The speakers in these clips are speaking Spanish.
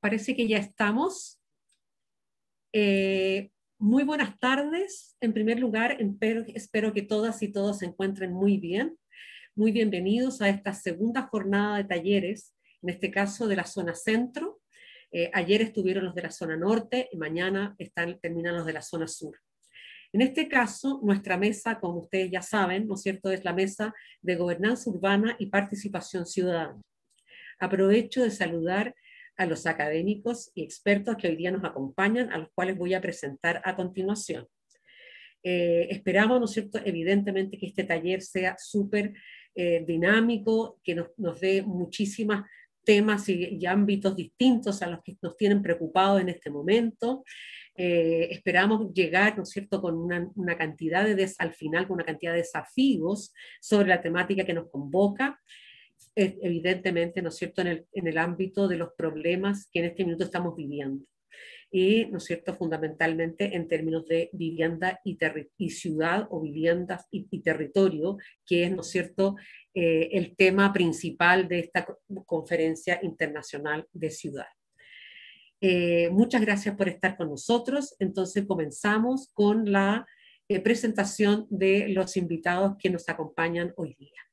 Parece que ya estamos. Eh, muy buenas tardes. En primer lugar, espero, espero que todas y todos se encuentren muy bien. Muy bienvenidos a esta segunda jornada de talleres, en este caso de la zona centro. Eh, ayer estuvieron los de la zona norte y mañana están, terminan los de la zona sur. En este caso, nuestra mesa, como ustedes ya saben, ¿no es cierto?, es la mesa de gobernanza urbana y participación ciudadana. Aprovecho de saludar a los académicos y expertos que hoy día nos acompañan, a los cuales voy a presentar a continuación. Eh, esperamos, ¿no cierto?, evidentemente que este taller sea súper eh, dinámico, que nos, nos dé muchísimas temas y, ámbitos distintos a los que nos tienen preocupados en este momento. Eh, esperamos llegar, ¿no es cierto?, con una, cantidad de, al final, con una cantidad de desafíos sobre la temática que nos convoca, evidentemente, ¿no es cierto?, en el, en el ámbito de los problemas que en este minuto estamos viviendo y, ¿no es cierto?, fundamentalmente en términos de vivienda y, ciudad o viviendas y, territorio, que es, ¿no es cierto?, eh, el tema principal de esta conferencia internacional de ciudad. Eh, muchas gracias por estar con nosotros. Entonces comenzamos con la eh, presentación de los invitados que nos acompañan hoy día.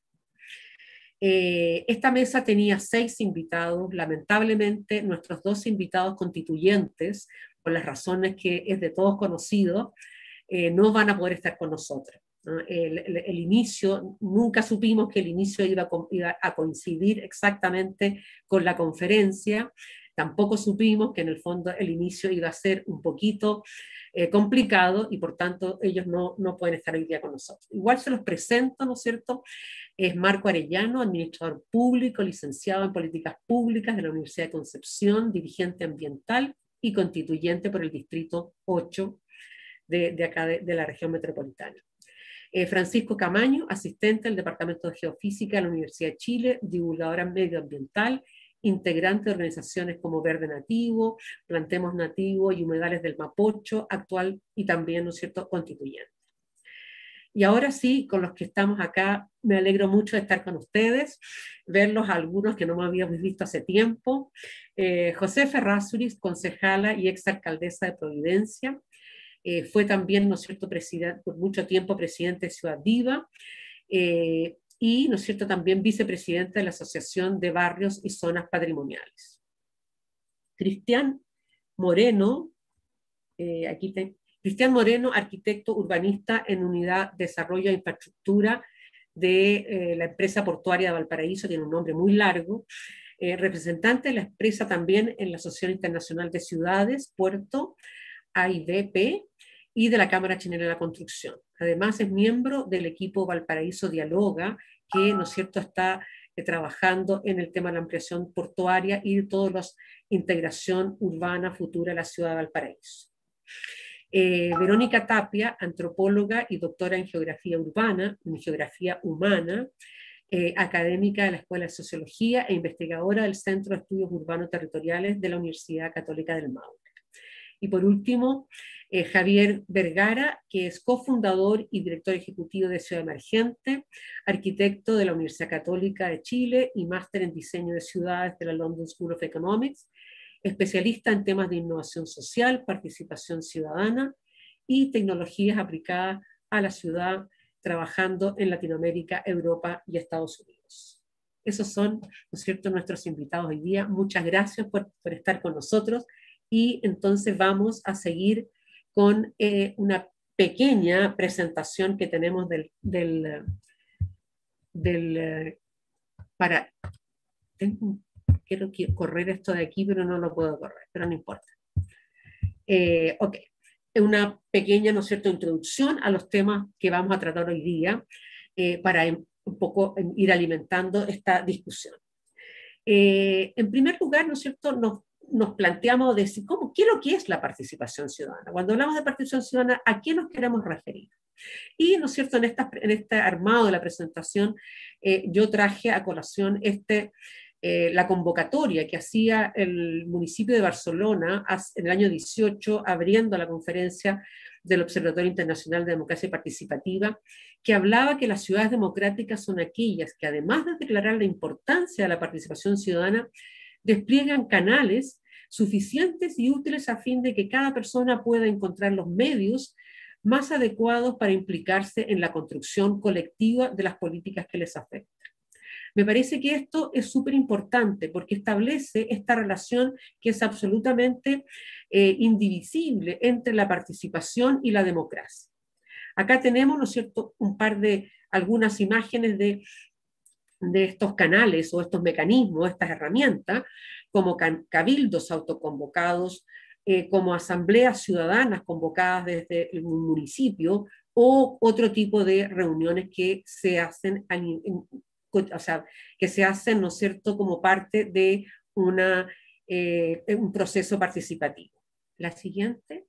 Eh, esta mesa tenía seis invitados. Lamentablemente, nuestros dos invitados constituyentes, por las razones que es de todos conocido, eh, no van a poder estar con nosotros. El, inicio, nunca supimos que el inicio iba a, coincidir exactamente con la conferencia. Tampoco supimos que en el fondo el inicio iba a ser un poquito eh, complicado y por tanto ellos no, no pueden estar hoy día con nosotros. Igual se los presento, ¿no es cierto? Es Marco Arellano, administrador público, licenciado en políticas públicas de la Universidad de Concepción, dirigente ambiental y constituyente por el Distrito 8 de, acá de, la región metropolitana. Eh, Francisco Camaño, asistente del Departamento de Geofísica de la Universidad de Chile, divulgadora medioambiental, integrante de organizaciones como Verde Nativo, Plantemos Nativo y Humedales del Mapocho, actual y también, ¿no cierto?, constituyente. Y ahora sí, con los que estamos acá, me alegro mucho de estar con ustedes, verlos algunos que no me habíamos visto hace tiempo. Eh, José Ferrazuris, concejala y exalcaldesa de Providencia. Eh, fue también, ¿no cierto?, presidente, por mucho tiempo presidente de Ciudad Viva. Eh, y, ¿no es cierto?, también vicepresidente de la Asociación de Barrios y Zonas Patrimoniales. Cristian Moreno, aquí te, Cristian Moreno, arquitecto urbanista en Unidad Desarrollo e Infraestructura de eh, la empresa portuaria de Valparaíso, tiene un nombre muy largo, eh, representante de la empresa también en la Asociación Internacional de Ciudades, Puerto, AIDP, y de la Cámara Chilena de la Construcción. Además, es miembro del equipo Valparaíso Dialoga, que, ¿no es cierto?, está eh, trabajando en el tema de la ampliación portuaria y de toda la integración urbana futura de la ciudad de Valparaíso. Eh, Verónica Tapia, antropóloga y doctora en geografía urbana, en geografía humana, eh, académica de la Escuela de Sociología e investigadora del Centro de Estudios Urbanos Territoriales de la Universidad Católica del Maule. Y por último, eh, Javier Vergara, que es cofundador y director ejecutivo de Ciudad Emergente, arquitecto de la Universidad Católica de Chile y máster en diseño de ciudades de la London School of Economics especialista en temas de innovación social, participación ciudadana y tecnologías aplicadas a la ciudad, trabajando en Latinoamérica, Europa y Estados Unidos. Esos son, ¿no cierto?, nuestros invitados hoy día. Muchas gracias por, estar con nosotros y entonces vamos a seguir con eh, una pequeña presentación que tenemos del, del, del para, tengo quiero correr esto de aquí, pero no lo puedo correr, pero no importa. Eh, ok, una pequeña, ¿no es cierto?, introducción a los temas que vamos a tratar hoy día eh, para un poco ir alimentando esta discusión. Eh, en primer lugar, ¿no es cierto?, nos, nos planteamos decir, ¿cómo, ¿qué es lo que es la participación ciudadana? Cuando hablamos de participación ciudadana, ¿a qué nos queremos referir? Y, ¿no es cierto?, en, esta, en este armado de la presentación, yo traje a colación este eh, la convocatoria que hacía el municipio de Barcelona en el año 18, abriendo la conferencia del Observatorio Internacional de Democracia Participativa, que hablaba que las ciudades democráticas son aquellas que, además de declarar la importancia de la participación ciudadana, despliegan canales suficientes y útiles a fin de que cada persona pueda encontrar los medios más adecuados para implicarse en la construcción colectiva de las políticas que les afectan. Me parece que esto es súper importante porque establece esta relación que es absolutamente eh, indivisible entre la participación y la democracia. Acá tenemos, ¿no es cierto?, un par de algunas imágenes de, de estos canales o estos mecanismos, estas herramientas, como cabildos autoconvocados, eh, como asambleas ciudadanas convocadas desde el municipio o otro tipo de reuniones que se hacen o sea, que se hacen, ¿no es cierto?, como parte de una, eh, un proceso participativo. La siguiente.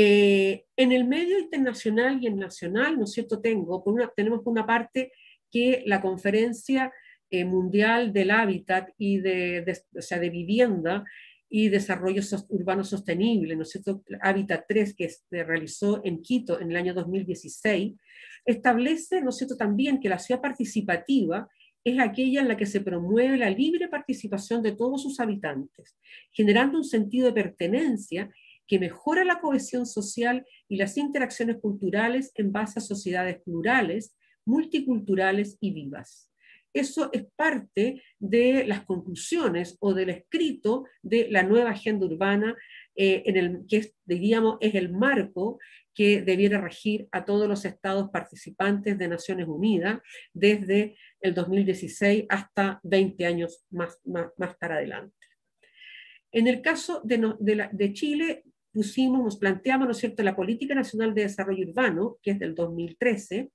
Eh, en el medio internacional y en nacional, ¿no es cierto?, tengo, una, tenemos por una parte que la conferencia eh, mundial del hábitat y de, de, o sea, de vivienda y Desarrollo Urbano Sostenible, ¿no es cierto? Hábitat 3, que se realizó en Quito en el año 2016, establece, ¿no es cierto?, también que la ciudad participativa es aquella en la que se promueve la libre participación de todos sus habitantes, generando un sentido de pertenencia que mejora la cohesión social y las interacciones culturales en base a sociedades plurales, multiculturales y vivas. Eso es parte de las conclusiones o del escrito de la nueva agenda urbana, eh, en el, que diríamos es el marco que debiera regir a todos los estados participantes de Naciones Unidas desde el 2016 hasta 20 años más, más, para adelante. En el caso de, Chile, pusimos, nos planteamos, ¿no es cierto?, la Política Nacional de Desarrollo Urbano, que es del 2013,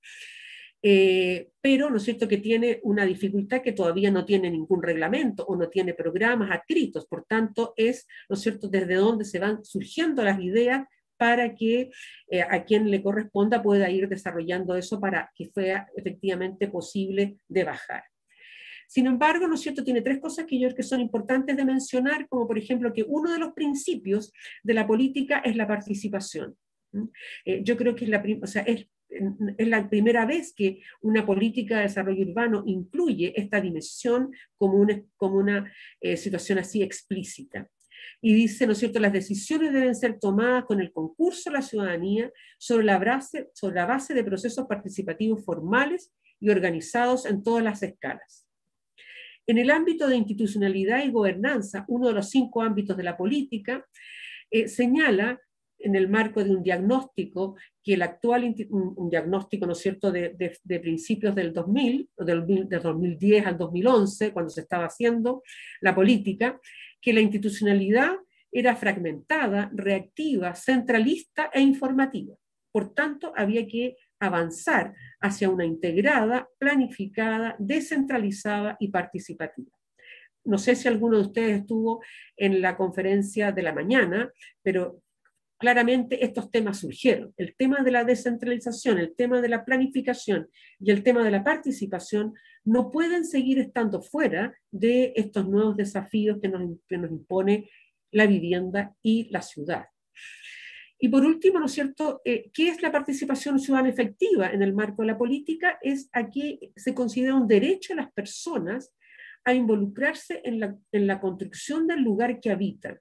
eh, pero ¿no es cierto que tiene una dificultad que todavía no tiene ningún reglamento o no tiene programas adscritos, por tanto es, ¿no es cierto?, desde donde se van surgiendo las ideas para que eh, a quien le corresponda pueda ir desarrollando eso para que sea efectivamente posible de bajar. Sin embargo, ¿no es cierto?, tiene tres cosas que yo creo que son importantes de mencionar, como por ejemplo que uno de los principios de la política es la participación. Eh, yo creo que es la, o sea, es la primera vez que una política de desarrollo urbano incluye esta dimensión como una, como una eh, situación así explícita. Y dice, ¿no es cierto?, las decisiones deben ser tomadas con el concurso de la ciudadanía sobre la base, sobre la base de procesos participativos formales y organizados en todas las escalas. En el ámbito de institucionalidad y gobernanza, uno de los cinco ámbitos de la política, eh, señala en el marco de un diagnóstico que el actual, un, diagnóstico, ¿no es cierto?, de, principios del 2000, del, del 2010 al 2011, cuando se estaba haciendo la política, que la institucionalidad era fragmentada, reactiva, centralista e informativa. Por tanto, había que avanzar hacia una integrada, planificada, descentralizada y participativa. No sé si alguno de ustedes estuvo en la conferencia de la mañana, pero claramente estos temas surgieron. El tema de la descentralización, el tema de la planificación y el tema de la participación no pueden seguir estando fuera de estos nuevos desafíos que nos, impone la vivienda y la ciudad. Y por último, ¿no es cierto?, eh, ¿qué es la participación ciudadana efectiva en el marco de la política? Es aquí se considera un derecho a las personas a involucrarse en la, construcción del lugar que habitan,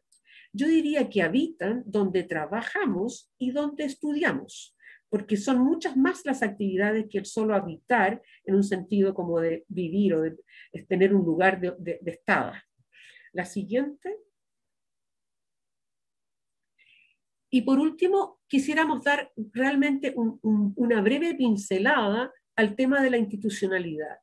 yo diría que habitan donde trabajamos y donde estudiamos, porque son muchas más las actividades que el solo habitar en un sentido como de vivir o de, tener un lugar de, de. La siguiente. Y por último, quisiéramos dar realmente una breve pincelada al tema de la institucionalidad.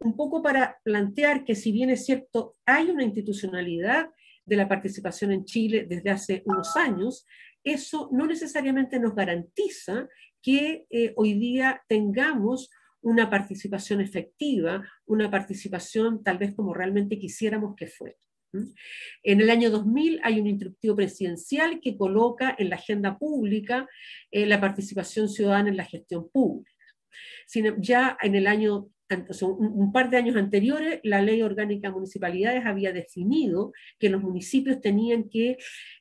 Un poco para plantear que si bien es cierto, hay una institucionalidad, de la participación en Chile desde hace unos años, eso no necesariamente nos garantiza que eh, hoy día tengamos una participación efectiva, una participación tal vez como realmente quisiéramos que fuera. En el año 2000 hay un instructivo presidencial que coloca en la agenda pública eh, la participación ciudadana en la gestión pública. ya en el año, un par de años anteriores, la ley orgánica de municipalidades había definido que los municipios tenían que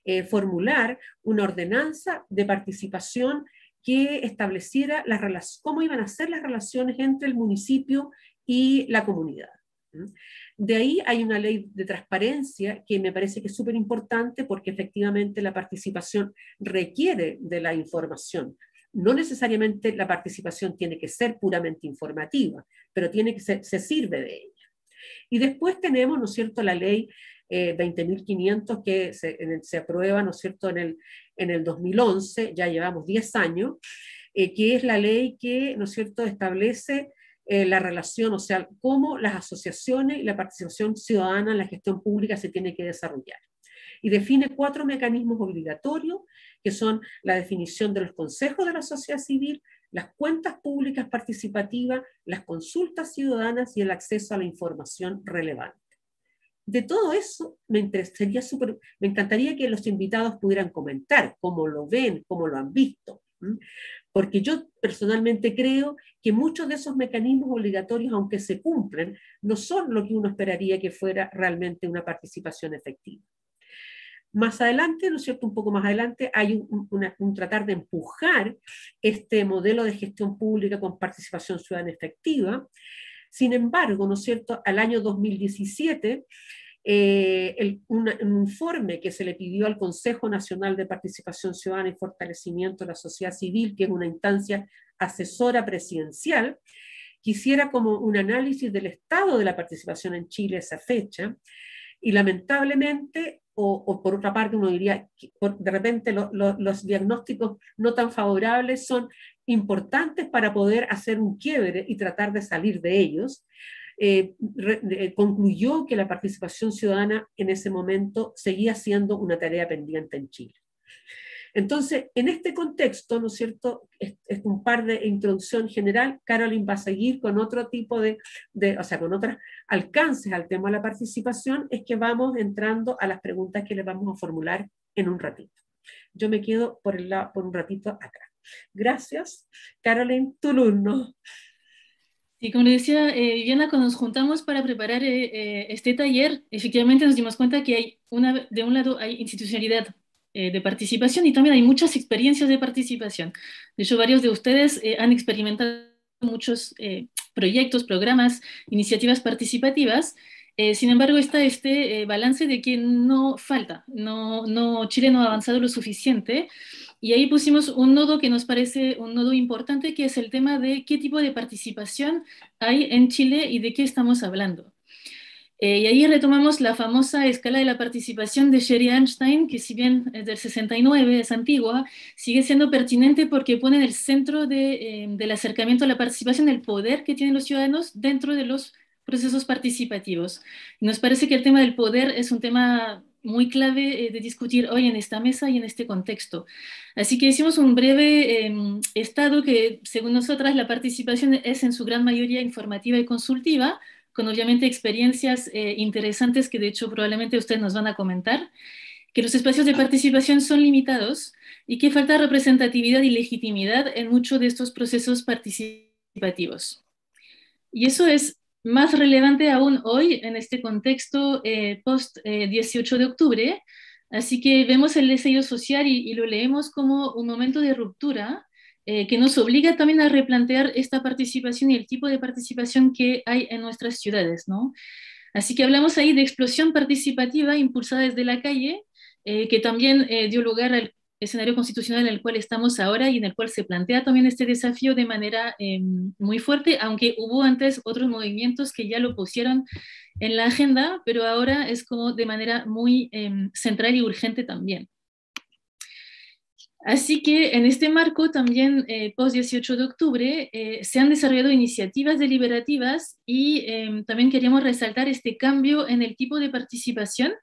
eh, formular una ordenanza de participación que estableciera las, cómo iban a ser las relaciones entre el municipio y la comunidad. De ahí hay una ley de transparencia que me parece que es súper importante porque efectivamente la participación requiere de la información. No necesariamente la participación tiene que ser puramente informativa, pero tiene que se sirve de ella. Y después tenemos, ¿no es cierto?, la ley 20.500 eh, que se, aprueba, ¿no es cierto?, en el, en el 2011, ya llevamos 10 años, eh, que es la ley que, ¿no es cierto?, establece eh, la relación, o sea, cómo las asociaciones y la participación ciudadana en la gestión pública se tiene que desarrollar. Y define cuatro mecanismos obligatorios, que son la definición de los consejos de la sociedad civil, las cuentas públicas participativas, las consultas ciudadanas y el acceso a la información relevante. De todo eso, me, me encantaría que los invitados pudieran comentar cómo lo ven, cómo lo han visto porque yo personalmente creo que muchos de esos mecanismos obligatorios, aunque se cumplen, no son lo que uno esperaría que fuera realmente una participación efectiva. Más adelante, ¿no es cierto? Un poco más adelante hay un, tratar de empujar este modelo de gestión pública con participación ciudadana efectiva. Sin embargo, ¿no es cierto? Al año 2017 eh, un, informe que se le pidió al Consejo Nacional de Participación Ciudadana y Fortalecimiento de la Sociedad Civil, que es una instancia asesora presidencial, quisiera como un análisis del estado de la participación en Chile esa fecha, y lamentablemente, o, por otra parte uno diría, que de repente los diagnósticos no tan favorables son importantes para poder hacer un quiebre y tratar de salir de ellos, eh, concluyó que la participación ciudadana en ese momento seguía siendo una tarea pendiente en Chile. Entonces, en este contexto, ¿no es cierto? Es, un par de introducción general. Caroline va a seguir con otro tipo de, de, o sea, con otros alcances al tema de la participación, es que vamos entrando a las preguntas que le vamos a formular en un ratito. Yo me quedo por, el, por un ratito acá. Gracias. Caroline, tu. Y como le decía eh, Viviana, cuando nos juntamos para preparar eh, eh, este taller, efectivamente nos dimos cuenta que hay una, de un lado hay institucionalidad de participación y también hay muchas experiencias de participación. De hecho, varios de ustedes han experimentado muchos proyectos, programas, iniciativas participativas. sin embargo, está este balance de que no falta, no, no, Chile no ha avanzado lo suficiente y ahí pusimos un nodo que nos parece un nodo importante, que es el tema de qué tipo de participación hay en Chile y de qué estamos hablando. Eh, y ahí retomamos la famosa escala de la participación de Sherry Einstein, que si bien es del 69, es antigua, sigue siendo pertinente porque pone en el centro de, eh, del acercamiento a la participación el poder que tienen los ciudadanos dentro de los procesos participativos. Nos parece que el tema del poder es un tema muy clave eh, de discutir hoy en esta mesa y en este contexto. Así que hicimos un breve em, estado que, según nosotras, la participación es en su gran mayoría informativa y consultiva, con obviamente experiencias eh, interesantes que de hecho probablemente ustedes nos van a comentar, que los espacios de participación son limitados y que falta representatividad y legitimidad en muchos de estos procesos participativos. Y eso es más relevante aún hoy en este contexto eh, post 18 eh, de octubre. Así que vemos el deseo social y, lo leemos como un momento de ruptura eh, que nos obliga también a replantear esta participación y el tipo de participación que hay en nuestras ciudades. ¿no? Así que hablamos ahí de explosión participativa impulsada desde la calle, que también dio lugar al escenario constitucional en el cual estamos ahora y en el cual se plantea también este desafío de manera em, muy fuerte, aunque hubo antes otros movimientos que ya lo pusieron en la agenda, pero ahora es como de manera muy em, central y urgente también. Así que en este marco también, eh, post 18 de octubre, eh, se han desarrollado iniciativas deliberativas y em, también queríamos resaltar este cambio en el tipo de participación,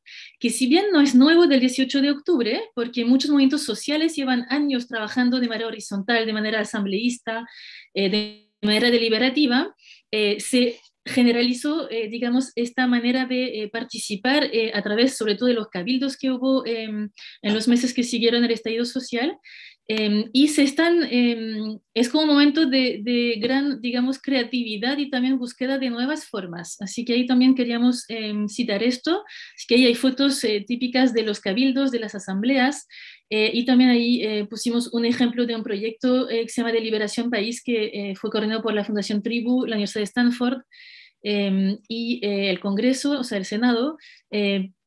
que si bien no es nuevo del 18 de octubre, porque muchos movimientos sociales llevan años trabajando de manera horizontal, de manera asambleísta, eh, de manera deliberativa, se generalizó, eh, digamos, esta manera de eh, participar eh, a través, sobre todo, de los cabildos que hubo em, en los meses que siguieron el estallido social. Em, y se están, em, es como un momento de, gran, digamos, creatividad y también búsqueda de nuevas formas. Así que ahí también queríamos citar esto. Así que ahí hay fotos eh, típicas de los cabildos, de las asambleas. Eh, y también ahí eh, pusimos un ejemplo de un proyecto que se llama Deliberación País, que fue coordinado por la Fundación Tribu, la Universidad de Stanford y el Congreso, o sea, el Senado,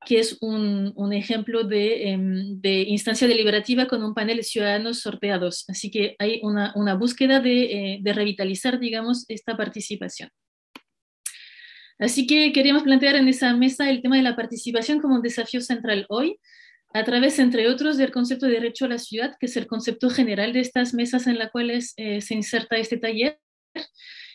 que es un, un ejemplo em, de, instancia deliberativa con un panel de ciudadanos sorteados. Así que hay una, una búsqueda de, eh, de, revitalizar, digamos, esta participación. Así que queríamos plantear en esa mesa el tema de la participación como un desafío central hoy, a través, entre otros, del concepto de derecho a la ciudad, que es el concepto general de estas mesas en las cuales eh, se inserta este taller,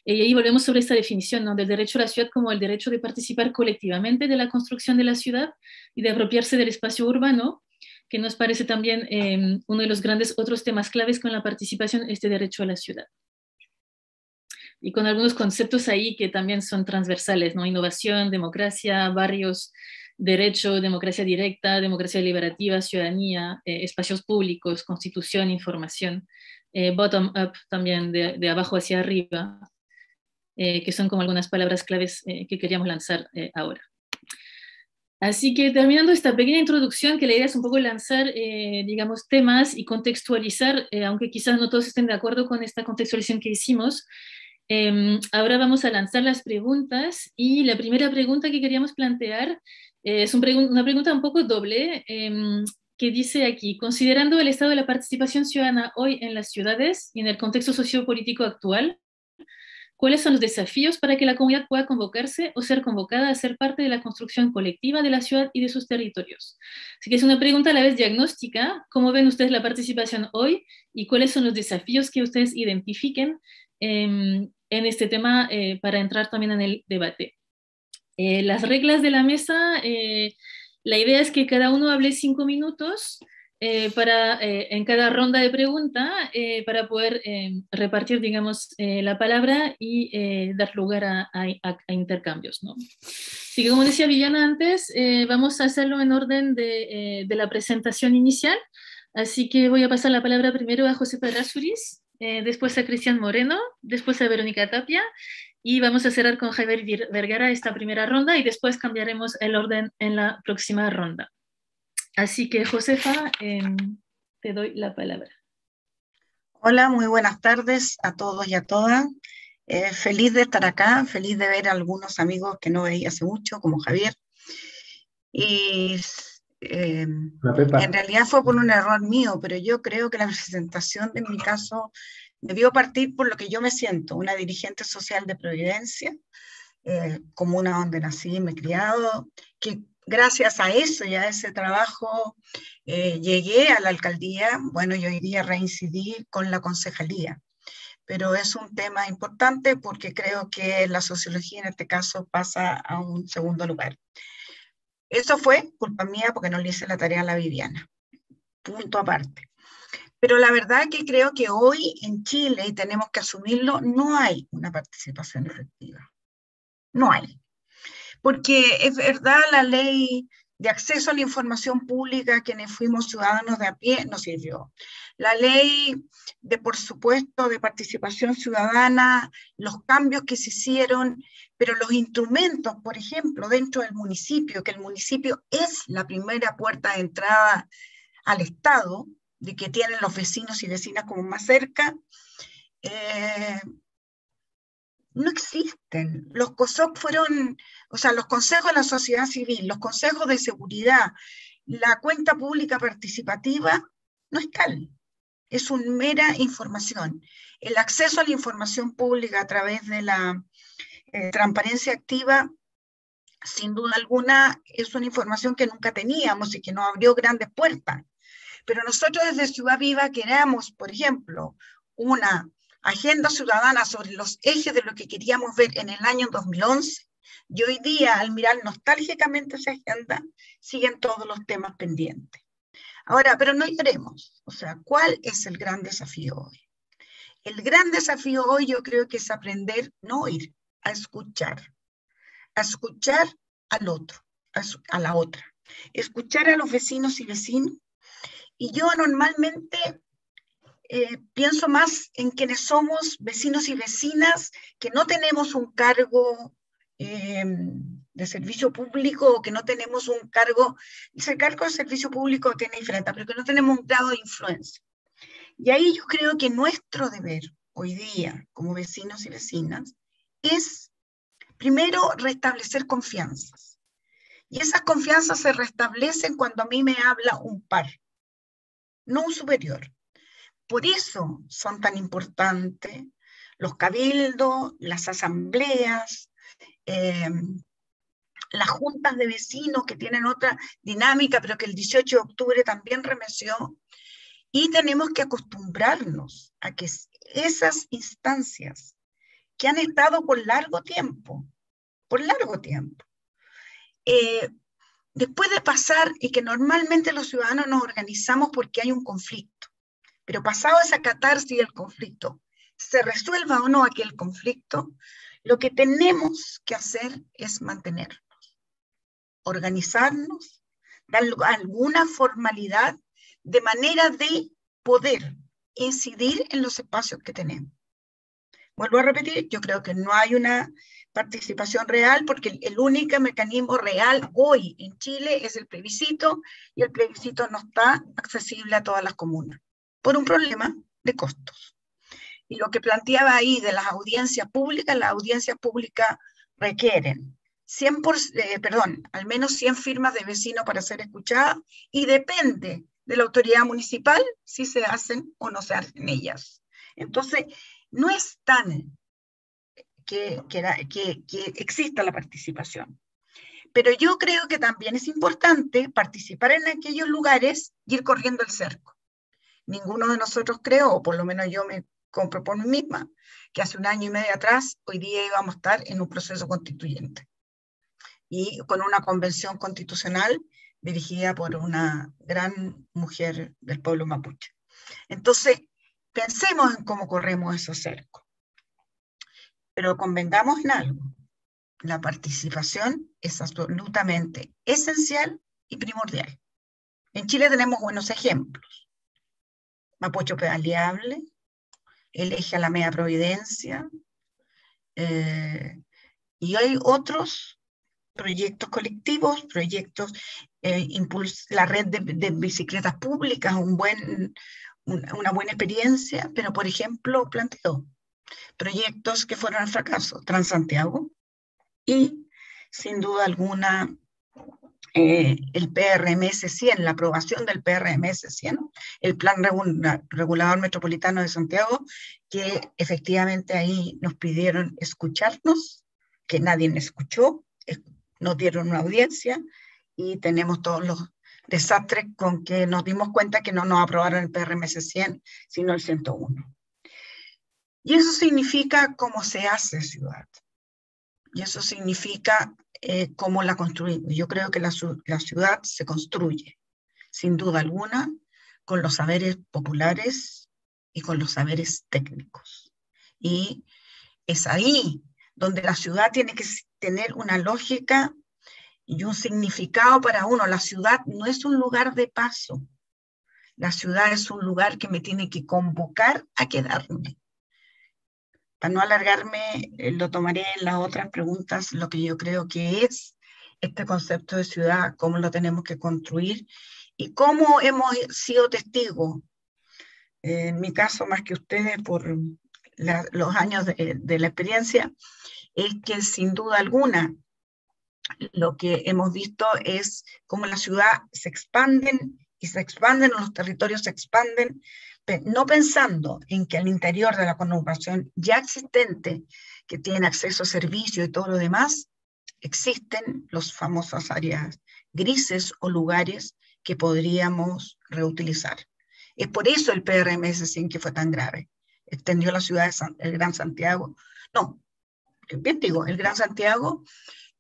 y ahí volvemos sobre esta definición ¿no? del derecho a la ciudad como el derecho de participar colectivamente de la construcción de la ciudad y de apropiarse del espacio urbano, que nos parece también eh, uno de los grandes otros temas claves con la participación, este derecho a la ciudad. Y con algunos conceptos ahí que también son transversales, ¿no? Innovación, democracia, barrios, derecho, democracia directa, democracia deliberativa, ciudadanía, eh, espacios públicos, constitución, información, eh, bottom-up también, de, de, abajo hacia arriba, eh, que son como algunas palabras claves eh, que queríamos lanzar eh, ahora. Así que terminando esta pequeña introducción, que la idea es un poco lanzar, digamos, temas y contextualizar, aunque quizás no todos estén de acuerdo con esta contextualización que hicimos, em, ahora vamos a lanzar las preguntas y la primera pregunta que queríamos plantear es una pregunta un poco doble em, que dice aquí, considerando el estado de la participación ciudadana hoy en las ciudades y en el contexto sociopolítico actual, cuáles son los desafíos para que la comunidad pueda convocarse o ser convocada a ser parte de la construcción colectiva de la ciudad y de sus territorios. Así que es una pregunta a la vez diagnóstica, ¿cómo ven ustedes la participación hoy y cuáles son los desafíos que ustedes identifiquen em, en este tema eh, para entrar también en el debate? Eh, las reglas de la mesa, eh, la idea es que cada uno hable cinco minutos eh, para, eh, en cada ronda de pregunta eh, para poder repartir, digamos, la palabra y dar lugar a, intercambios. ¿no? Así que, como decía Villana antes, vamos a hacerlo en orden de, de, la presentación inicial. Así que voy a pasar la palabra primero a José Pedrasuris, después a Cristian Moreno, después a Verónica Tapia y vamos a cerrar con Javier Vergara esta primera ronda y después cambiaremos el orden en la próxima ronda. Así que, Josefa, em, te doy la palabra. Hola, muy buenas tardes a todos y a todas. Eh, feliz de estar acá, feliz de ver a algunos amigos que no veía hace mucho, como Javier. Y em, en realidad fue por un error mío, pero yo creo que la presentación de mi caso debió partir por lo que yo me siento, una dirigente social de Providencia, eh, como una donde nací y me he criado, que gracias a eso y a ese trabajo eh, llegué a la alcaldía, bueno, yo iría a reincidir con la concejalía, pero es un tema importante porque creo que la sociología en este caso pasa a un segundo lugar. Eso fue culpa mía porque no le hice la tarea a la Viviana, punto aparte. Pero la verdad que creo que hoy en Chile, y tenemos que asumirlo, no hay una participación efectiva. No hay porque es verdad la ley de acceso a la información pública, quienes fuimos ciudadanos de a pie, nos sirvió. La ley de, por supuesto, de participación ciudadana, los cambios que se hicieron, pero los instrumentos, por ejemplo, dentro del municipio, que el municipio es la primera puerta de entrada al Estado, de que tienen los vecinos y vecinas como más cerca, eh, no existen. Los COSOC fueron, o sea, los consejos de la sociedad civil, los consejos de seguridad, la cuenta pública participativa, no es tal. Es una mera información. El acceso a la información pública a través de la eh, transparencia activa, sin duda alguna, es una información que nunca teníamos y que nos abrió grandes puertas. Pero nosotros desde Ciudad Viva queremos, por ejemplo, una agenda ciudadana sobre los ejes de lo que queríamos ver en el año 2011, y hoy día, al mirar nostálgicamente esa agenda, siguen todos los temas pendientes. Ahora, pero no iremos. O sea, ¿cuál es el gran desafío hoy? El gran desafío hoy yo creo que es aprender, no oír, a escuchar. A escuchar al otro, a, a la otra. Escuchar a los vecinos y vecinos. Y yo normalmente eh, pienso más en quienes somos vecinos y vecinas que no tenemos un cargo eh, de servicio público o que no tenemos un cargo, ese cargo de servicio público tiene diferente, pero que no tenemos un grado de influencia. Y ahí yo creo que nuestro deber hoy día, como vecinos y vecinas, es primero restablecer confianzas. Y esas confianzas se restablecen cuando a mí me habla un par, no un superior. Por eso son tan importantes los cabildos, las asambleas, eh, las juntas de vecinos que tienen otra dinámica, pero que el 18 de octubre también remeció. Y tenemos que acostumbrarnos a que esas instancias que han estado por largo tiempo, por largo tiempo, eh, después de pasar y que normalmente los ciudadanos nos organizamos porque hay un conflicto, pero pasado esa catarsis del conflicto, se resuelva o no aquel conflicto, lo que tenemos que hacer es mantenernos, organizarnos, dar alguna formalidad de manera de poder incidir en los espacios que tenemos. Vuelvo a repetir, yo creo que no hay una participación real porque el, único mecanismo real hoy en Chile es el plebiscito y el plebiscito no está accesible a todas las comunas por un problema de costos. Y lo que planteaba ahí de las audiencias públicas, las audiencias públicas requieren 100 eh, perdón, al menos 100 firmas de vecinos para ser escuchadas y depende de la autoridad municipal si se hacen o no se hacen ellas. Entonces, no es tan que, que, que exista la participación. Pero yo creo que también es importante participar en aquellos lugares y ir corriendo el cerco. Ninguno de nosotros creo, o por lo menos yo me compro por mí misma, que hace un año y medio atrás, hoy día íbamos a estar en un proceso constituyente y con una convención constitucional dirigida por una gran mujer del pueblo mapuche. Entonces, pensemos en cómo corremos esos cercos. Pero convengamos en algo, la participación es absolutamente esencial y primordial. En Chile tenemos buenos ejemplos. Mapocho Pedaleable, el eje a la media Providencia, eh, y hay otros proyectos colectivos, proyectos, eh, la red de, bicicletas públicas, un buen, una buena experiencia, pero por ejemplo planteó proyectos que fueron al fracaso, Transantiago y sin duda alguna eh, el PRMS 100, la aprobación del PRMS 100, el Plan Regulador Metropolitano de Santiago, que efectivamente ahí nos pidieron escucharnos, que nadie me escuchó, nos dieron una audiencia y tenemos todos los desastres con que nos dimos cuenta que no nos aprobaron el PRMS 100, sino el 101. Y eso significa cómo se hace ciudad. Y eso significa cómo la construimos. Yo creo que la, la ciudad se construye, sin duda alguna, con los saberes populares y con los saberes técnicos. Y es ahí donde la ciudad tiene que tener una lógica y un significado para uno. La ciudad no es un lugar de paso. La ciudad es un lugar que me tiene que convocar a quedarme. Para no alargarme, eh, lo tomaré en las otras preguntas, lo que yo creo que es este concepto de ciudad, cómo lo tenemos que construir y cómo hemos sido testigos, en mi caso más que ustedes por los años de, de la experiencia, es que sin duda alguna lo que hemos visto es cómo la ciudad se expanden y se expanden, los territorios se expanden, no pensando en que al interior de la conurbación ya existente, que tiene acceso a servicios y todo lo demás, existen los famosas áreas grises o lugares que podríamos reutilizar. Es por eso el PRMS 100 que fue tan grave. Extendió la ciudad del Gran Santiago. No, bien digo, el Gran Santiago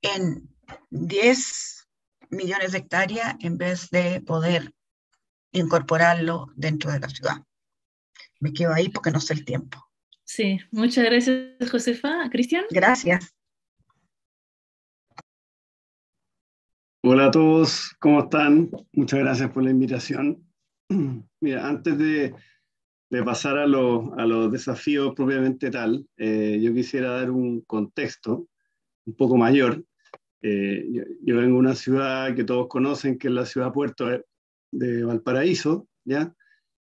en 10 millones de hectáreas en vez de poder incorporarlo dentro de la ciudad. Me quedo ahí porque no sé el tiempo. Sí, muchas gracias, Josefa. Cristian. Gracias. Hola a todos, ¿cómo están? Muchas gracias por la invitación. Mira, antes de, pasar a, a, los desafíos propiamente tal, eh, yo quisiera dar un contexto un poco mayor. Eh, yo, vengo de una ciudad que todos conocen, que es la ciudad puerto de Valparaíso, ¿ya?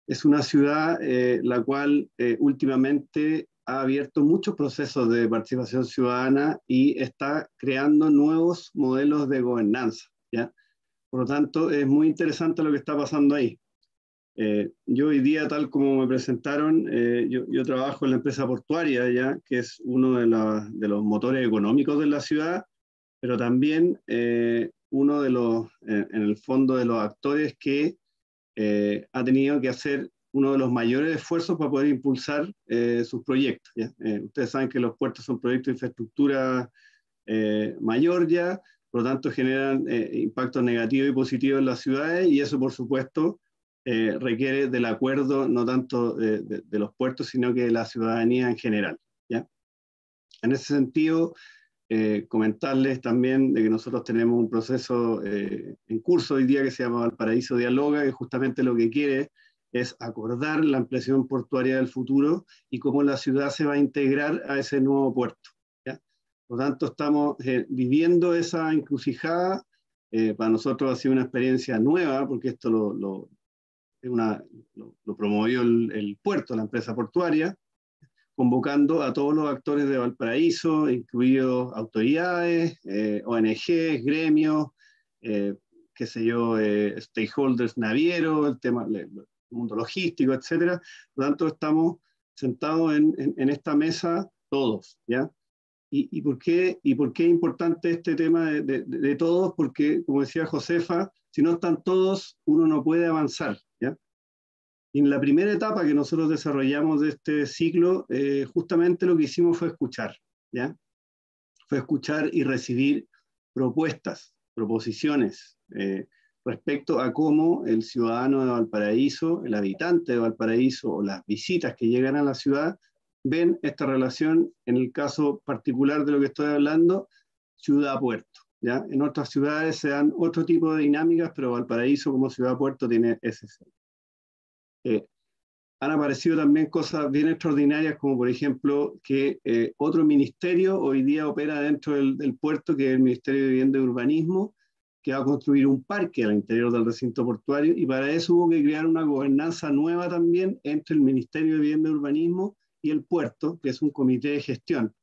Es una ciudad eh, la cual últimamente ha abierto muchos procesos de participación ciudadana y está creando nuevos modelos de gobernanza, ¿ya? Por lo tanto, es muy interesante lo que está pasando ahí. Eh, yo hoy día, tal como me presentaron, eh, yo, yo, trabajo en la empresa portuaria, ya, que es uno de, de, los motores económicos de la ciudad, pero también eh, uno de los, en el fondo, de los actores que ha tenido que hacer uno de los mayores esfuerzos para poder impulsar sus proyectos. ¿ya? ustedes saben que los puertos son proyectos de infraestructura mayor ya, por lo tanto generan impactos negativos y positivos en las ciudades y eso, por supuesto, eh, requiere del acuerdo no tanto de, los puertos, sino que de la ciudadanía en general. ¿ya? En ese sentido, eh, comentarles también de que nosotros tenemos un proceso eh, en curso hoy día que se llama Valparaíso Dialoga, que justamente lo que quiere es acordar la ampliación portuaria del futuro y cómo la ciudad se va a integrar a ese nuevo puerto. ¿ya? Por lo tanto, estamos viviendo esa encrucijada. para nosotros ha sido una experiencia nueva, porque esto lo, una, lo, promovió el, puerto, la empresa portuaria, convocando a todos los actores de Valparaíso, incluidos autoridades, eh, ONGs, gremios, eh, qué sé yo, eh, stakeholders navieros, el tema mundo logístico, etcétera. Por tanto, estamos sentados en, en, esta mesa todos, ¿ya? ¿Y, y, por qué, ¿Y por qué es importante este tema de, de todos? Porque, como decía Josefa, si no están todos, uno no puede avanzar. En la primera etapa que nosotros desarrollamos de este ciclo, eh, justamente lo que hicimos fue escuchar. ¿ya? Fue escuchar y recibir propuestas, proposiciones eh, respecto a cómo el ciudadano de Valparaíso, el habitante de Valparaíso o las visitas que llegan a la ciudad ven esta relación, en el caso particular de lo que estoy hablando, ciudad-puerto. En otras ciudades se dan otro tipo de dinámicas, pero Valparaíso como ciudad-puerto tiene ese eh, han aparecido también cosas bien extraordinarias, como por ejemplo que eh, otro ministerio hoy día opera dentro del, puerto, que es el Ministerio de Vivienda y Urbanismo, que va a construir un parque al interior del recinto portuario, y para eso hubo que crear una gobernanza nueva también entre el Ministerio de Vivienda y Urbanismo y el puerto, que es un comité de gestión,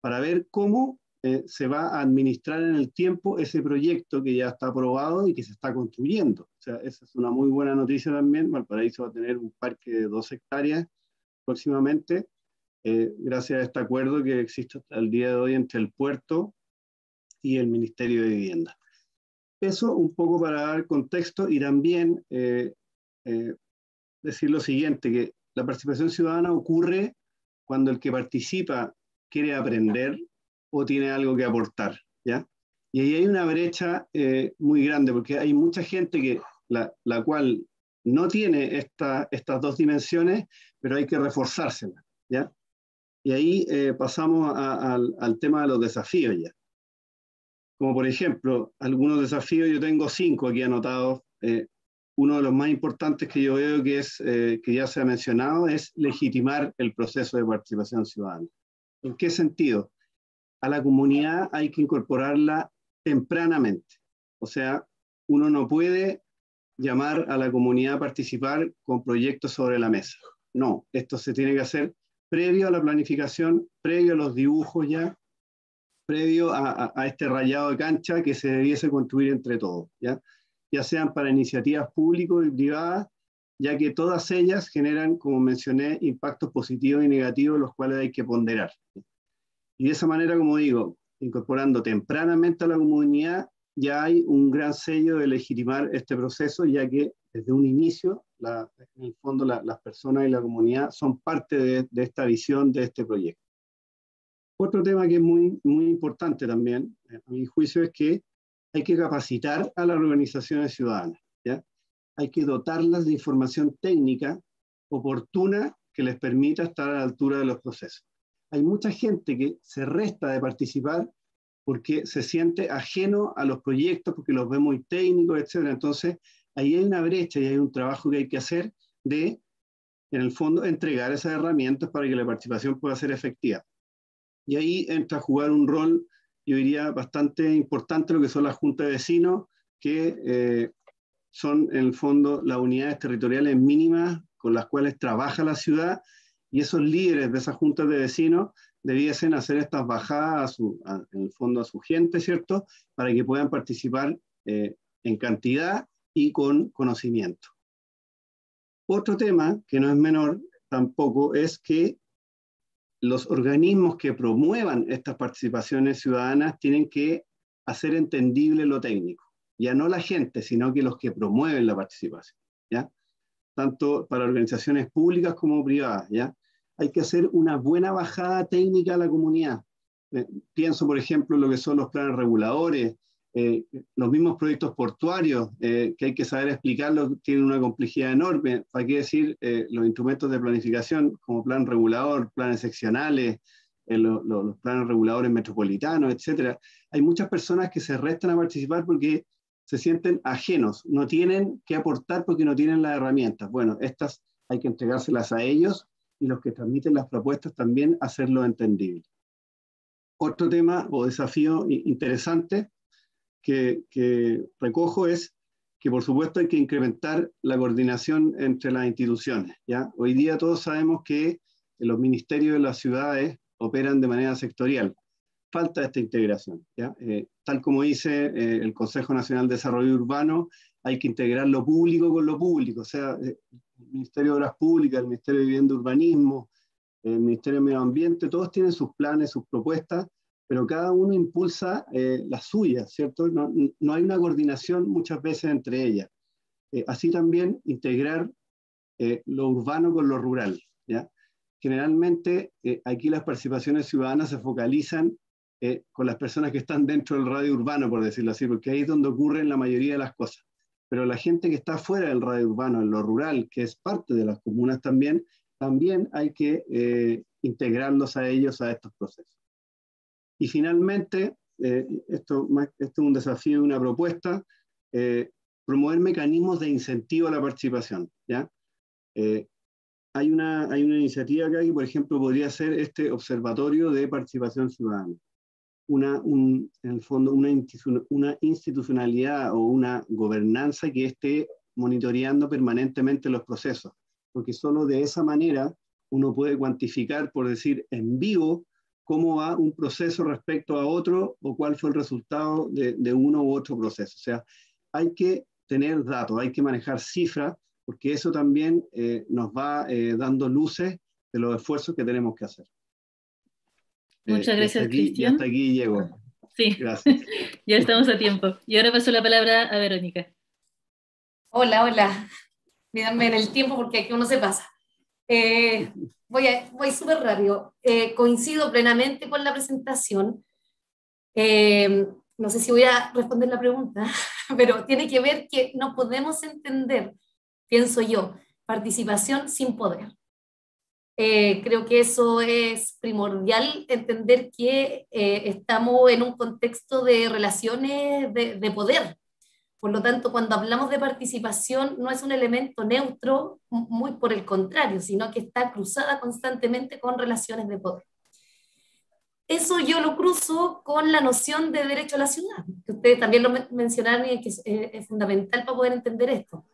para ver cómo eh, se va a administrar en el tiempo ese proyecto que ya está aprobado y que se está construyendo. O sea, esa es una muy buena noticia también. Valparaíso va a tener un parque de dos hectáreas próximamente, eh, gracias a este acuerdo que existe hasta el día de hoy entre el puerto y el Ministerio de Vivienda. Eso un poco para dar contexto y también eh, decir lo siguiente, que la participación ciudadana ocurre cuando el que participa quiere aprender, o tiene algo que aportar, ¿ya? Y ahí hay una brecha eh, muy grande, porque hay mucha gente que, la, la cual no tiene esta, estas dos dimensiones, pero hay que reforzárselas, ¿ya? Y ahí eh, pasamos al, al, tema de los desafíos ya. Como por ejemplo, algunos desafíos, yo tengo cinco aquí anotados. Eh, uno de los más importantes que yo veo que, es, que ya se ha mencionado es legitimar el proceso de participación ciudadana. ¿En qué sentido? A la comunidad hay que incorporarla tempranamente. O sea, uno no puede llamar a la comunidad a participar con proyectos sobre la mesa. No, esto se tiene que hacer previo a la planificación, previo a los dibujos ya, previo a, este rayado de cancha que se debiese construir entre todos, ¿ya? ya sean para iniciativas públicas y privadas, ya que todas ellas generan, como mencioné, impactos positivos y negativos, los cuales hay que ponderar. Y de esa manera, como digo, incorporando tempranamente a la comunidad, ya hay un gran sello de legitimar este proceso, ya que desde un inicio, en el fondo, las personas y la comunidad son parte de, esta visión, de este proyecto. Otro tema que es muy, muy importante también, a mi juicio, es que hay que capacitar a las organizaciones ciudadanas. ¿ya? Hay que dotarlas de información técnica oportuna que les permita estar a la altura de los procesos hay mucha gente que se resta de participar porque se siente ajeno a los proyectos, porque los ve muy técnicos, etc. Entonces, ahí hay una brecha y hay un trabajo que hay que hacer de en el fondo, entregar esas herramientas para que la participación pueda ser efectiva. Y ahí entra a jugar un rol, yo diría, bastante importante lo que son las juntas de vecinos, que eh, son en el fondo las unidades territoriales mínimas con las cuales trabaja la ciudad y esos líderes de esas juntas de vecinos debiesen hacer estas bajadas a en el fondo a su gente, ¿cierto? Para que puedan participar eh, en cantidad y con conocimiento. Otro tema que no es menor tampoco es que los organismos que promuevan estas participaciones ciudadanas tienen que hacer entendible lo técnico. Ya no la gente, sino que los que promueven la participación. ¿ya? Tanto para organizaciones públicas como privadas. ¿ya? Hay que hacer una buena bajada técnica a la comunidad. Eh, pienso, por ejemplo, en lo que son los planes reguladores, eh, los mismos proyectos portuarios, eh, que hay que saber explicarlos, tienen una complejidad enorme. ¿Para qué decir eh, los instrumentos de planificación como plan regulador, planes seccionales, los planes reguladores metropolitanos, etcétera? Hay muchas personas que se restan a participar porque se sienten ajenos, no tienen que aportar porque no tienen las herramientas. Bueno, estas hay que entregárselas a ellos y los que transmiten las propuestas también hacerlo entendible. Otro tema o desafío interesante que, recojo es que por supuesto hay que incrementar la coordinación entre las instituciones. ¿ya? Hoy día todos sabemos que los ministerios de las ciudades operan de manera sectorial. Falta esta integración. ¿ya? Eh, tal como dice eh, el Consejo Nacional de Desarrollo Urbano, hay que integrar lo público con lo público, o sea, eh, el Ministerio de Obras Públicas, el Ministerio de Vivienda y Urbanismo, el Ministerio de Medio Ambiente, todos tienen sus planes, sus propuestas, pero cada uno impulsa eh, las suyas, ¿cierto? No, hay una coordinación muchas veces entre ellas. Eh, así también integrar lo urbano con lo rural, ¿ya? Generalmente aquí las participaciones ciudadanas se focalizan con las personas que están dentro del radio urbano, por decirlo así, porque ahí es donde ocurren la mayoría de las cosas. Pero la gente que está fuera del radio urbano, en lo rural, que es parte de las comunas también, también hay que integrarlos a ellos a estos procesos. Y finalmente, eh, esto, esto, es un desafío y una propuesta, eh, promover mecanismos de incentivo a la participación. ¿ya? Eh, hay, una, hay una iniciativa acá que, por ejemplo, podría ser este observatorio de participación ciudadana. Una, un, en el fondo, una, una institucionalidad o una gobernanza que esté monitoreando permanentemente los procesos, porque solo de esa manera uno puede cuantificar, por decir, en vivo, cómo va un proceso respecto a otro o cuál fue el resultado de, uno u otro proceso. O sea, hay que tener datos, hay que manejar cifras, porque eso también eh, nos va eh, dando luces de los esfuerzos que tenemos que hacer. Muchas eh, gracias, Cristian. Hasta aquí llego. Sí, gracias. ya estamos a tiempo. Y ahora paso la palabra a Verónica. Hola, hola. Mídanme en el tiempo porque aquí uno se pasa. Eh, voy, voy súper rápido. Eh, coincido plenamente con la presentación. Eh, no sé si voy a responder la pregunta, pero tiene que ver que no podemos entender, pienso yo, participación sin poder. Creo que eso es primordial, entender que estamos en un contexto de relaciones de, de poder, por lo tanto, cuando hablamos de participación, no es un elemento neutro, muy por el contrario, sino que está cruzada constantemente con relaciones de poder. Eso yo lo cruzo con la noción de derecho a la ciudad, que ustedes también lo mencionaron y que es, fundamental para poder entender esto.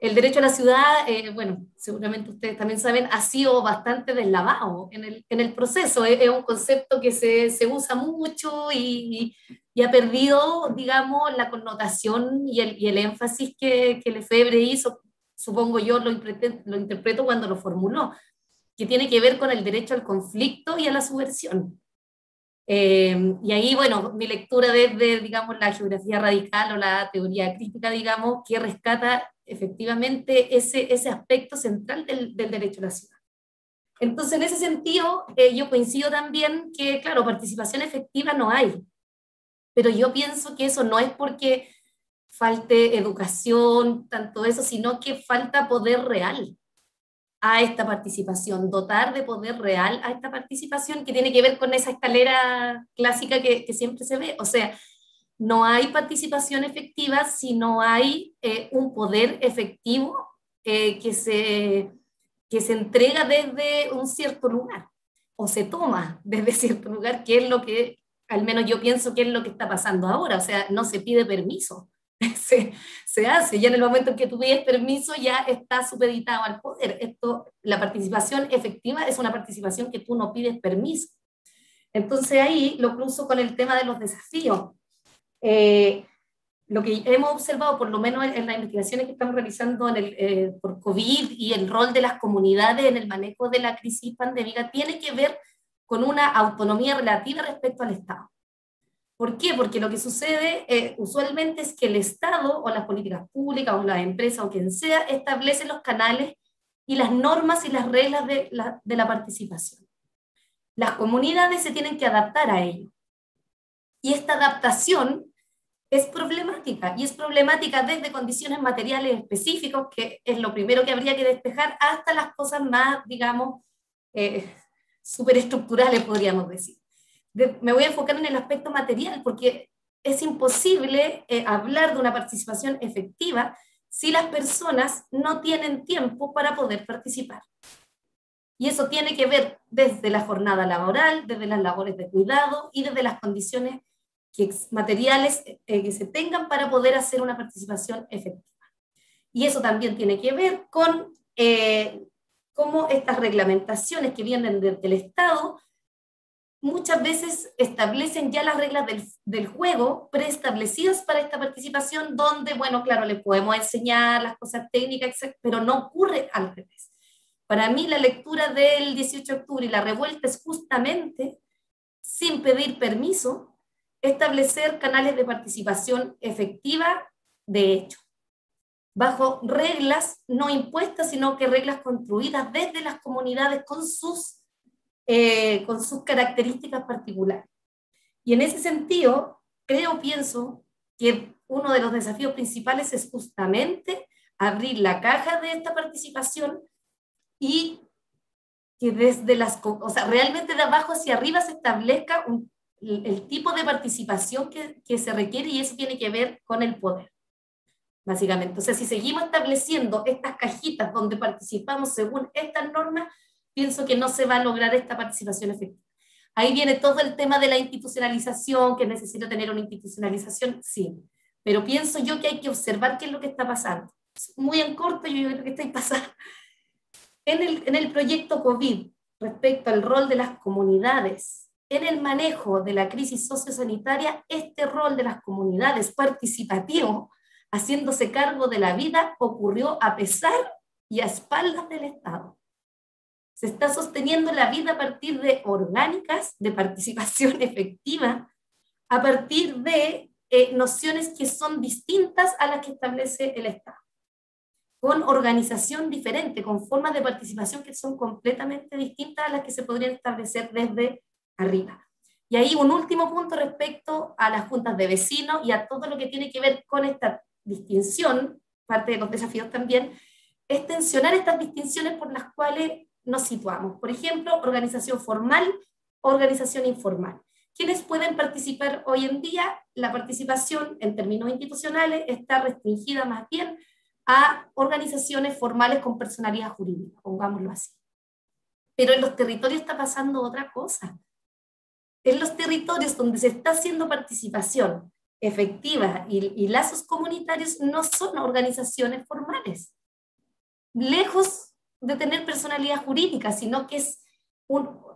El derecho a la ciudad, eh, bueno, seguramente ustedes también saben, ha sido bastante deslavado en el, en el proceso. Es, un concepto que se, se usa mucho y, y ha perdido, digamos, la connotación y el, el énfasis que, que Lefebvre hizo, supongo yo lo, lo interpreto cuando lo formuló, que tiene que ver con el derecho al conflicto y a la subversión. Eh, y ahí, bueno, mi lectura desde, digamos, la geografía radical o la teoría crítica, digamos, que rescata efectivamente ese, ese aspecto central del, del derecho a la ciudad. Entonces, en ese sentido, eh, yo coincido también que, claro, participación efectiva no hay pero yo pienso que eso no es porque falte educación, tanto eso, sino que falta poder real a esta participación, dotar de poder real a esta participación que tiene que ver con esa escalera clásica que, que siempre se ve. O sea, no hay participación efectiva si no hay eh, un poder efectivo eh, que, se, que se entrega desde un cierto lugar o se toma desde cierto lugar, que es lo que, al menos yo pienso que es lo que está pasando ahora, o sea, no se pide permiso, se, se, hace, ya en el momento en que tú pides permiso ya está supeditado al poder. Esto, la participación efectiva es una participación que tú no pides permiso. Entonces ahí lo cruzo con el tema de los desafíos. Eh, lo que hemos observado, por lo menos en, las investigaciones que estamos realizando en eh, por COVID y el rol de las comunidades en el manejo de la crisis pandémica, tiene que ver con una autonomía relativa respecto al Estado. ¿Por qué? Porque lo que sucede eh, usualmente es que el Estado o las políticas públicas o las empresas o quien sea establece los canales y las normas y las reglas de la, de la participación. Las comunidades se tienen que adaptar a ello. Y esta adaptación es problemática y es problemática desde condiciones materiales específicas, que es lo primero que habría que despejar, hasta las cosas más, digamos, eh, superestructurales, podríamos decir. Me voy a enfocar en el aspecto material, porque es imposible eh, hablar de una participación efectiva si las personas no tienen tiempo para poder participar. Y eso tiene que ver desde la jornada laboral, desde las labores de cuidado y desde las condiciones materiales eh, que se tengan para poder hacer una participación efectiva. Y eso también tiene que ver con eh, cómo estas reglamentaciones que vienen del Estado muchas veces establecen ya las reglas del, del, juego preestablecidas para esta participación, donde, bueno, claro, le podemos enseñar las cosas técnicas, pero no ocurre al revés. Para mí la lectura del 18 de octubre y la revuelta es justamente, sin pedir permiso, establecer canales de participación efectiva de hecho, bajo reglas no impuestas, sino que reglas construidas desde las comunidades con sus, eh, con sus características particulares. Y en ese sentido, creo, pienso que uno de los desafíos principales es justamente abrir la caja de esta participación y que desde las, o sea, realmente de abajo hacia arriba se establezca el, tipo de participación que, que, se requiere y eso tiene que ver con el poder, básicamente. O sea, si seguimos estableciendo estas cajitas donde participamos según estas normas, pienso que no se va a lograr esta participación efectiva. Ahí viene todo el tema de la institucionalización, que necesito tener una institucionalización, sí. Pero pienso yo que hay que observar qué es lo que está pasando. Muy en corto, yo creo que está pasando. En el, en el proyecto COVID, respecto al rol de las comunidades, en el manejo de la crisis sociosanitaria, este rol de las comunidades participativo, haciéndose cargo de la vida, ocurrió a pesar y a espaldas del Estado. Se está sosteniendo la vida a partir de orgánicas, de participación efectiva, a partir de eh, nociones que son distintas a las que establece el Estado, con organización diferente, con formas de participación que son completamente distintas a las que se podrían establecer desde arriba. Y ahí un último punto respecto a las juntas de vecinos y a todo lo que tiene que ver con esta distinción, parte de los desafíos también, es tensionar estas distinciones por las cuales nos situamos. Por ejemplo, organización formal, organización informal. ¿Quiénes pueden participar hoy en día? La participación en términos institucionales está restringida más bien a organizaciones formales con personalidad jurídica, pongámoslo así. Pero en los territorios está pasando otra cosa en los territorios donde se está haciendo participación efectiva y, lazos comunitarios no son organizaciones formales, lejos de tener personalidad jurídica, sino que es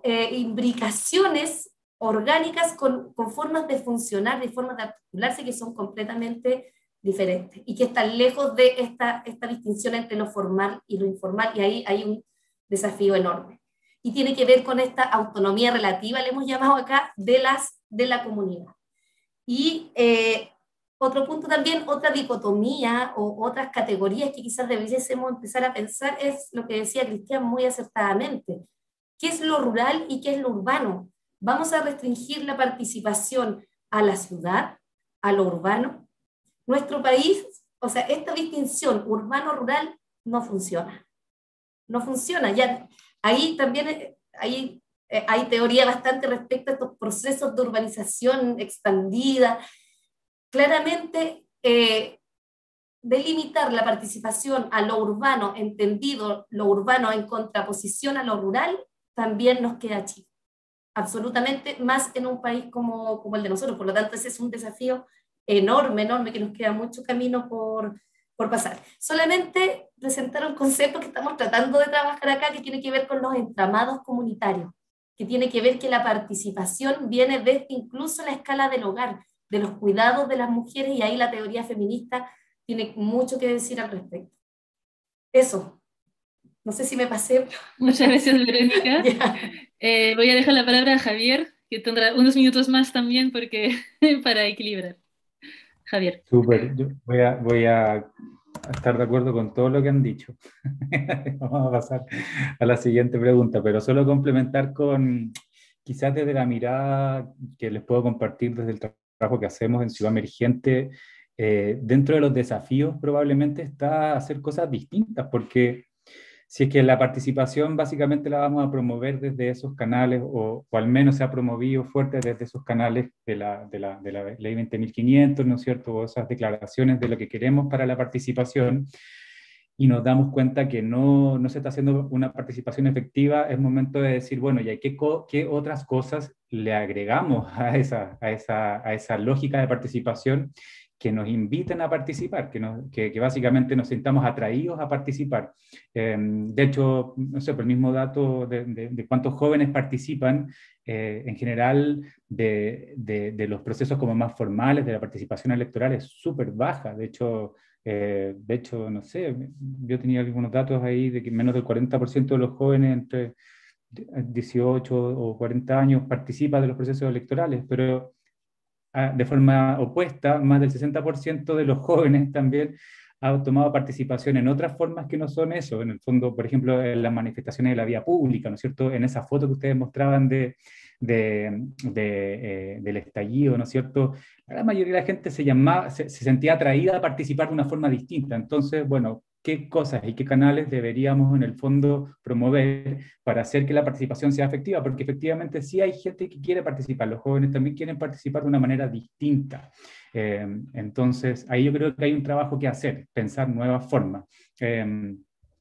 eh, imbricaciones orgánicas con, con, formas de funcionar, de formas de articularse que son completamente diferentes y que están lejos de esta, esta distinción entre lo formal y lo informal y ahí hay un desafío enorme y tiene que ver con esta autonomía relativa, le hemos llamado acá, de, las, de la comunidad. Y eh, otro punto también, otra dicotomía o otras categorías que quizás debiésemos empezar a pensar es lo que decía Cristian muy acertadamente. ¿Qué es lo rural y qué es lo urbano? ¿Vamos a restringir la participación a la ciudad, a lo urbano? Nuestro país, o sea, esta distinción urbano-rural no funciona. No funciona. Ya ahí también eh, hay, eh, hay teoría bastante respecto a estos procesos de urbanización expandida. Claramente, eh, delimitar la participación a lo urbano, entendido lo urbano en contraposición a lo rural, también nos queda chico. Absolutamente, más en un país como, como el de nosotros. Por lo tanto, ese es un desafío enorme, enorme, que nos queda mucho camino por, por pasar. Solamente presentar un concepto que estamos tratando de trabajar acá, que tiene que ver con los entramados comunitarios, que tiene que ver que la participación viene desde incluso la escala del hogar, de los cuidados de las mujeres, y ahí la teoría feminista tiene mucho que decir al respecto. Eso. No sé si me pasé. Muchas gracias, Verónica. Eh, voy a dejar la palabra a Javier, que tendrá unos minutos más también porque, para equilibrar. Javier. Súper, voy a, voy a estar de acuerdo con todo lo que han dicho. Vamos a pasar a la siguiente pregunta, pero solo complementar con, quizás desde la mirada que les puedo compartir desde el trabajo que hacemos en Ciudad Emergente, eh, dentro de los desafíos probablemente está hacer cosas distintas, porque si es que la participación básicamente la vamos a promover desde esos canales, o, o al menos se ha promovido fuerte desde esos canales de la, de la, de la ley 20.500, ¿no es cierto? O esas declaraciones de lo que queremos para la participación, y nos damos cuenta que no, no se está haciendo una participación efectiva, es momento de decir, bueno, ¿y qué, qué otras cosas le agregamos a esa, a, esa, a esa lógica de participación que nos inviten a participar, que, nos, que, básicamente nos sintamos atraídos a participar. Em, de hecho, no sé, por el mismo dato de, de, cuántos jóvenes participan, eh, en general de, de, los procesos como más formales de la participación electoral es súper baja. De hecho, eh, de hecho, no sé, yo tenía algunos datos ahí de que menos del 40% de los jóvenes entre 18 o 40 años participa de los procesos electorales, pero de forma opuesta, más del 60% de los jóvenes también ha tomado participación en otras formas que no son eso. En el fondo, por ejemplo, en las manifestaciones de la vía pública, ¿no es cierto? En esa foto que ustedes mostraban de, de, eh, del estallido, ¿no es cierto? La mayoría de la gente se, llamaba, se, se, sentía atraída a participar de una forma distinta. Entonces, bueno, qué cosas y qué canales deberíamos en el fondo promover para hacer que la participación sea efectiva, porque efectivamente sí hay gente que quiere participar, los jóvenes también quieren participar de una manera distinta. Eh, entonces, ahí yo creo que hay un trabajo que hacer, pensar nuevas formas eh,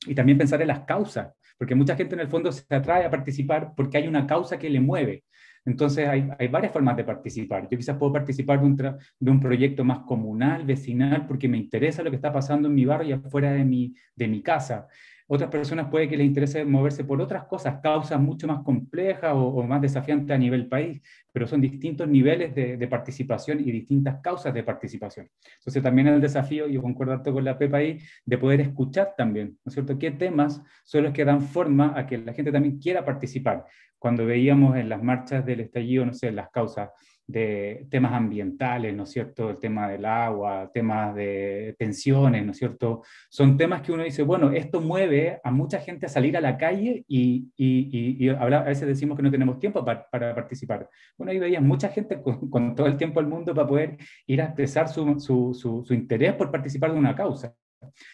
y también pensar en las causas, porque mucha gente en el fondo se atrae a participar porque hay una causa que le mueve. Entonces hay, varias formas de participar. Yo quizás puedo participar de un, proyecto más comunal, vecinal, porque me interesa lo que está pasando en mi barrio y afuera de mi, casa. Otras personas puede que les interese moverse por otras cosas, causas mucho más complejas o, más desafiantes a nivel país, pero son distintos niveles de, participación y distintas causas de participación. Entonces también el desafío, y concuerdo con la Pepa de poder escuchar también, ¿no es cierto? ¿Qué temas son los que dan forma a que la gente también quiera participar? Cuando veíamos en las marchas del estallido, no sé, las causas de temas ambientales, ¿no es cierto? El tema del agua, temas de pensiones, ¿no es cierto? Son temas que uno dice, bueno, esto mueve a mucha gente a salir a la calle y, y, y, a veces decimos que no tenemos tiempo para, para participar. Bueno, ahí veías mucha gente con, con, todo el tiempo del mundo para poder ir a expresar su, su, su, su interés por participar de una causa.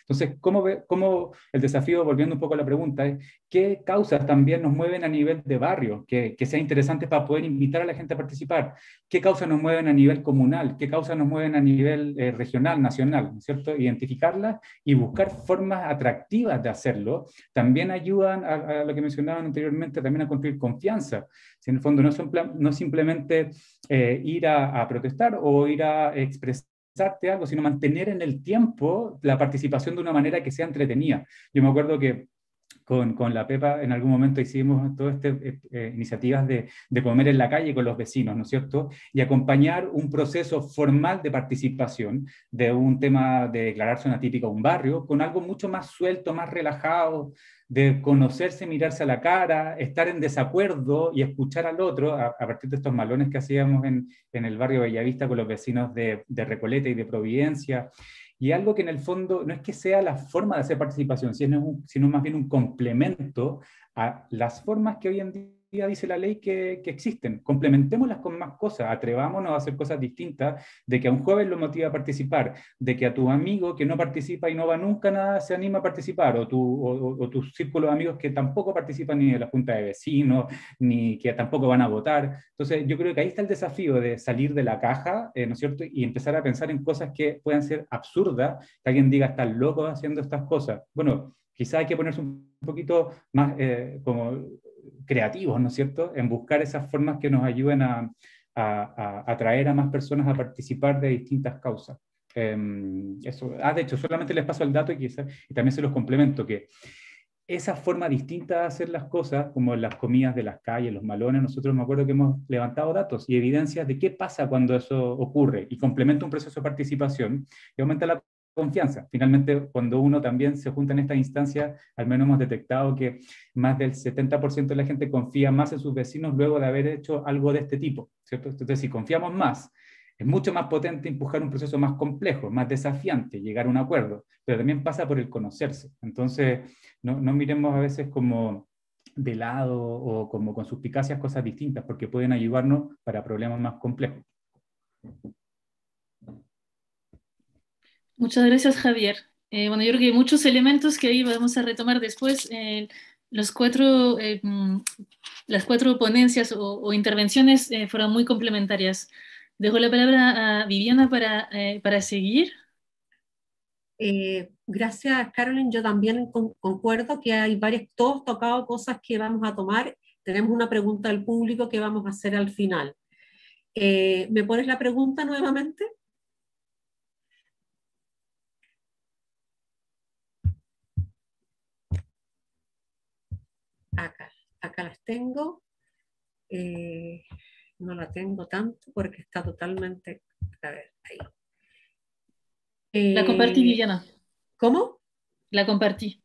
Entonces, ¿cómo, ve, ¿cómo, el desafío, volviendo un poco a la pregunta, es qué causas también nos mueven a nivel de barrio, que, que sea interesante para poder invitar a la gente a participar? ¿Qué causas nos mueven a nivel comunal? ¿Qué causas nos mueven a nivel eh, regional, nacional? ¿cierto? Identificarlas y buscar formas atractivas de hacerlo también ayudan a, a lo que mencionaban anteriormente, también a construir confianza. Si en el fondo no, son, no simplemente eh, ir a, a protestar o ir a expresar algo, sino mantener en el tiempo la participación de una manera que sea entretenida. Yo me acuerdo que con, la Pepa en algún momento hicimos todas estas eh, eh, iniciativas de, comer en la calle con los vecinos, ¿no es cierto? Y acompañar un proceso formal de participación de un tema de declarar zona típica un barrio con algo mucho más suelto, más relajado, de conocerse, mirarse a la cara, estar en desacuerdo y escuchar al otro, a, partir de estos malones que hacíamos en, el barrio Bellavista con los vecinos de Recoleta y de Providencia, y algo que en el fondo no es que sea la forma de hacer participación, sino, sino más bien un complemento a las formas que hoy en día dice la ley que, que, existen. Complementémoslas con más cosas, atrevámonos a hacer cosas distintas, de que a un joven lo motiva a participar, de que a tu amigo que no participa y no va nunca nada se anima a participar, o tu, o, tu círculo de amigos que tampoco participan ni en la junta de vecinos, ni que tampoco van a votar. Entonces, yo creo que ahí está el desafío de salir de la caja, eh, ¿no es cierto? Y empezar a pensar en cosas que puedan ser absurdas, que alguien diga, están locos haciendo estas cosas. Bueno, quizá hay que ponerse un poquito más eh, como creativos, ¿no es cierto?, en buscar esas formas que nos ayuden a, atraer a más personas a participar de distintas causas. Em, eso, ah, de hecho, solamente les paso el dato y, y también se los complemento, que esa forma distinta de hacer las cosas, como las comidas de las calles, los malones, nosotros me acuerdo que hemos levantado datos y evidencias de qué pasa cuando eso ocurre y complementa un proceso de participación y aumenta la confianza. Finalmente, cuando uno también se junta en esta instancia, al menos hemos detectado que más del 70% de la gente confía más en sus vecinos luego de haber hecho algo de este tipo. Entonces, si confiamos más, es mucho más potente empujar un proceso más complejo, más desafiante, llegar a un acuerdo, pero también pasa por el conocerse. Entonces, no, no miremos a veces como de lado o como con suspicacias cosas distintas, porque pueden ayudarnos para problemas más complejos. Muchas gracias, Javier. Eh, bueno, yo creo que hay muchos elementos que ahí vamos a retomar después. Eh, los cuatro, eh, mm, las cuatro ponencias o, intervenciones fueron muy complementarias. Dejo la palabra a Viviana para, para seguir. gracias, Carolyn. Yo también concuerdo que hay varios, todos tocado cosas que vamos a tomar. Tenemos una pregunta del público que vamos a hacer al final. ¿Me pones la pregunta nuevamente? Acá, acá las tengo. Eh, no la tengo tanto porque está totalmente, a ver, ahí. la compartí, Viviana. ¿Cómo? La compartí.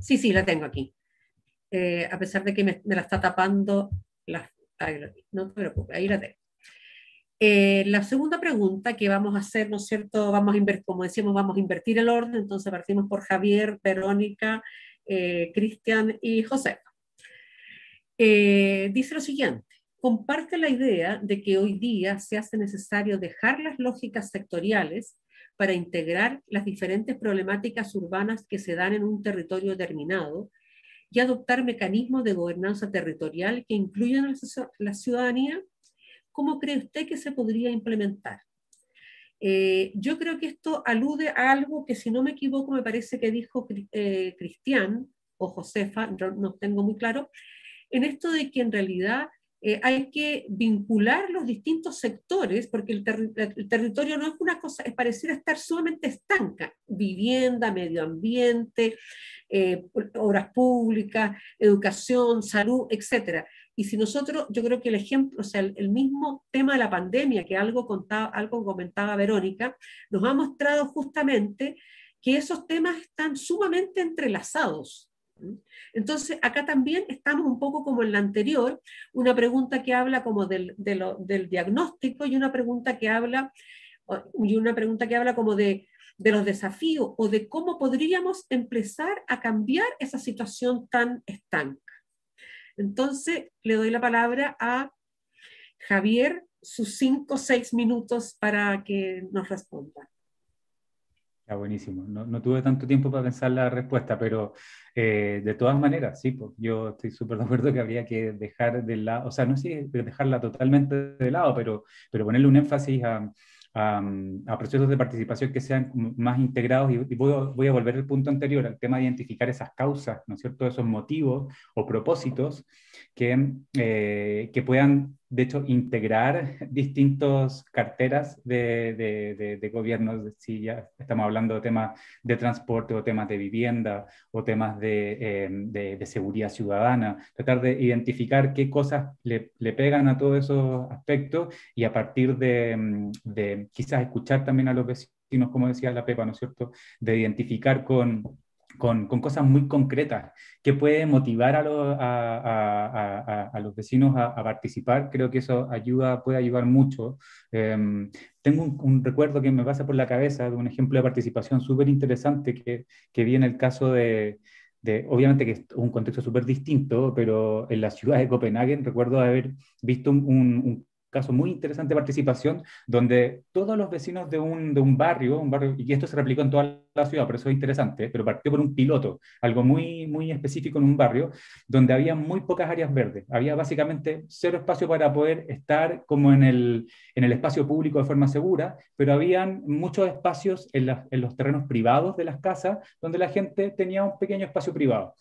Sí, sí, la tengo aquí. Eh, a pesar de que me, la está tapando, la, no te preocupes, ahí la tengo. Eh, la segunda pregunta que vamos a hacer, ¿no es cierto? Vamos a invertir, como decíamos, vamos a invertir el orden, entonces partimos por Javier, Verónica, Cristian y José. Eh, dice lo siguiente, comparte la idea de que hoy día se hace necesario dejar las lógicas sectoriales para integrar las diferentes problemáticas urbanas que se dan en un territorio determinado y adoptar mecanismos de gobernanza territorial que incluyan la ciudadanía. ¿Cómo cree usted que se podría implementar? Eh, yo creo que esto alude a algo que, si no me equivoco, me parece que dijo eh, Cristian o Josefa, no tengo muy claro, en esto de que en realidad eh, hay que vincular los distintos sectores, porque el, territorio no es una cosa, es pareciera estar sumamente estanca, vivienda, medio ambiente, eh, obras públicas, educación, salud, etc. Y si nosotros, yo creo que el ejemplo, o sea, el, mismo tema de la pandemia, que algo comentaba Verónica, nos ha mostrado justamente que esos temas están sumamente entrelazados. Entonces, acá también estamos un poco como en la anterior, una pregunta que habla como del, del diagnóstico y una pregunta que habla, y una pregunta que habla como de, de los desafíos o de cómo podríamos empezar a cambiar esa situación tan estanca. Entonces, le doy la palabra a Javier, sus cinco o seis minutos para que nos responda. Está buenísimo. No, no, tuve tanto tiempo para pensar la respuesta, pero eh, de todas maneras, sí, pues, yo estoy súper de acuerdo que habría que dejar de lado, o sea, no sé dejarla totalmente de lado, pero, pero ponerle un énfasis a, a, procesos de participación que sean más integrados y, voy, voy, a volver al punto anterior, al tema de identificar esas causas, ¿no es cierto?, esos motivos o propósitos que, eh, que puedan de hecho, integrar distintas carteras de, de, de, gobiernos, si ya estamos hablando de temas de transporte o temas de vivienda o temas de, eh, seguridad ciudadana, tratar de identificar qué cosas le, le, pegan a todos esos aspectos y a partir de, quizás escuchar también a los vecinos, como decía la Pepa, ¿no es cierto?, de identificar con con, con, cosas muy concretas que puede motivar a, los vecinos a, participar. Creo que eso ayuda, puede ayudar mucho. Em, tengo un, recuerdo que me pasa por la cabeza de un ejemplo de participación súper interesante que, que vi en el caso de, de, obviamente que es un contexto súper distinto, pero en la ciudad de Copenhague recuerdo haber visto un, caso muy interesante de participación, donde todos los vecinos de un, de un barrio, un barrio, y esto se replicó en toda la ciudad, por eso es interesante, pero partió por un piloto, algo muy, muy específico en un barrio, donde había muy pocas áreas verdes. Había básicamente cero espacio para poder estar como en el, en el espacio público de forma segura, pero habían muchos espacios en, en los terrenos privados de las casas, donde la gente tenía un pequeño espacio privado.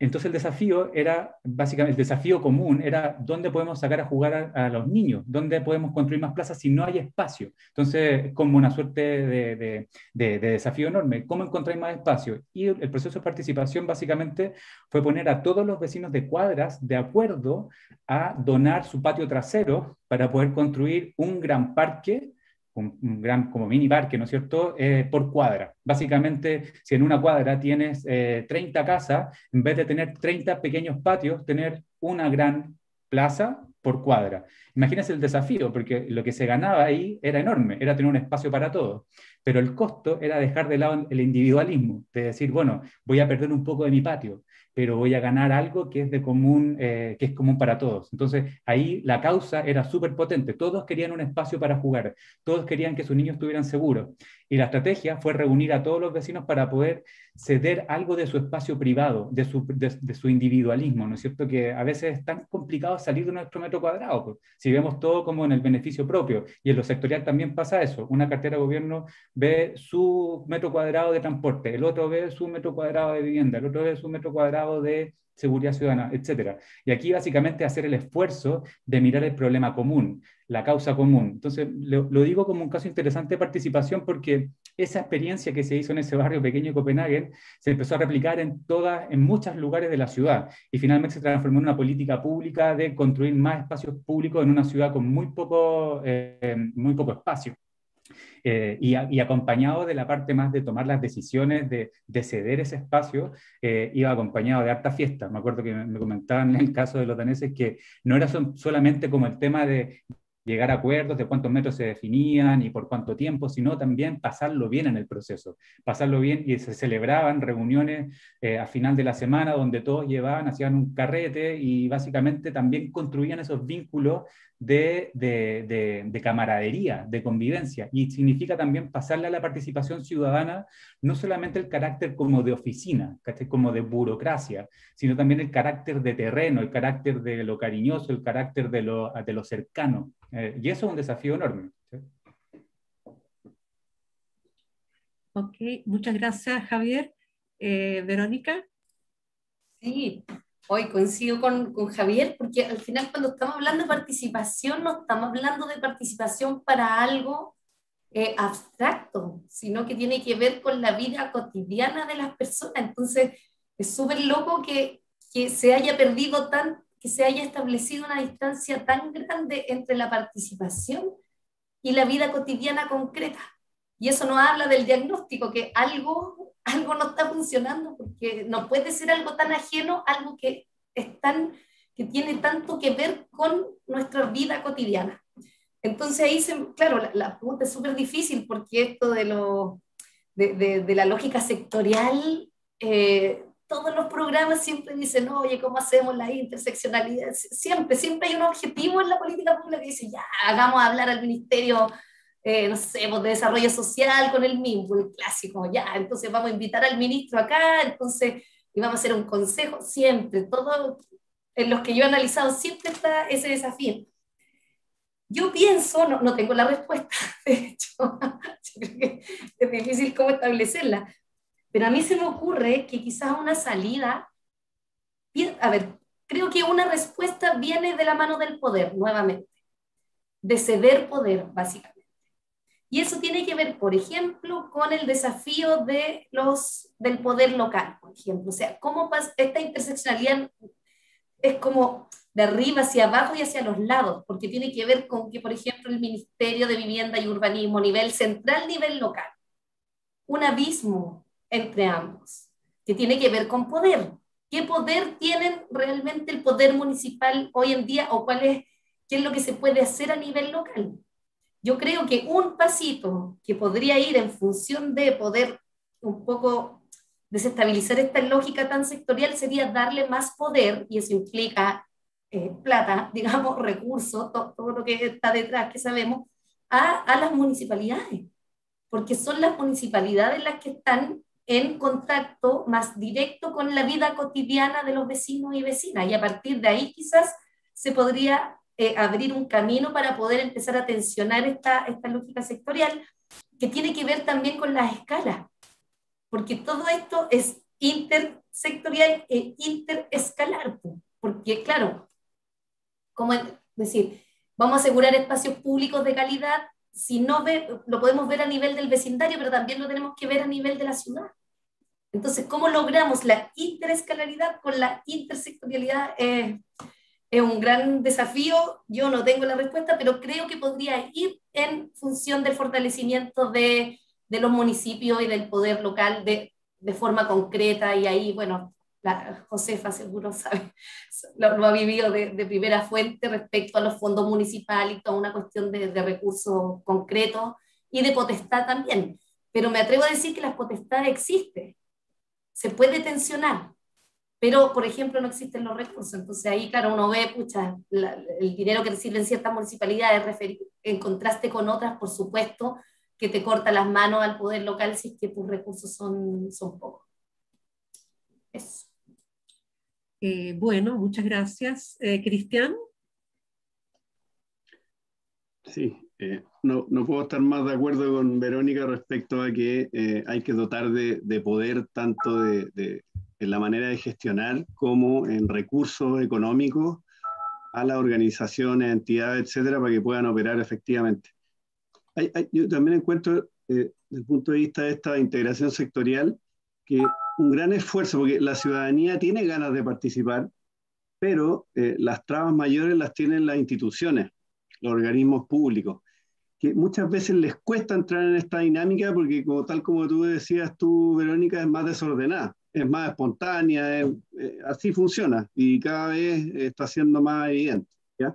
Entonces el desafío era, básicamente, el desafío común era dónde podemos sacar a jugar a, los niños, dónde podemos construir más plazas si no hay espacio. Entonces, como una suerte de, de, desafío enorme, ¿cómo encontrar más espacio? Y el, proceso de participación básicamente fue poner a todos los vecinos de cuadras de acuerdo a donar su patio trasero para poder construir un gran parque un, gran como mini parque, ¿no es cierto?, eh, por cuadra. Básicamente, si en una cuadra tienes 30 eh, casas, en vez de tener 30 pequeños patios, tener una gran plaza por cuadra. Imagínense el desafío, porque lo que se ganaba ahí era enorme, era tener un espacio para todos, pero el costo era dejar de lado el individualismo, de decir, bueno, voy a perder un poco de mi patio, pero voy a ganar algo que es de común, eh, que es común para todos. Entonces, ahí la causa era súper potente. Todos querían un espacio para jugar, todos querían que sus niños estuvieran seguros. Y la estrategia fue reunir a todos los vecinos para poder ceder algo de su espacio privado, de su, individualismo, ¿no es cierto? Que a veces es tan complicado salir de nuestro metro cuadrado, pues. si vemos todo como en el beneficio propio. Y en lo sectorial también pasa eso. Una cartera de gobierno ve su metro cuadrado de transporte, el otro ve su metro cuadrado de vivienda, el otro ve su metro cuadrado de seguridad ciudadana, etcétera. Y aquí básicamente hacer el esfuerzo de mirar el problema común, la causa común. Entonces, lo, digo como un caso interesante de participación porque esa experiencia que se hizo en ese barrio pequeño de Copenhague se empezó a replicar en todas, en muchos lugares de la ciudad y finalmente se transformó en una política pública de construir más espacios públicos en una ciudad con muy poco, eh, muy poco espacio. Eh, y, acompañado de la parte más de tomar las decisiones, de, ceder ese espacio, eh, iba acompañado de harta fiesta. Me acuerdo que me, comentaban en el caso de los daneses que no era solamente como el tema de llegar a acuerdos de cuántos metros se definían y por cuánto tiempo, sino también pasarlo bien en el proceso, pasarlo bien y se celebraban reuniones eh, a final de la semana donde todos llevaban, hacían un carrete y básicamente también construían esos vínculos de, de, de, camaradería, de convivencia. Y significa también pasarle a la participación ciudadana no solamente el carácter como de oficina, como de burocracia, sino también el carácter de terreno, el carácter de lo cariñoso, el carácter de lo, de lo cercano. Eh, y eso es un desafío enorme. Ok, muchas gracias Javier. Eh, Verónica. Sí, hoy coincido con, Javier, porque al final cuando estamos hablando de participación, no estamos hablando de participación para algo eh, abstracto, sino que tiene que ver con la vida cotidiana de las personas. Entonces, es súper loco que, que se haya perdido tan, que se haya establecido una distancia tan grande entre la participación y la vida cotidiana concreta. Y eso no habla del diagnóstico, que algo, algo no está funcionando, porque no puede ser algo tan ajeno, algo que, es que tiene tanto que ver con nuestra vida cotidiana. Entonces ahí, se, claro, la, pregunta es súper difícil porque esto de, lo, de, la lógica sectorial eh, todos los programas siempre dicen, oye, ¿cómo hacemos la interseccionalidad? Siempre, siempre hay un objetivo en la política pública que dice, ya, hagamos hablar al Ministerio, eh, no sé, pues, de Desarrollo Social con el MIMBU, clásico, ya, entonces vamos a invitar al ministro acá, entonces, y vamos a hacer un consejo, siempre, todo, en los que yo he analizado, siempre está ese desafío. Yo pienso, no, no tengo la respuesta, de hecho, es difícil cómo establecerla, pero a mí se me ocurre que quizás una salida, a ver, creo que una respuesta viene de la mano del poder, nuevamente, de ceder poder, básicamente. Y eso tiene que ver, por ejemplo, con el desafío de los, del poder local, por ejemplo. O sea, cómo pasa, esta interseccionalidad es como de arriba hacia abajo y hacia los lados, porque tiene que ver con que, por ejemplo, el Ministerio de Vivienda y Urbanismo, nivel central, nivel local, un abismo entre ambos, que tiene que ver con poder. ¿Qué poder tienen realmente el poder municipal hoy en día o cuál es, qué es lo que se puede hacer a nivel local? Yo creo que un pasito que podría ir en función de poder un poco desestabilizar esta lógica tan sectorial sería darle más poder, y eso implica eh, plata, digamos, recursos, todo lo que está detrás que sabemos, a, a las municipalidades, porque son las municipalidades las que están en contacto más directo con la vida cotidiana de los vecinos y vecinas, y a partir de ahí quizás se podría eh, abrir un camino para poder empezar a tensionar esta, esta lógica sectorial, que tiene que ver también con las escalas, porque todo esto es intersectorial e interescalar, porque claro, como decir, vamos a asegurar espacios públicos de calidad, si no ve, lo podemos ver a nivel del vecindario, pero también lo tenemos que ver a nivel de la ciudad. Entonces, ¿cómo logramos la interescalaridad con la intersectorialidad? Eh, es un gran desafío, yo no tengo la respuesta, pero creo que podría ir en función del fortalecimiento de, los municipios y del poder local de, forma concreta y ahí, bueno, la Josefa seguro sabe, lo, ha vivido de, de, primera fuente respecto a los fondos municipales y toda una cuestión de, de recursos concretos y de potestad también. Pero me atrevo a decir que la potestad existe, se puede tensionar, pero por ejemplo no existen los recursos. Entonces ahí, claro, uno ve, pucha, el dinero que reciben ciertas municipalidades en contraste con otras, por supuesto, que te corta las manos al poder local si es que tus recursos son, son pocos. Eso. Eh, bueno, muchas gracias. Eh, Cristian. Sí, eh, no, no, puedo estar más de acuerdo con Verónica respecto a que eh, hay que dotar de, de poder tanto de, de, en la manera de gestionar como en recursos económicos a las organizaciones, entidades, etcétera, para que puedan operar efectivamente. Hay, hay, yo también encuentro, eh, desde el punto de vista de esta integración sectorial, que un gran esfuerzo, porque la ciudadanía tiene ganas de participar, pero eh, las trabas mayores las tienen las instituciones, los organismos públicos, que muchas veces les cuesta entrar en esta dinámica porque, como tal como tú decías tú, Verónica, es más desordenada es más espontánea, es, eh, así funciona y cada vez está siendo más evidente. ¿ya?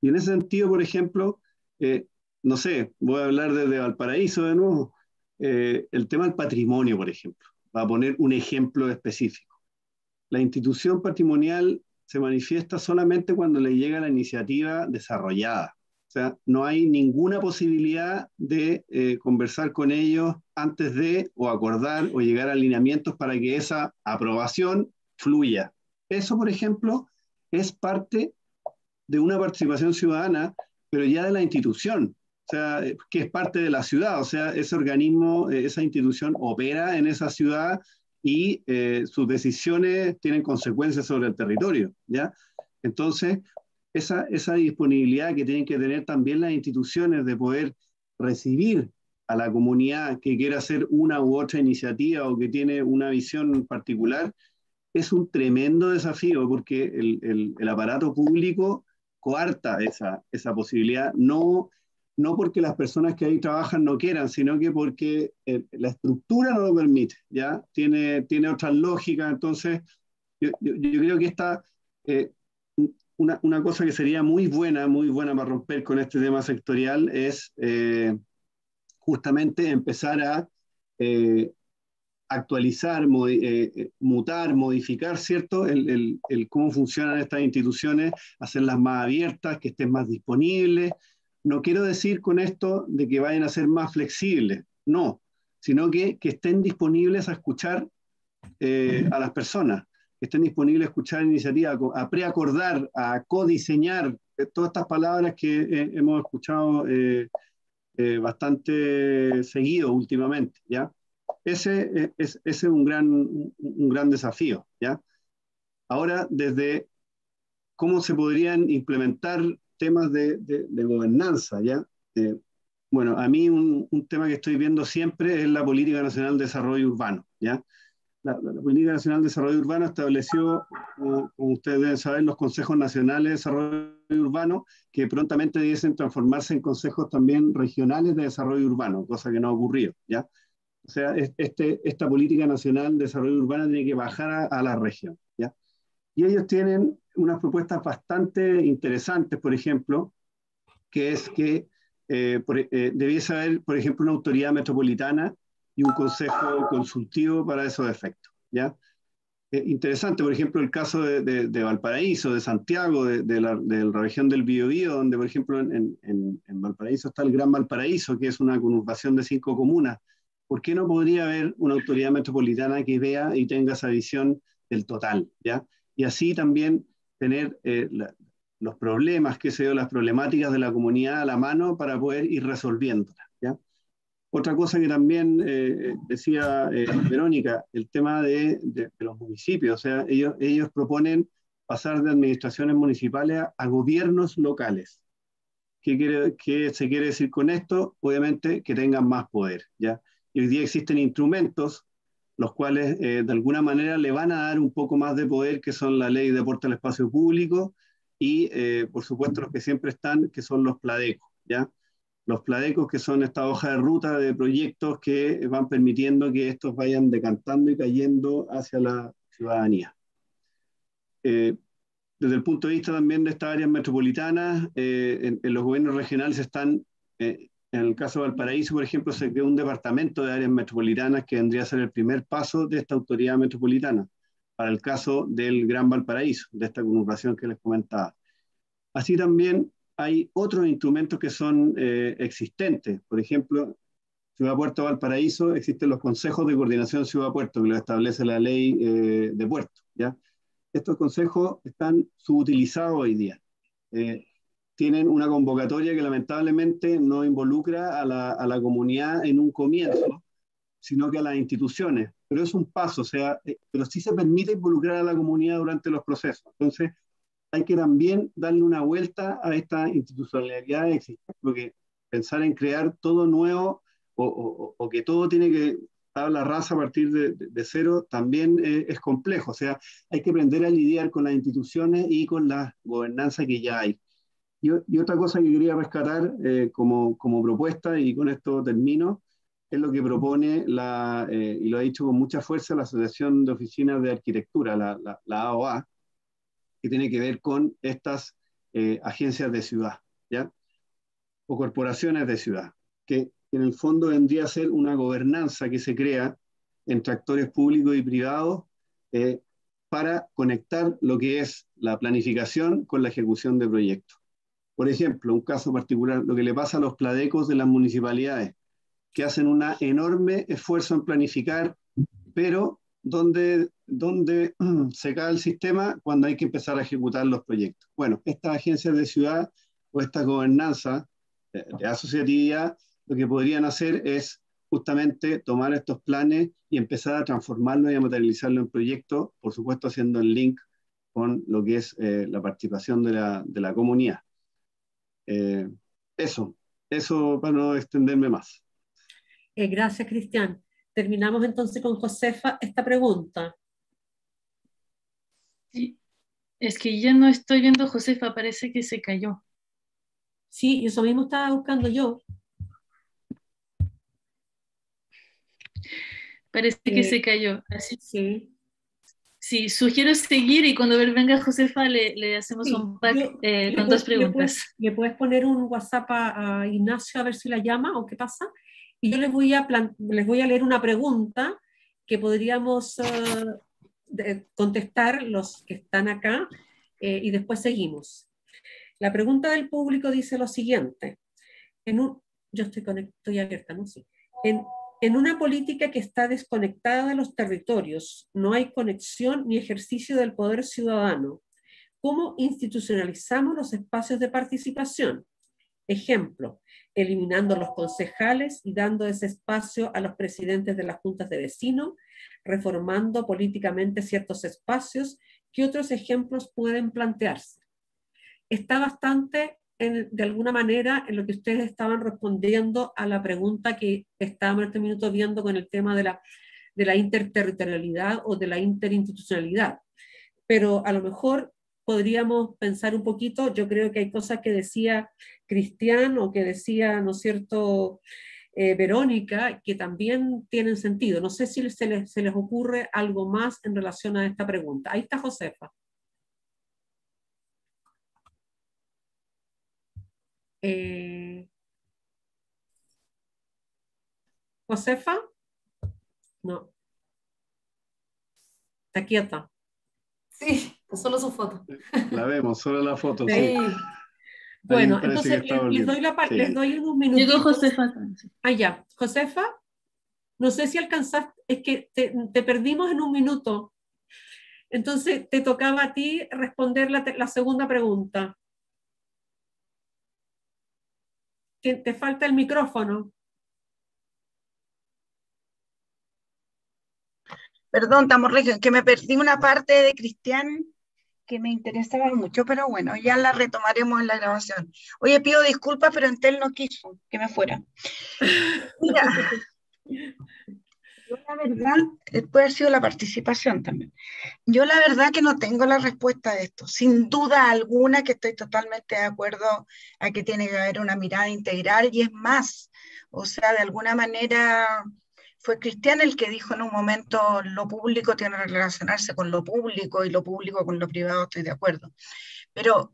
Y en ese sentido, por ejemplo, eh, no sé, voy a hablar desde Valparaíso de nuevo, eh, el tema del patrimonio, por ejemplo, para poner un ejemplo específico. La institución patrimonial se manifiesta solamente cuando le llega la iniciativa desarrollada. O sea, no hay ninguna posibilidad de eh, conversar con ellos antes de o acordar o llegar a alineamientos para que esa aprobación fluya. Eso, por ejemplo, es parte de una participación ciudadana, pero ya de la institución, o sea, eh, que es parte de la ciudad, o sea, ese organismo, eh, esa institución opera en esa ciudad y sus decisiones tienen consecuencias sobre el territorio, ¿ya? Entonces, esa, esa disponibilidad que tienen que tener también las instituciones de poder recibir a la comunidad que quiere hacer una u otra iniciativa o que tiene una visión particular, es un tremendo desafío porque el, el, aparato público coarta esa, esa posibilidad, no, no porque las personas que ahí trabajan no quieran, sino que porque eh, la estructura no lo permite, ¿ya? Tiene, tiene otras lógicas, entonces yo creo que esta, eh, una, una, cosa que sería muy buena, muy buena para romper con este tema sectorial es eh, justamente empezar a eh, actualizar, eh, mutar, modificar, ¿cierto? El, el, el, cómo funcionan estas instituciones, hacerlas más abiertas, que estén más disponibles. No quiero decir con esto de que vayan a ser más flexibles, no, sino que, que estén disponibles a escuchar a las personas estén disponibles a escuchar iniciativas, a preacordar, a codiseñar, eh, todas estas palabras que eh, hemos escuchado eh, eh, bastante seguido últimamente, ¿ya? Ese, eh, es, ese es un gran, un gran desafío, ¿ya? Ahora, desde cómo se podrían implementar temas de, de, de gobernanza, ¿ya? Bueno, a mí un, un, tema que estoy viendo siempre es la Política Nacional de Desarrollo Urbano, ¿ya? La, la, Política Nacional de Desarrollo Urbano estableció, como, como, ustedes deben saber, los consejos nacionales de desarrollo urbano, que prontamente debiesen transformarse en consejos también regionales de desarrollo urbano, cosa que no ha ocurrido, ¿ya? O sea, este, esta política nacional de desarrollo urbano tiene que bajar a, a la región, ¿ya? Y ellos tienen unas propuestas bastante interesantes, por ejemplo, que es que eh, por, eh, debiese haber, por ejemplo, una autoridad metropolitana y un consejo consultivo para esos efectos. ¿ya? Eh, interesante, por ejemplo, el caso de, de, Valparaíso, de Santiago, de, la, región del Biobío, donde, por ejemplo, en, en, en, Valparaíso está el Gran Valparaíso, que es una conurbación de cinco comunas. ¿Por qué no podría haber una autoridad metropolitana que vea y tenga esa visión del total? ¿ya? Y así también tener eh, los problemas, que se las problemáticas de la comunidad a la mano para poder ir resolviéndolas. Otra cosa que también eh, decía eh, Verónica, el tema de, los municipios, o sea, ellos, proponen pasar de administraciones municipales a, gobiernos locales. ¿Qué, quiere, ¿Qué, se quiere decir con esto? Obviamente que tengan más poder, ¿ya? Y hoy día existen instrumentos los cuales de alguna manera le van a dar un poco más de poder, que son la ley de deporte al espacio público y, por supuesto, los que siempre están, que son los pladecos, ¿ya? Los pladecos, que son esta hoja de ruta de proyectos que van permitiendo que estos vayan decantando y cayendo hacia la ciudadanía. Eh, desde el punto de vista también de estas áreas metropolitanas, eh, en, los gobiernos regionales están, eh, en el caso de Valparaíso, por ejemplo, se creó un departamento de áreas metropolitanas que vendría a ser el primer paso de esta autoridad metropolitana, para el caso del Gran Valparaíso, de esta conurbación que les comentaba. Así también hay otros instrumentos que son eh, existentes. Por ejemplo, Ciudad Puerto Valparaíso, existen los consejos de coordinación Ciudad Puerto, que lo establece la ley eh, de puerto. ¿ya? Estos consejos están subutilizados hoy día. Eh, tienen una convocatoria que lamentablemente no involucra a la, a la, comunidad en un comienzo, sino que a las instituciones. Pero es un paso, o sea, pero sí se permite involucrar a la comunidad durante los procesos. Entonces, hay que también darle una vuelta a esta institucionalidad existente, porque pensar en crear todo nuevo o, que todo tiene que dar la raza a partir de, cero también es complejo. O sea, hay que aprender a lidiar con las instituciones y con la gobernanza que ya hay. Y, otra cosa que quería rescatar eh, como, como, propuesta, y con esto termino, es lo que propone, la, eh, y lo ha dicho con mucha fuerza, la Asociación de Oficinas de Arquitectura, la, la, la AOA, que tiene que ver con estas eh, agencias de ciudad, ¿ya? O corporaciones de ciudad, que en el fondo vendría a ser una gobernanza que se crea entre actores públicos y privados eh, para conectar lo que es la planificación con la ejecución de proyectos. Por ejemplo, un caso particular, lo que le pasa a los pladecos de las municipalidades, que hacen un enorme esfuerzo en planificar, pero donde, donde se cae el sistema cuando hay que empezar a ejecutar los proyectos. Bueno, estas agencias de ciudad o esta gobernanza de, asociatividad lo que podrían hacer es justamente tomar estos planes y empezar a transformarlos y a materializarlos en proyectos, por supuesto haciendo el link con lo que es eh, la participación de la, de la comunidad. Eh, eso, eso para no extenderme más. Eh, gracias, Cristian. Terminamos entonces con Josefa esta pregunta. Sí, es que ya no estoy viendo Josefa, parece que se cayó. Sí, eso mismo estaba buscando yo. Parece que se cayó. Así. Sí. Sí, sugiero seguir y cuando venga Josefa le, hacemos un pack eh, con dos preguntas. ¿Le puedes, poner un WhatsApp a, Ignacio a ver si la llama o qué pasa? Y yo les voy a, les voy a leer una pregunta que podríamos eh, contestar los que están acá eh, y después seguimos. La pregunta del público dice lo siguiente. En un, yo estoy, estoy abierta, ¿no? Sí. En, en una política que está desconectada de los territorios, no hay conexión ni ejercicio del poder ciudadano. ¿Cómo institucionalizamos los espacios de participación? Ejemplo, eliminando los concejales y dando ese espacio a los presidentes de las juntas de vecinos, reformando políticamente ciertos espacios. ¿Qué otros ejemplos pueden plantearse? Está bastante, de alguna manera, en lo que ustedes estaban respondiendo a la pregunta que estábamos en este minuto viendo con el tema de la, de la interterritorialidad o de la interinstitucionalidad. Pero a lo mejor podríamos pensar un poquito, yo creo que hay cosas que decía Cristian o que decía, ¿no es cierto?, eh, Verónica, que también tienen sentido. No sé si se les, ocurre algo más en relación a esta pregunta. Ahí está Josefa. Eh, Josefa. No. Está quieta. Sí, solo su foto. La vemos, solo la foto. Sí. Sí. Bueno, entonces está les, doy la Sí. les doy unos minutos. Llegó Josefa. Ah, ya. Josefa, no sé si alcanzaste, es que te, te perdimos en un minuto. Entonces te tocaba a ti responder la, la segunda pregunta. Te, te falta el micrófono. Perdón, estamos regios, que me perdí una parte de Cristian que me interesaba mucho, pero bueno, ya la retomaremos en la grabación. Oye, pido disculpas, pero Entel no quiso que me fuera. Mira, yo la verdad, eh, puede haber sido la participación también. Yo la verdad que no tengo la respuesta de esto. Sin duda alguna que estoy totalmente de acuerdo a que tiene que haber una mirada integral y es más, o sea, de alguna manera fue Cristian el que dijo en un momento lo público tiene que relacionarse con lo público y lo público con lo privado, estoy de acuerdo. Pero,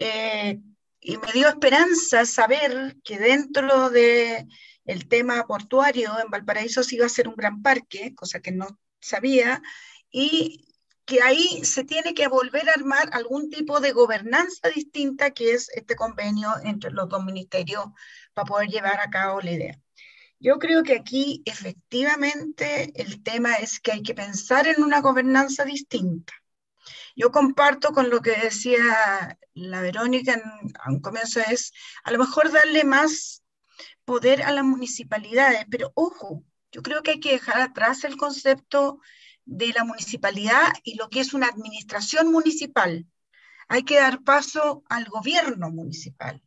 eh, y me dio esperanza saber que dentro de el tema portuario en Valparaíso se iba a hacer un gran parque, cosa que no sabía, y que ahí se tiene que volver a armar algún tipo de gobernanza distinta, que es este convenio entre los dos ministerios para poder llevar a cabo la idea. Yo creo que aquí efectivamente el tema es que hay que pensar en una gobernanza distinta. Yo comparto con lo que decía la Verónica en, a un comienzo, es a lo mejor darle más poder a las municipalidades, pero ojo, yo creo que hay que dejar atrás el concepto de la municipalidad y lo que es una administración municipal. Hay que dar paso al gobierno municipal,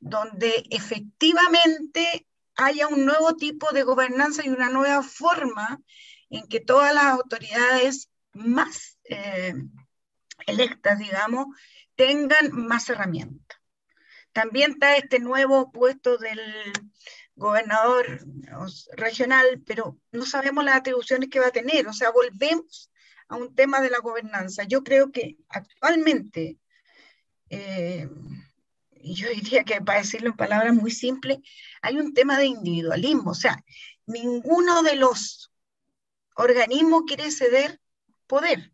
donde efectivamente haya un nuevo tipo de gobernanza y una nueva forma en que todas las autoridades más eh, electas, digamos, tengan más herramientas. También está este nuevo puesto del gobernador regional, pero no sabemos las atribuciones que va a tener. O sea, volvemos a un tema de la gobernanza. Yo creo que actualmente, eh, yo diría que para decirlo en palabras muy simples, hay un tema de individualismo. O sea, ninguno de los organismos quiere ceder poder.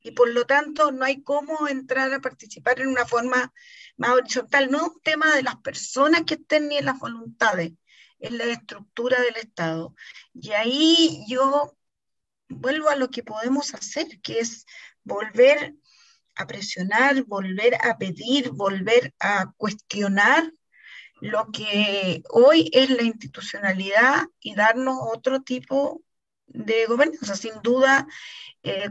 Y por lo tanto no hay cómo entrar a participar en una forma más horizontal. No es un tema de las personas que estén ni en las voluntades, es la estructura del Estado. Y ahí yo vuelvo a lo que podemos hacer, que es volver a presionar, volver a pedir, volver a cuestionar lo que hoy es la institucionalidad y darnos otro tipo de gobernanza. Sin duda, eh,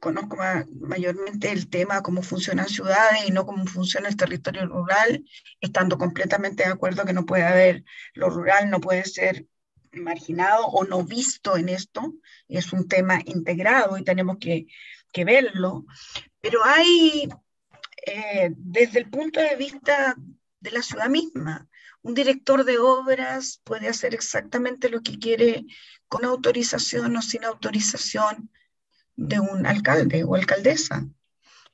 conozco ma mayormente el tema, cómo funcionan ciudades y no cómo funciona el territorio rural, estando completamente de acuerdo que no puede haber, lo rural no puede ser marginado o no visto en esto, es un tema integrado y tenemos que, que verlo, pero hay, eh, desde el punto de vista de la ciudad misma, un director de obras puede hacer exactamente lo que quiere con autorización o sin autorización de un alcalde o alcaldesa.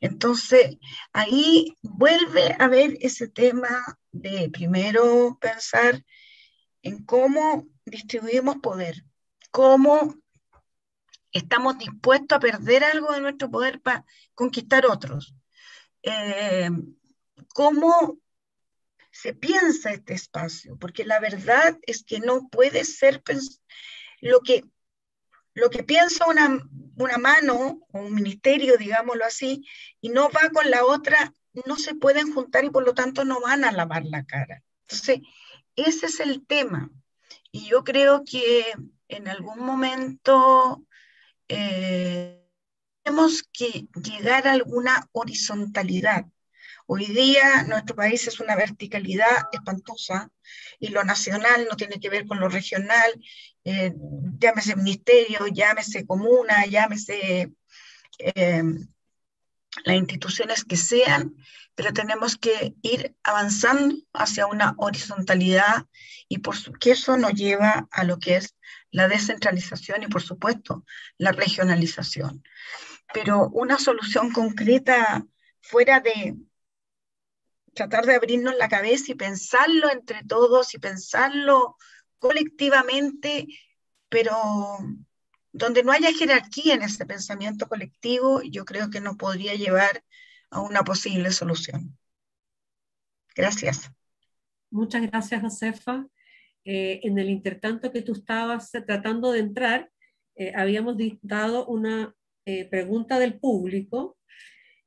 Entonces, ahí vuelve a ver ese tema de primero pensar en cómo distribuimos poder, cómo estamos dispuestos a perder algo de nuestro poder para conquistar otros, eh, cómo se piensa este espacio, porque la verdad es que no puede ser lo que, lo que piensa una, una mano un ministerio, digámoslo así, y no va con la otra, no se pueden juntar y por lo tanto no van a lavar la cara. Entonces, ese es el tema. Y yo creo que en algún momento eh, tenemos que llegar a alguna horizontalidad. Hoy día nuestro país es una verticalidad espantosa y lo nacional no tiene que ver con lo regional, eh, llámese ministerio, llámese comuna, llámese eh, las instituciones que sean, pero tenemos que ir avanzando hacia una horizontalidad y por que eso nos lleva a lo que es la descentralización y por supuesto la regionalización. Pero una solución concreta fuera de tratar de abrirnos la cabeza y pensarlo entre todos y pensarlo colectivamente, pero donde no haya jerarquía en ese pensamiento colectivo, yo creo que no podría llevar a una posible solución. Gracias. Muchas gracias, Josefa. Eh, en el intertanto que tú estabas tratando de entrar, eh, habíamos dado una eh, pregunta del público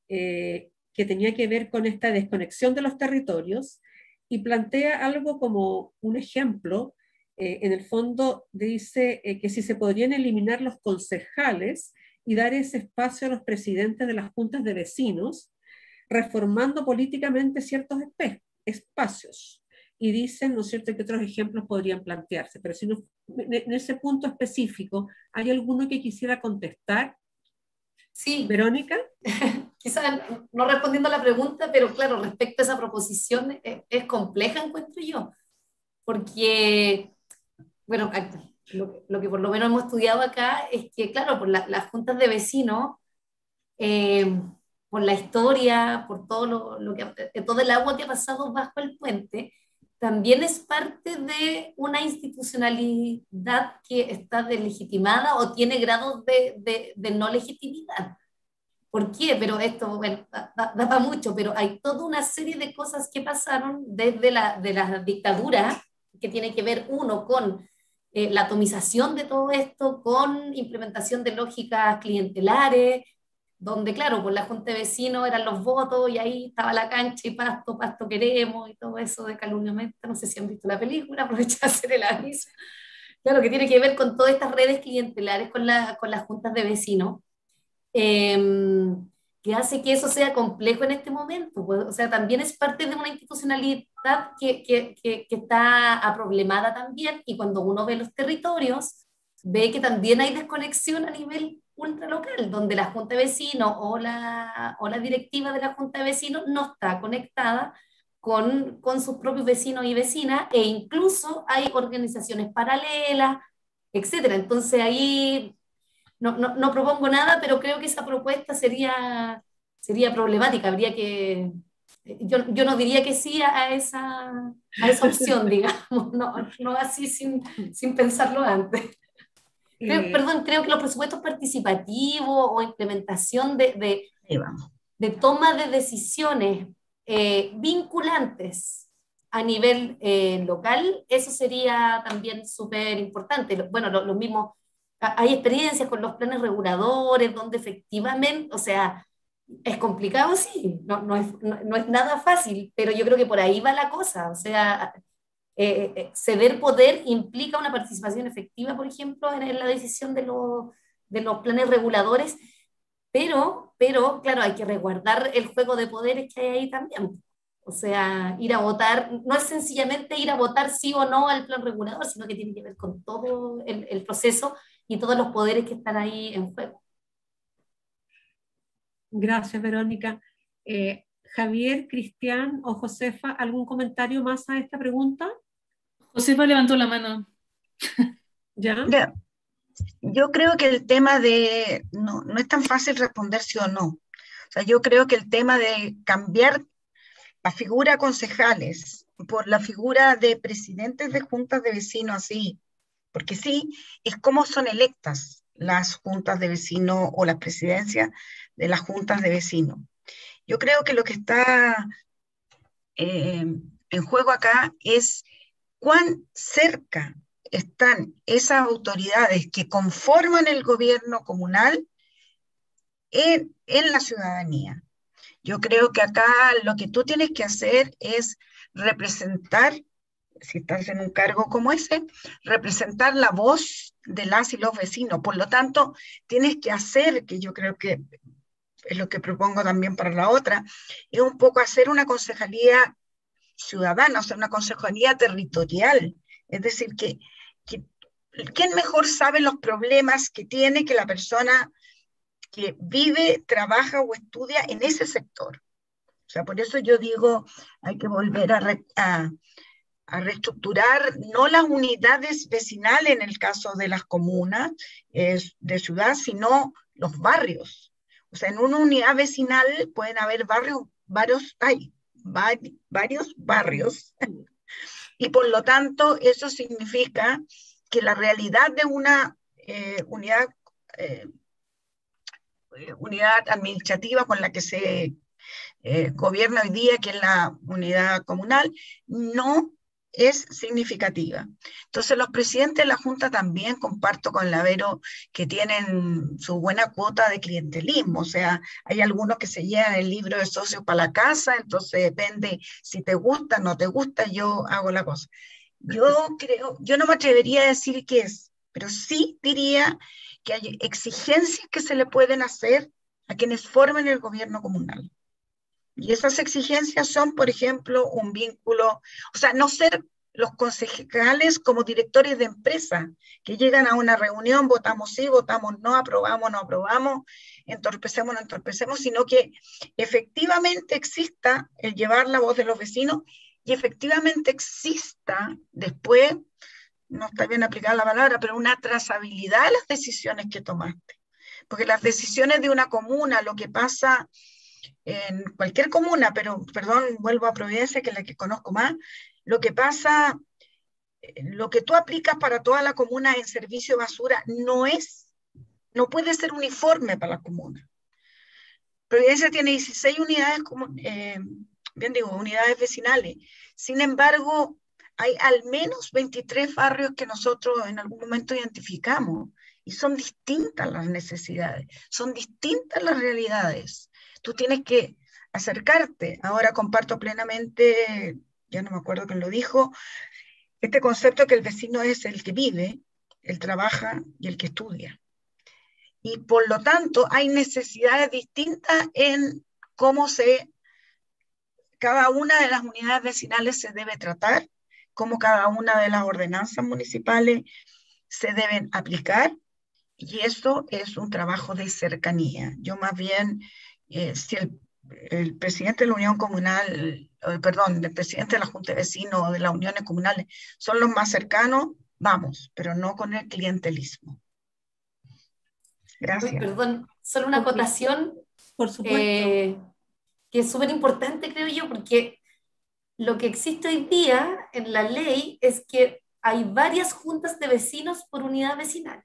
que tenía que ver con esta desconexión de los territorios y plantea algo como un ejemplo. en el fondo dice que si se podrían eliminar los concejales y dar ese espacio a los presidentes de las juntas de vecinos, reformando políticamente ciertos espacios. Y dicen, ¿no es cierto?, que otros ejemplos podrían plantearse. Pero si no, en ese punto específico, ¿hay alguno que quisiera contestar? Sí. Verónica. Quizás no respondiendo a la pregunta, pero claro, respecto a esa proposición, es, es compleja, encuentro yo. Porque, bueno, lo, lo, que por lo menos hemos estudiado acá es que, claro, por las juntas de vecinos, eh, por la historia, por todo, lo, que, todo el agua que ha pasado bajo el puente, también es parte de una institucionalidad que está delegitimada o tiene grados de, de, no legitimidad. ¿Por qué? Pero esto, bueno, da, mucho, pero hay toda una serie de cosas que pasaron desde la, de la dictadura, que tiene que ver, uno, con eh, la atomización de todo esto, con implementación de lógicas clientelares, donde, claro, por la Junta de Vecinos eran los votos y ahí estaba la cancha y pasto, pasto queremos y todo eso de calumnio no sé si han visto la película, aprovecha hacer el aviso. Claro, que tiene que ver con todas estas redes clientelares con, la, con las juntas de vecinos, em, que hace que eso sea complejo en este momento. Pues, o sea, también es parte de una institucionalidad que, que, que, que está aproblemada también, y cuando uno ve los territorios, ve que también hay desconexión a nivel ultralocal, donde la Junta de Vecinos o la, o la directiva de la Junta de Vecinos no está conectada con, con sus propios vecinos y vecinas, e incluso hay organizaciones paralelas, etcétera. Entonces ahí no, no, no, propongo nada, pero creo que esa propuesta sería, sería problemática. Habría que. Yo, yo no diría que sí a esa, a esa opción, digamos, no, no así sin, sin pensarlo antes. Eh, perdón, creo que los presupuestos participativos o implementación de, de, de toma de decisiones eh, vinculantes a nivel eh, local, eso sería también súper importante. Bueno, lo, lo, mismo, hay experiencias con los planes reguladores donde efectivamente, o sea, es complicado, sí, no, no, es, no, no es nada fácil, pero yo creo que por ahí va la cosa, o sea, eh, eh, ceder poder implica una participación efectiva, por ejemplo, en, la decisión de, de, los planes reguladores, pero, pero, claro, hay que resguardar el juego de poderes que hay ahí también. O sea, ir a votar, no es sencillamente ir a votar sí o no al plan regulador, sino que tiene que ver con todo el, el proceso y todos los poderes que están ahí en juego. Gracias, Verónica. Eh, Javier, Cristian o Josefa, ¿algún comentario más a esta pregunta? Josefa levantó la mano. ¿Ya? Yo creo que el tema de, no, no es tan fácil responder sí o no. O sea, yo creo que el tema de cambiar la figura concejales por la figura de presidentes de juntas de vecinos, así, porque sí, es como son electas las juntas de vecinos o la presidencia de las juntas de vecinos. Yo creo que lo que está eh, en juego acá es cuán cerca están esas autoridades que conforman el gobierno comunal en, la ciudadanía. Yo creo que acá lo que tú tienes que hacer es representar, si estás en un cargo como ese, representar la voz de las y los vecinos. Por lo tanto, tienes que hacer, que yo creo que es lo que propongo también para la otra, es un poco hacer una concejalía ciudadana, o sea, una consejería territorial. Es decir, que, ¿quién mejor sabe los problemas que tiene que la persona que vive, trabaja o estudia en ese sector? O sea, por eso yo digo, hay que volver a, reestructurar no las unidades vecinales en el caso de las comunas de ciudad, sino los barrios. O sea, en una unidad vecinal pueden haber barrios, varios, hay varios barrios. Y por lo tanto eso significa que la realidad de una eh, unidad, eh, unidad administrativa con la que se gobierna hoy día, que es la unidad comunal, no es significativa. Entonces, los presidentes de la Junta también comparto con Lavero que tienen su buena cuota de clientelismo, o sea, hay algunos que se llevan el libro de socios para la casa, entonces depende si te gusta, no te gusta, yo hago la cosa. Yo creo, yo no me atrevería a decir qué es, pero sí diría que hay exigencias que se le pueden hacer a quienes formen el gobierno comunal. Y esas exigencias son, por ejemplo, un vínculo, o sea, no ser los concejales como directores de empresa, que llegan a una reunión, votamos sí, votamos no, aprobamos, no aprobamos, entorpecemos, no entorpecemos, sino que efectivamente exista el llevar la voz de los vecinos y efectivamente exista después, no está bien aplicada la palabra, pero una trazabilidad de las decisiones que tomaste. Porque las decisiones de una comuna, lo que pasa en cualquier comuna, pero perdón, vuelvo a Providencia, que es la que conozco más, lo que pasa, eh, lo que tú aplicas para toda la comuna en servicio basura no es, no puede ser uniforme para la comuna. Providencia tiene 16 unidades, como, eh, bien digo, unidades vecinales. Sin embargo, hay al menos 23 barrios que nosotros en algún momento identificamos y son distintas las necesidades, son distintas las realidades tú tienes que acercarte. Ahora comparto plenamente, ya no me acuerdo quién lo dijo, este concepto que el vecino es el que vive, el trabaja y el que estudia. Y por lo tanto hay necesidades distintas en cómo se, cada una de las unidades vecinales se debe tratar, cómo cada una de las ordenanzas municipales se deben aplicar. Y eso es un trabajo de cercanía. Yo más bien eh, si el, presidente de la Unión Comunal, perdón, el presidente de la Junta de Vecinos o de las uniones comunales son los más cercanos, vamos, pero no con el clientelismo. Gracias. perdón, solo una acotación. Por supuesto. Eh, que es súper importante, creo yo, porque lo que existe hoy día en la ley es que hay varias juntas de vecinos por unidad vecinal.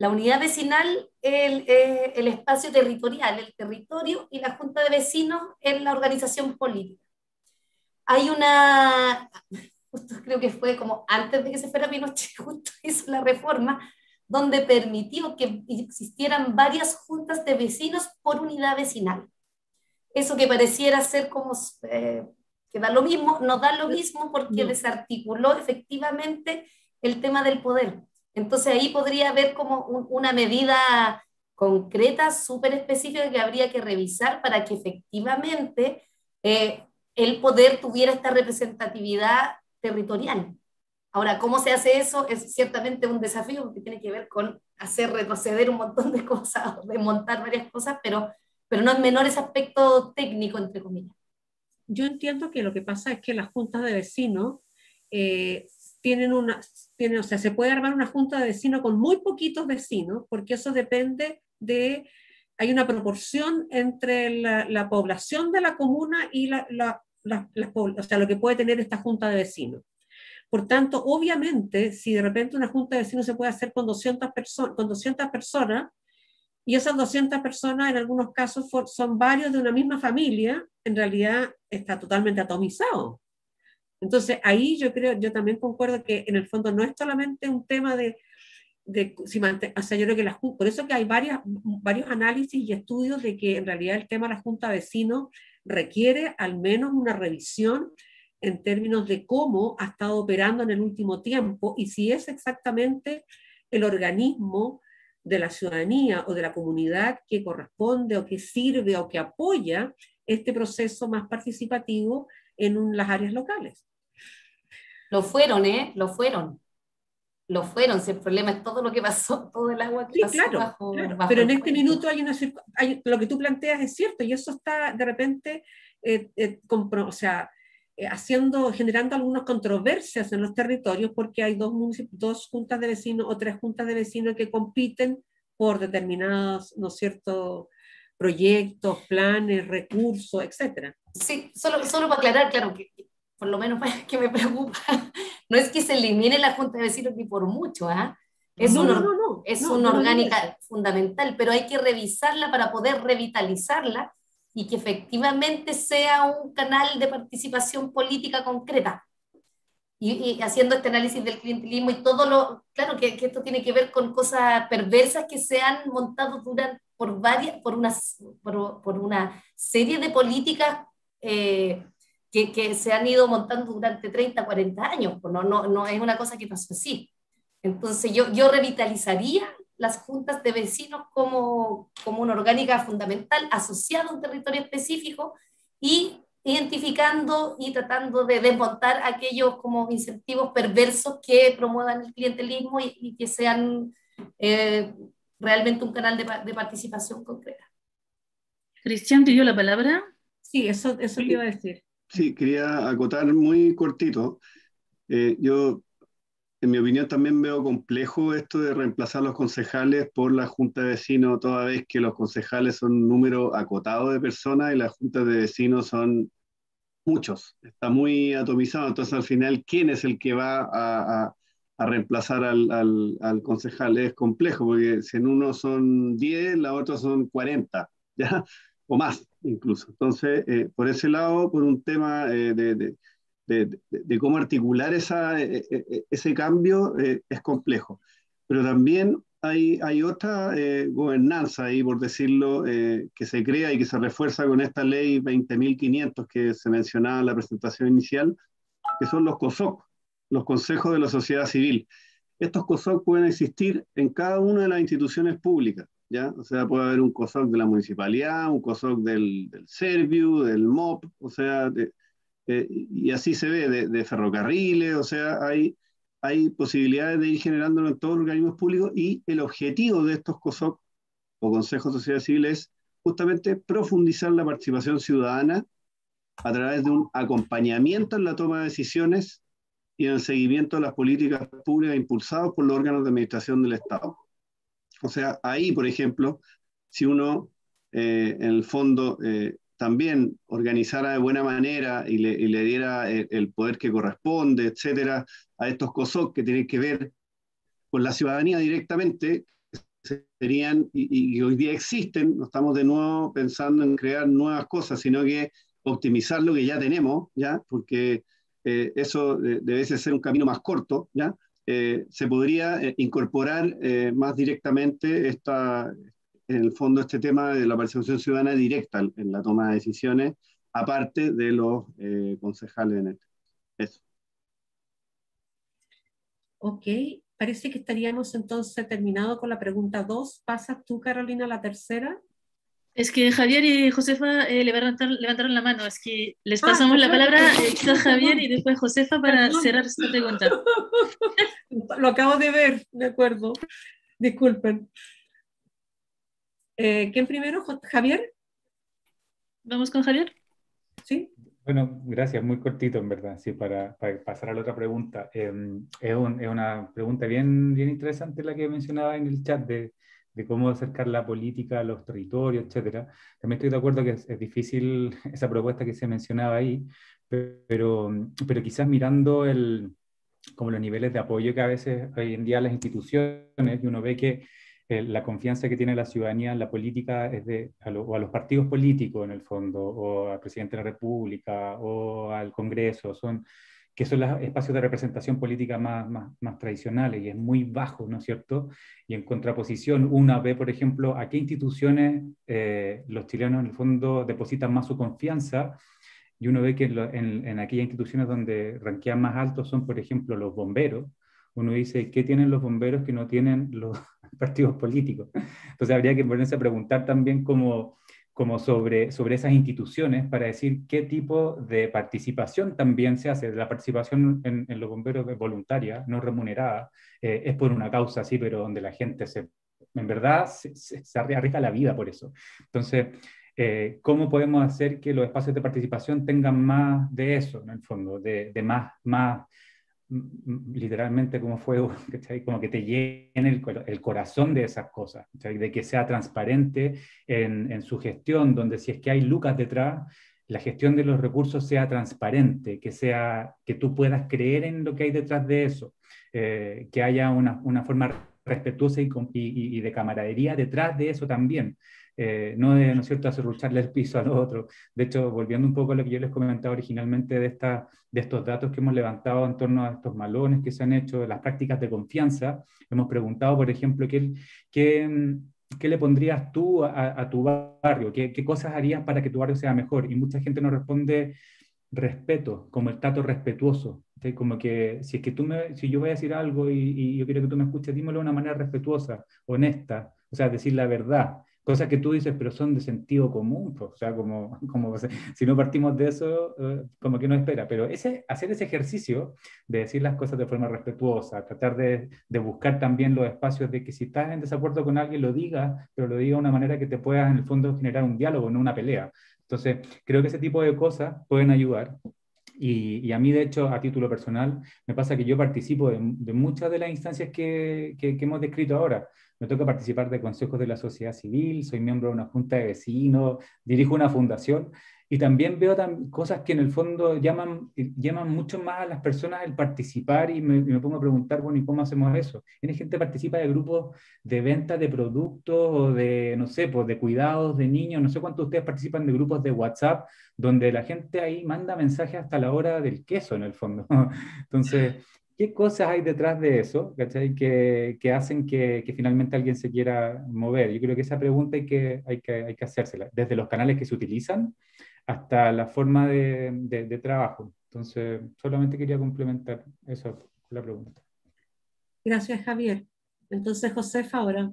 La unidad vecinal es el, el, espacio territorial, el territorio, y la junta de vecinos es la organización política. Hay una, justo creo que fue como antes de que se fuera Pinochet, justo hizo la reforma, donde permitió que existieran varias juntas de vecinos por unidad vecinal. Eso que pareciera ser como eh, que da lo mismo, no da lo mismo porque desarticuló efectivamente el tema del poder. Entonces ahí podría haber como una medida concreta, súper específica que habría que revisar para que efectivamente eh, el poder tuviera esta representatividad territorial. Ahora, ¿cómo se hace eso? Es ciertamente un desafío porque tiene que ver con hacer retroceder un montón de cosas, desmontar varias cosas, pero, pero no es menor ese aspecto técnico, entre comillas. Yo entiendo que lo que pasa es que las juntas de vecinos eh, tienen una, tienen, o sea, se puede armar una junta de vecinos con muy poquitos vecinos, porque eso depende de, hay una proporción entre la, la población de la comuna y la, la, o sea, lo que puede tener esta junta de vecinos. Por tanto, obviamente, si de repente una junta de vecinos se puede hacer con 200, personas con 200 personas, y esas 200 personas en algunos casos son varios de una misma familia, en realidad está totalmente atomizado. Entonces, ahí yo creo, yo también concuerdo que en el fondo no es solamente un tema de, si o sea, yo creo que la, por eso que hay varias, varios análisis y estudios de que en realidad el tema de la Junta de Vecinos requiere al menos una revisión en términos de cómo ha estado operando en el último tiempo y si es exactamente el organismo de la ciudadanía o de la comunidad que corresponde o que sirve o que apoya este proceso más participativo en las áreas locales. Lo fueron, ¿eh? Lo fueron. Lo fueron, si el problema es todo lo que pasó, todo el agua que sí, pasó claro, claro. Pero en este minuto hay una hay, lo que tú planteas es cierto y eso está de repente, eh, eh, o sea, eh, haciendo, generando algunas controversias en los territorios porque hay dos, dos juntas de vecinos o tres juntas de vecinos que compiten por determinados, ¿no es cierto?, proyectos, planes, recursos, etcétera. Sí, solo, solo para aclarar, claro, que por lo menos que me preocupa, no es que se elimine la Junta de Vecinos ni por mucho, ¿ah? Es, No, un, no, no, es una orgánica fundamental, pero hay que revisarla para poder revitalizarla y que efectivamente sea un canal de participación política concreta. Y, y haciendo este análisis del clientelismo y todo lo, claro que, que esto tiene que ver con cosas perversas que se han montado durante, por, varias, por, unas, por, por una serie de políticas eh, que, que se han ido montando durante 30, 40 años, pues no, no, no es una cosa que pasó así. Entonces yo, yo revitalizaría las juntas de vecinos como, como una orgánica fundamental asociada a un territorio específico y identificando y tratando de desmontar aquellos como incentivos perversos que promuevan el clientelismo y, y que sean eh, realmente un canal de, de participación concreta. Cristian pidió la palabra. Sí, eso, eso te iba a decir. Sí, quería acotar muy cortito. Eh, yo, en mi opinión, también veo complejo esto de reemplazar los concejales por la junta de vecinos, toda vez que los concejales son un número acotado de personas y las juntas de vecinos son muchos. Está muy atomizado. Entonces, al final, ¿quién es el que va a, a- a reemplazar al, al- al concejal? Es complejo, porque si en uno son 10, la otra son 40, ¿ya? O más, incluso. Entonces, eh, por ese lado, por un tema eh, de, de- de- de- cómo articular esa, eh, eh, ese cambio, eh, es complejo. Pero también hay, hay otra eh, gobernanza ahí, por decirlo, eh, que se crea y que se refuerza con esta ley 20.500 que se mencionaba en la presentación inicial, que son los COSOC, los consejos de la sociedad civil. Estos COSOC pueden existir en cada una de las instituciones públicas, ¿ya? O sea, puede haber un COSOC de la municipalidad, un COSOC del, del Serviu, del MOP, o sea, de- eh, y así se ve, de, de ferrocarriles, o sea, hay, hay posibilidades de ir generándolo en todos los organismos públicos y el objetivo de estos COSOC o Consejos de Sociedad Civil es justamente profundizar la participación ciudadana a través de un acompañamiento en la toma de decisiones y en el seguimiento de las políticas públicas impulsadas por los órganos de administración del Estado. O sea, ahí, por ejemplo, si uno eh, en el fondo eh, también organizara de buena manera y le, diera el, el, poder que corresponde, etcétera, a estos COSOC que tienen que ver con la ciudadanía directamente, serían, y, y hoy día existen, no estamos de nuevo pensando en crear nuevas cosas, sino que optimizar lo que ya tenemos, ¿ya? Porque eh, eso debe ser un camino más corto, ¿ya? Eh, se podría eh, incorporar más directamente esta, en el fondo este tema de la participación ciudadana directa en la toma de decisiones, aparte de los eh, concejales en este. Eso. Ok, parece que estaríamos entonces terminado con la pregunta 2. ¿Pasas tú, Carolina, a la tercera? Es que Javier y Josefa eh, levantaron, levantaron, la mano, es que les pasamos ah, la palabra eh, quizás Javier y después Josefa para cerrar esta pregunta. Lo acabo de ver, de acuerdo. Disculpen. Eh, ¿Quién primero? ¿Javier? ¿Vamos con Javier? Sí. Bueno, gracias, muy cortito en verdad, sí, para, para pasar a la otra pregunta. Eh, es, un, es, una pregunta bien, bien interesante la que mencionaba en el chat de, de, cómo acercar la política a los territorios, etcétera. También estoy de acuerdo que es, es, difícil esa propuesta que se mencionaba ahí, pero, pero quizás mirando el, como los niveles de apoyo que a veces hoy en día las instituciones, y uno ve que la confianza que tiene la ciudadanía en la política es de, a lo, o a los partidos políticos en el fondo, o al presidente de la República, o al Congreso, son, que son los espacios de representación política más, más, más tradicionales y es muy bajo, ¿no es cierto? Y en contraposición, una ve, por ejemplo, a qué instituciones eh, los chilenos en el fondo depositan más su confianza y uno ve que en, en, en aquellas instituciones donde ranquean más altos son, por ejemplo, los bomberos, uno dice, ¿qué tienen los bomberos que no tienen los partidos políticos? Entonces habría que ponerse a preguntar también como, como sobre, sobre esas instituciones para decir qué tipo de participación también se hace. La participación en, en los bomberos es voluntaria, no remunerada, eh, es por una causa así, pero donde la gente se, en verdad se, se, se arriesga la vida por eso. Entonces, eh, ¿cómo podemos hacer que los espacios de participación tengan más de eso, en el fondo, de, de más... más literalmente como fuego, ¿cachai? como que te llene el, el corazón de esas cosas, ¿cachai? de que sea transparente en, en, su gestión, donde si es que hay lucas detrás, la gestión de los recursos sea transparente, que, sea, que tú puedas creer en lo que hay detrás de eso, eh, que haya una, una forma respetuosa y, y, de camaradería detrás de eso también. Eh, no de, ¿no es cierto?, acerrucharle el piso al otro. De hecho, volviendo un poco a lo que yo les comentaba originalmente de, esta, de estos datos que hemos levantado en torno a estos malones que se han hecho, las prácticas de confianza, hemos preguntado, por ejemplo, qué, qué, qué le pondrías tú a, tu barrio, ¿Qué, qué cosas harías para que tu barrio sea mejor. Y mucha gente nos responde respeto, como el trato respetuoso. Como que si es que tú me, si yo voy a decir algo y, y, yo quiero que tú me escuches, dímelo de una manera respetuosa, honesta, o sea, decir la verdad. Cosas que tú dices, pero son de sentido común, o sea, como, como si no partimos de eso, eh, como que no espera. Pero ese, hacer ese ejercicio de decir las cosas de forma respetuosa, tratar de, de buscar también los espacios de que si estás en desacuerdo con alguien, lo digas, pero lo diga de una manera que te pueda, en el fondo, generar un diálogo, no una pelea. Entonces, creo que ese tipo de cosas pueden ayudar. Y, y, a mí, de hecho, a título personal, me pasa que yo participo de, de muchas de las instancias que, que, que, hemos descrito ahora. Me toca participar de consejos de la sociedad civil, soy miembro de una junta de vecinos, dirijo una fundación y también veo cosas que en el fondo llaman, llaman mucho más a las personas el participar y me, me, pongo a preguntar, bueno, ¿y cómo hacemos eso? Tiene gente que participa de grupos de venta de productos o de, no sé, pues de cuidados de niños, no sé cuántos de ustedes participan de grupos de WhatsApp donde la gente ahí manda mensajes hasta la hora del queso en el fondo. Entonces, ¿qué cosas hay detrás de eso Que, que hacen que, que, finalmente alguien se quiera mover? Yo creo que esa pregunta hay que, hay que, hay que hacérsela, desde los canales que se utilizan hasta la forma de, de, trabajo. Entonces, solamente quería complementar eso, la pregunta. Gracias, Javier. Entonces, Josefa, ahora.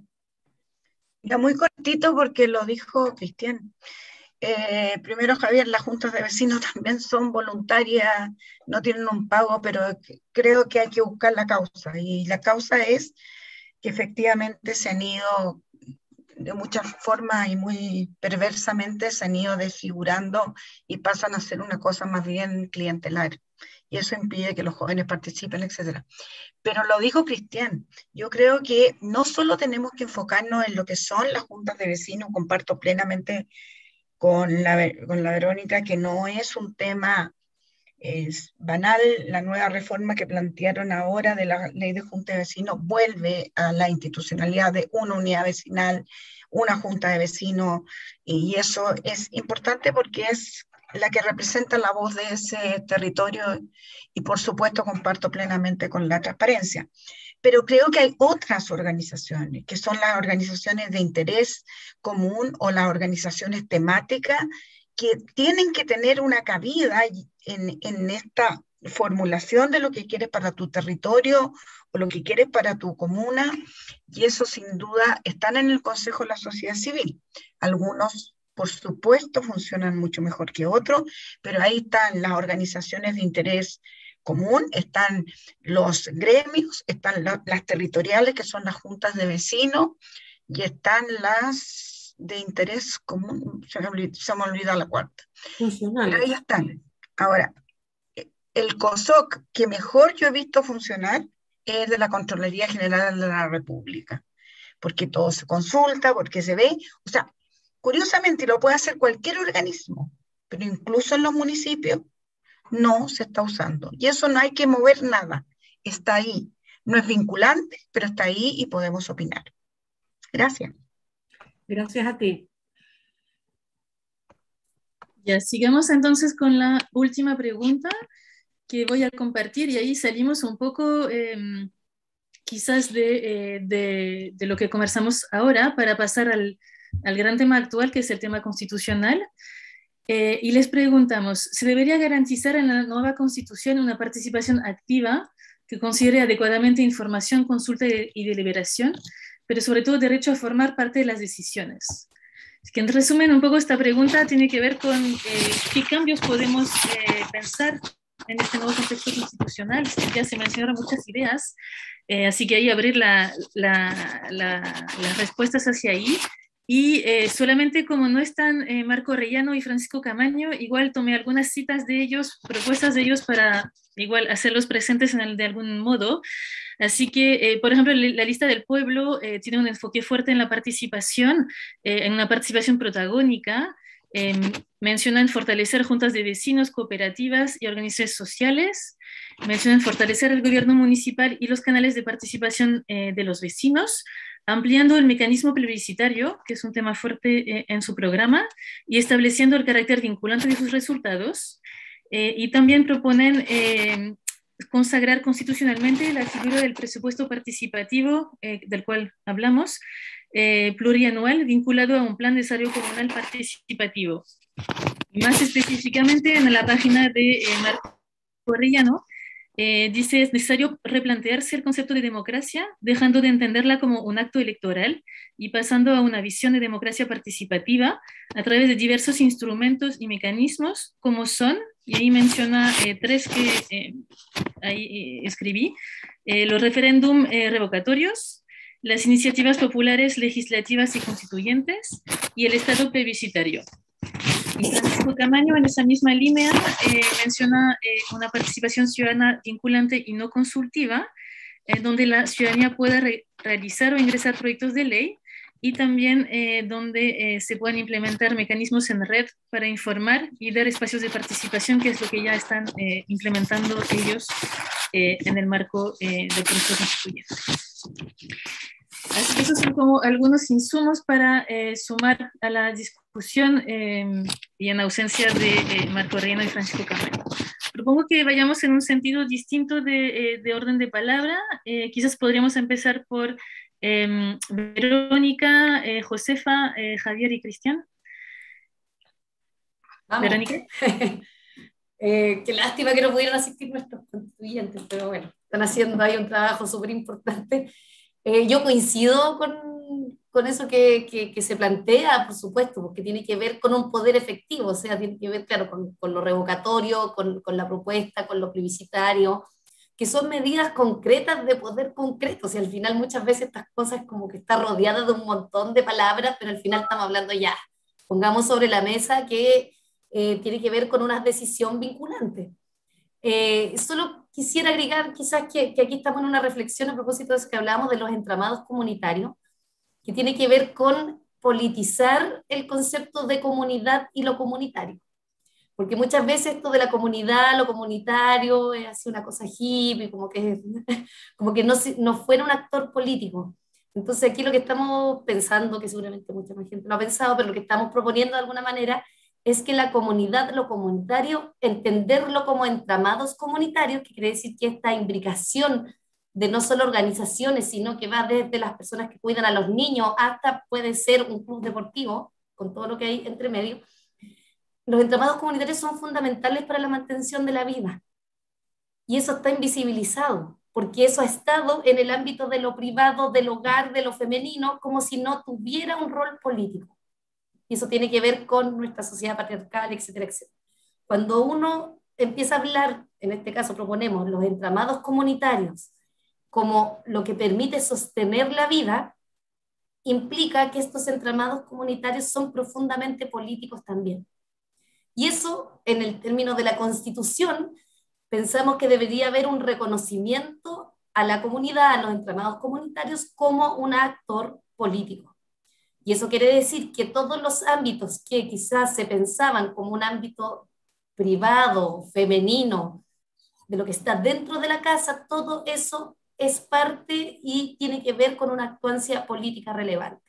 Ya muy cortito porque lo dijo Cristian. Eh, primero, Javier, las juntas de vecinos también son voluntarias, no tienen un pago, pero creo que hay que buscar la causa. Y la causa es que efectivamente se han ido de muchas formas y muy perversamente se han ido desfigurando y pasan a ser una cosa más bien clientelar. Y eso impide que los jóvenes participen, etc. Pero lo dijo Cristian, yo creo que no solo tenemos que enfocarnos en lo que son las juntas de vecinos, comparto plenamente con la, con la Verónica que no es un tema es banal, la nueva reforma que plantearon ahora de la ley de junta de vecinos vuelve a la institucionalidad de una unidad vecinal, una junta de vecinos, y eso es importante porque es la que representa la voz de ese territorio y por supuesto comparto plenamente con la transparencia. Pero creo que hay otras organizaciones, que son las organizaciones de interés común o las organizaciones temáticas que tienen que tener una cabida en, en esta formulación de lo que quieres para tu territorio o lo que quieres para tu comuna, y eso sin duda están en el Consejo de la Sociedad Civil. Algunos, por supuesto, funcionan mucho mejor que otros, pero ahí están las organizaciones de interés común, están los gremios, están las territoriales, que son las juntas de vecinos, y están las de interés común, se me, olvidó, la cuarta. Pero ahí están. Ahora, el COSOC que mejor yo he visto funcionar es de la Contraloría General de la República, porque todo se consulta, porque se ve, o sea, curiosamente lo puede hacer cualquier organismo, pero incluso en los municipios no se está usando. Y eso no hay que mover nada, está ahí. No es vinculante, pero está ahí y podemos opinar. Gracias. Gracias a ti. Ya, sigamos entonces con la última pregunta que voy a compartir y ahí salimos un poco em, quizás eh, de, de, lo que conversamos ahora para pasar al, al, gran tema actual que es el tema constitucional. Eh, y les preguntamos, ¿se debería garantizar en la nueva constitución una participación activa que considere adecuadamente información, consulta y deliberación? pero sobre todo derecho a formar parte de las decisiones. Es que en resumen, un poco esta pregunta tiene que ver con eh, qué cambios podemos eh, pensar en este nuevo contexto constitucional. Ya se mencionaron muchas ideas, eh, así que ahí abrir la, la, las respuestas hacia ahí. Y solamente como no están Marco Rellano y Francisco Camaño, igual tomé algunas citas de ellos, propuestas de ellos para igual hacerlos presentes de algún modo. Así que, eh, por ejemplo, la lista del pueblo eh, tiene un enfoque fuerte en la participación, eh, en una participación protagónica, Em, mencionan fortalecer juntas de vecinos, cooperativas y organizaciones sociales. Mencionan fortalecer el gobierno municipal y los canales de participación eh, de los vecinos, ampliando el mecanismo plebiscitario, que es un tema fuerte eh, en su programa, y estableciendo el carácter vinculante de sus resultados. Eh, y también proponen em, consagrar constitucionalmente la figura del presupuesto participativo del cual hablamos, eh, plurianual vinculado a un plan de desarrollo comunal participativo. Más específicamente en la página de eh, Marco Correllano, eh, dice es necesario replantearse el concepto de democracia, dejando de entenderla como un acto electoral y pasando a una visión de democracia participativa a través de diversos instrumentos y mecanismos, como son, y ahí menciona tres que ahí escribí, los referéndum revocatorios, las iniciativas populares legislativas y constituyentes y el Estado plebiscitario. Francisco Camaño, en esa misma línea, eh, menciona eh, una participación ciudadana vinculante y no consultiva, en donde la ciudadanía pueda realizar o ingresar proyectos de ley y también eh, donde se puedan implementar mecanismos en red para informar y dar espacios de participación, que es lo que ya están implementando ellos en el marco del proceso constituyente. Así que esos son como algunos insumos para eh, sumar a la discusión em, y en ausencia de eh, Marco Reino y Francisco Camacho. Propongo que vayamos en un sentido distinto de, eh, de orden de palabra. quizás podríamos empezar por em, Verónica, Josefa, Javier y Cristian. Verónica. qué lástima que no pudieran asistir nuestros constituyentes, pero bueno, están haciendo ahí un trabajo súper importante. Eh, yo coincido con, con eso que, que, se plantea, por supuesto, porque tiene que ver con un poder efectivo, o sea, tiene que ver, claro, con, con lo revocatorio, con, con, la propuesta, con lo plebiscitario, que son medidas concretas de poder concreto. O sea, al final muchas veces estas cosas como que está rodeada de un montón de palabras, pero al final estamos hablando ya. Pongamos sobre la mesa que eh, tiene que ver con una decisión vinculante. Eh, solo quisiera agregar quizás que, aquí estamos en una reflexión a propósito de eso que hablábamos de los entramados comunitarios, que tiene que ver con politizar el concepto de comunidad y lo comunitario. Porque muchas veces esto de la comunidad, lo comunitario, es así una cosa hippie, como que, como que no, no fuera un actor político. Entonces aquí lo que estamos pensando, que seguramente mucha más gente lo ha pensado, pero lo que estamos proponiendo de alguna manera es que la comunidad, lo comunitario, entenderlo como entramados comunitarios, que quiere decir que esta imbricación de no solo organizaciones, sino que va desde las personas que cuidan a los niños hasta puede ser un club deportivo, con todo lo que hay entre medio, los entramados comunitarios son fundamentales para la mantención de la vida. Y eso está invisibilizado, porque eso ha estado en el ámbito de lo privado, del hogar, de lo femenino, como si no tuviera un rol político y eso tiene que ver con nuestra sociedad patriarcal, etcétera, etcétera. Cuando uno empieza a hablar, en este caso proponemos los entramados comunitarios como lo que permite sostener la vida, implica que estos entramados comunitarios son profundamente políticos también. Y eso, en el término de la constitución, pensamos que debería haber un reconocimiento a la comunidad, a los entramados comunitarios, como un actor político. Y eso quiere decir que todos los ámbitos que quizás se pensaban como un ámbito privado, femenino, de lo que está dentro de la casa, todo eso es parte y tiene que ver con una actuancia política relevante.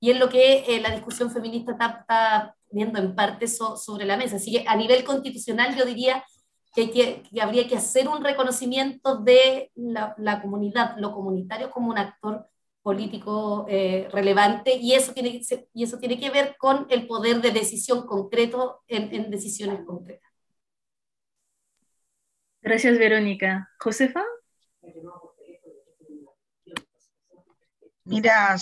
Y es lo que eh, la discusión feminista está, viendo en parte sobre la mesa. Así que a nivel constitucional yo diría que, que, habría que hacer un reconocimiento de la, la, comunidad, lo comunitario como un actor político eh, relevante y eso, tiene, y eso tiene que ver con el poder de decisión concreto en, en decisiones concretas. Gracias, Verónica. Josefa. Mira,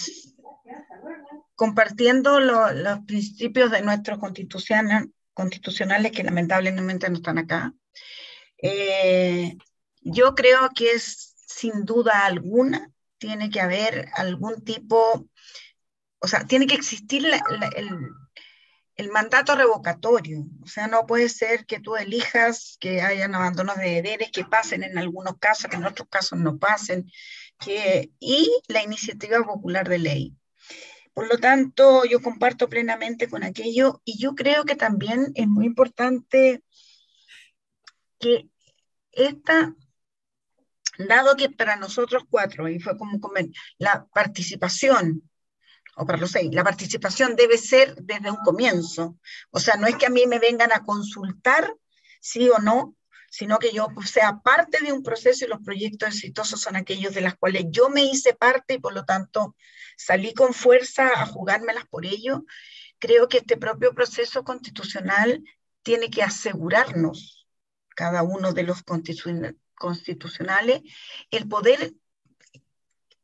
compartiendo los principios de nuestros constitucionales, constitucionales que lamentablemente no están acá, eh, yo creo que es sin duda alguna tiene que haber algún tipo, o sea, tiene que existir el, mandato revocatorio. O sea, no puede ser que tú elijas que hayan abandonos de deberes, que pasen en algunos casos, que en otros casos no pasen, que, y la iniciativa popular de ley. Por lo tanto, yo comparto plenamente con aquello y yo creo que también es muy importante que esta, dado que para nosotros cuatro, y fue como la participación o para los seis, la participación debe ser desde un comienzo. O sea, no es que a mí me vengan a consultar sí o no, sino que yo sea parte de un proceso y los proyectos exitosos son aquellos de los cuales yo me hice parte y por lo tanto salí con fuerza a jugármelas por ello. Creo que este propio proceso constitucional tiene que asegurarnos, cada uno de los constitucionales, el poder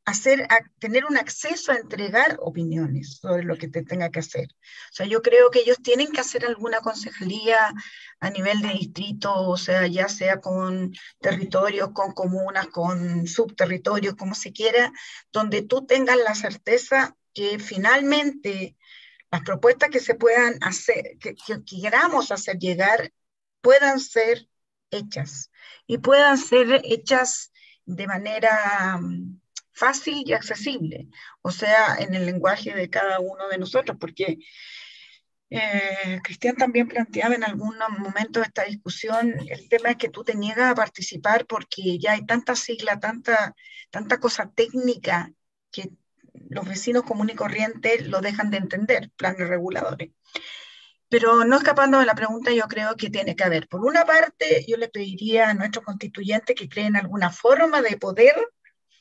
hacer, tener un acceso a entregar opiniones sobre lo que te tenga que hacer. O sea, yo creo que ellos tienen que hacer alguna concejalía a nivel de distrito, o sea, ya sea con territorios, con comunas, con subterritorios, como se quiera, donde tú tengas la certeza que finalmente las propuestas que se puedan hacer, que, que queramos hacer llegar, puedan ser hechas y puedan ser hechas de manera fácil y accesible, o sea, en el lenguaje de cada uno de nosotros, porque eh, Cristian también planteaba en algún momento esta discusión el tema es que tú te niegas a participar porque ya hay tanta sigla, tanta, tanta cosa técnica que los vecinos comunes y corrientes lo dejan de entender, planes reguladores. Pero no escapando de la pregunta, yo creo que tiene que haber, por una parte, yo le pediría a nuestros constituyentes que creen alguna forma de poder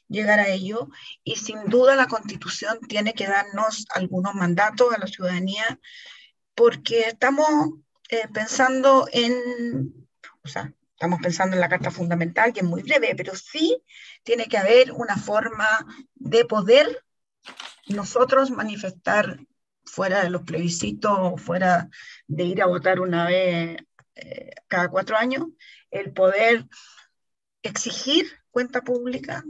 llegar a ello y sin duda la constitución tiene que darnos algunos mandatos a la ciudadanía porque estamos eh, pensando en, o sea, estamos pensando en la Carta Fundamental, que es muy breve, pero sí tiene que haber una forma de poder nosotros manifestar fuera de los plebiscitos, fuera de ir a votar una vez eh, cada cuatro años, el poder exigir cuenta pública,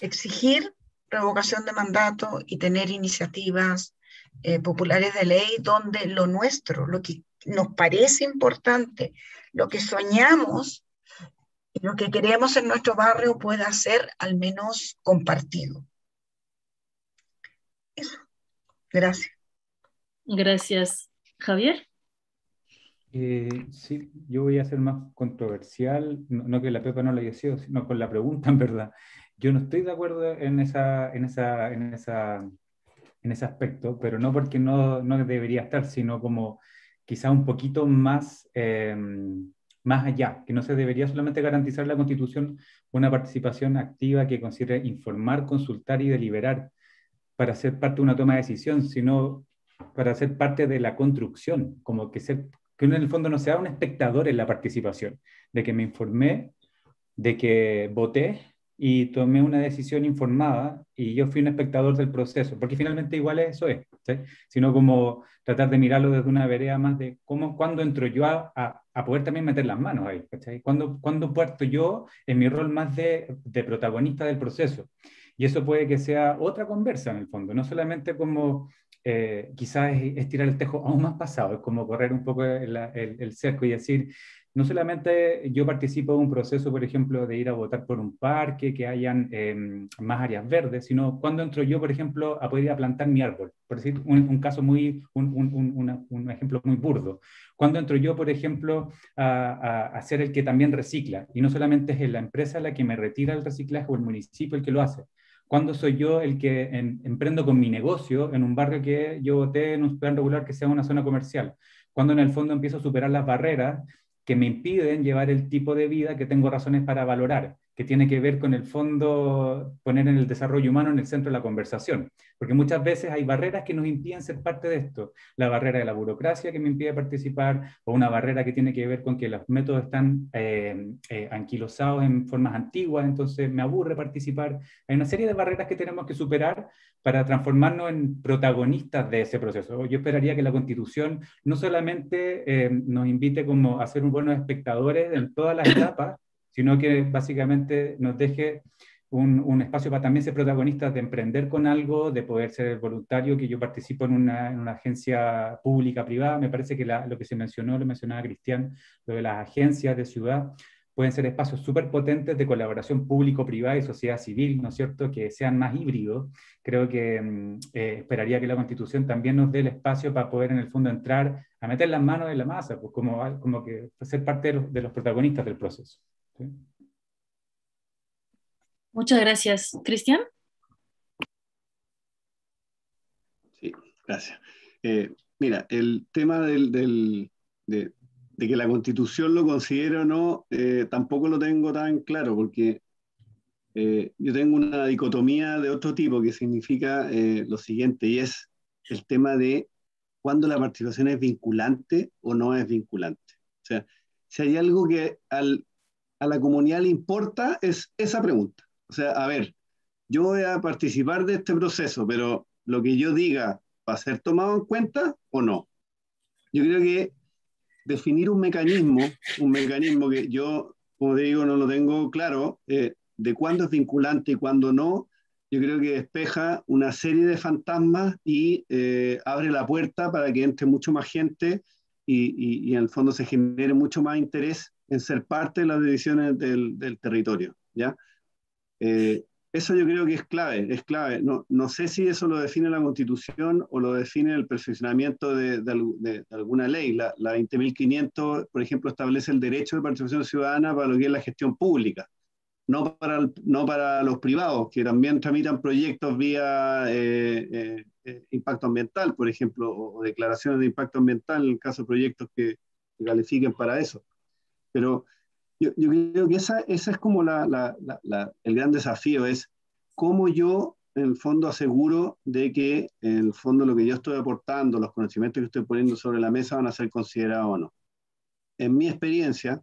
exigir revocación de mandato y tener iniciativas eh, populares de ley donde lo nuestro, lo que nos parece importante, lo que soñamos y lo que queremos en nuestro barrio pueda ser al menos compartido. Eso. Gracias. Gracias. Javier. Eh, sí, yo voy a ser más controversial, no, no, que la Pepa no lo haya sido, sino con la pregunta, en verdad. Yo no estoy de acuerdo en, esa, en, esa, en, esa, en ese aspecto, pero no porque no, no debería estar, sino como quizá un poquito más, em, más allá, que no se debería solamente garantizar la Constitución una participación activa que considere informar, consultar y deliberar para ser parte de una toma de decisión, sino para ser parte de la construcción, como que, ser, que uno en el fondo no sea un espectador en la participación, de que me informé, de que voté y tomé una decisión informada y yo fui un espectador del proceso, porque finalmente igual eso es, sino como tratar de mirarlo desde una vereda más de cómo, cuándo entro yo a, a, poder también meter las manos ahí, ¿cachai? ¿Cuándo, cuándo puerto yo en mi rol más de, de protagonista del proceso? Y eso puede que sea otra conversa en el fondo, no solamente como eh, quizás estirar el tejo aún más pasado, es como correr un poco el, el, el cerco y decir, no solamente yo participo de un proceso, por ejemplo, de ir a votar por un parque, que hayan em, más áreas verdes, sino cuando entro yo, por ejemplo, a poder ir a plantar mi árbol, por decir un, caso muy, un, un, ejemplo muy burdo. Cuando entro yo, por ejemplo, a, a, ser el que también recicla, y no solamente es la empresa la que me retira el reciclaje o el municipio el que lo hace. Cuando soy yo el que emprendo con mi negocio en un barrio que yo voté en un plan regular que sea una zona comercial. Cuando en el fondo empiezo a superar las barreras que me impiden llevar el tipo de vida que tengo razones para valorar, que tiene que ver con el fondo poner en el desarrollo humano en el centro de la conversación. Porque muchas veces hay barreras que nos impiden ser parte de esto. La barrera de la burocracia que me impide participar, o una barrera que tiene que ver con que los métodos están eh, eh, anquilosados en formas antiguas, entonces me aburre participar. Hay una serie de barreras que tenemos que superar para transformarnos en protagonistas de ese proceso. Yo esperaría que la Constitución no solamente eh, nos invite como a ser buenos espectadores en todas las etapas, sino que básicamente nos deje un, un, espacio para también ser protagonistas de emprender con algo, de poder ser voluntario, que yo participo en una, en una agencia pública, privada. Me parece que la, lo que se mencionó, lo mencionaba Cristian, lo de las agencias de ciudad, pueden ser espacios súper potentes de colaboración público-privada y sociedad civil, ¿no es cierto?, que sean más híbridos. Creo que mm, eh, esperaría que la Constitución también nos dé el espacio para poder en el fondo entrar a meter las manos en la masa, pues como, como que ser parte de los, protagonistas del proceso. Muchas gracias. Cristian. Sí, gracias. Eh, mira, el tema del, del, de, de que la constitución lo considere o no, eh, tampoco lo tengo tan claro, porque eh, yo tengo una dicotomía de otro tipo que significa eh, lo siguiente, y es el tema de cuándo la participación es vinculante o no es vinculante. O sea, si hay algo que al, a la comunidad le importa, es esa pregunta. O sea, a ver, yo voy a participar de este proceso, pero lo que yo diga va a ser tomado en cuenta o no. Yo creo que definir un mecanismo, un mecanismo que yo, como digo, no lo tengo claro, eh, de cuándo es vinculante y cuándo no, yo creo que despeja una serie de fantasmas y eh, abre la puerta para que entre mucho más gente y, y, en el fondo se genere mucho más interés en ser parte de las decisiones del, del territorio. ¿ya? Eh, eso yo creo que es clave, es clave. No, no sé si eso lo define la Constitución o lo define el perfeccionamiento de, de, alguna ley. La, la 20.500, por ejemplo, establece el derecho de participación ciudadana para lo que es la gestión pública, no para, no para los privados, que también tramitan proyectos vía eh, eh, eh, impacto ambiental, por ejemplo, o, declaraciones de impacto ambiental en el caso de proyectos que califiquen para eso. Pero yo, yo creo que esa, esa es como la, la, la, el gran desafío, es cómo yo en el fondo aseguro de que en el fondo lo que yo estoy aportando, los conocimientos que estoy poniendo sobre la mesa van a ser considerados o no. En mi experiencia,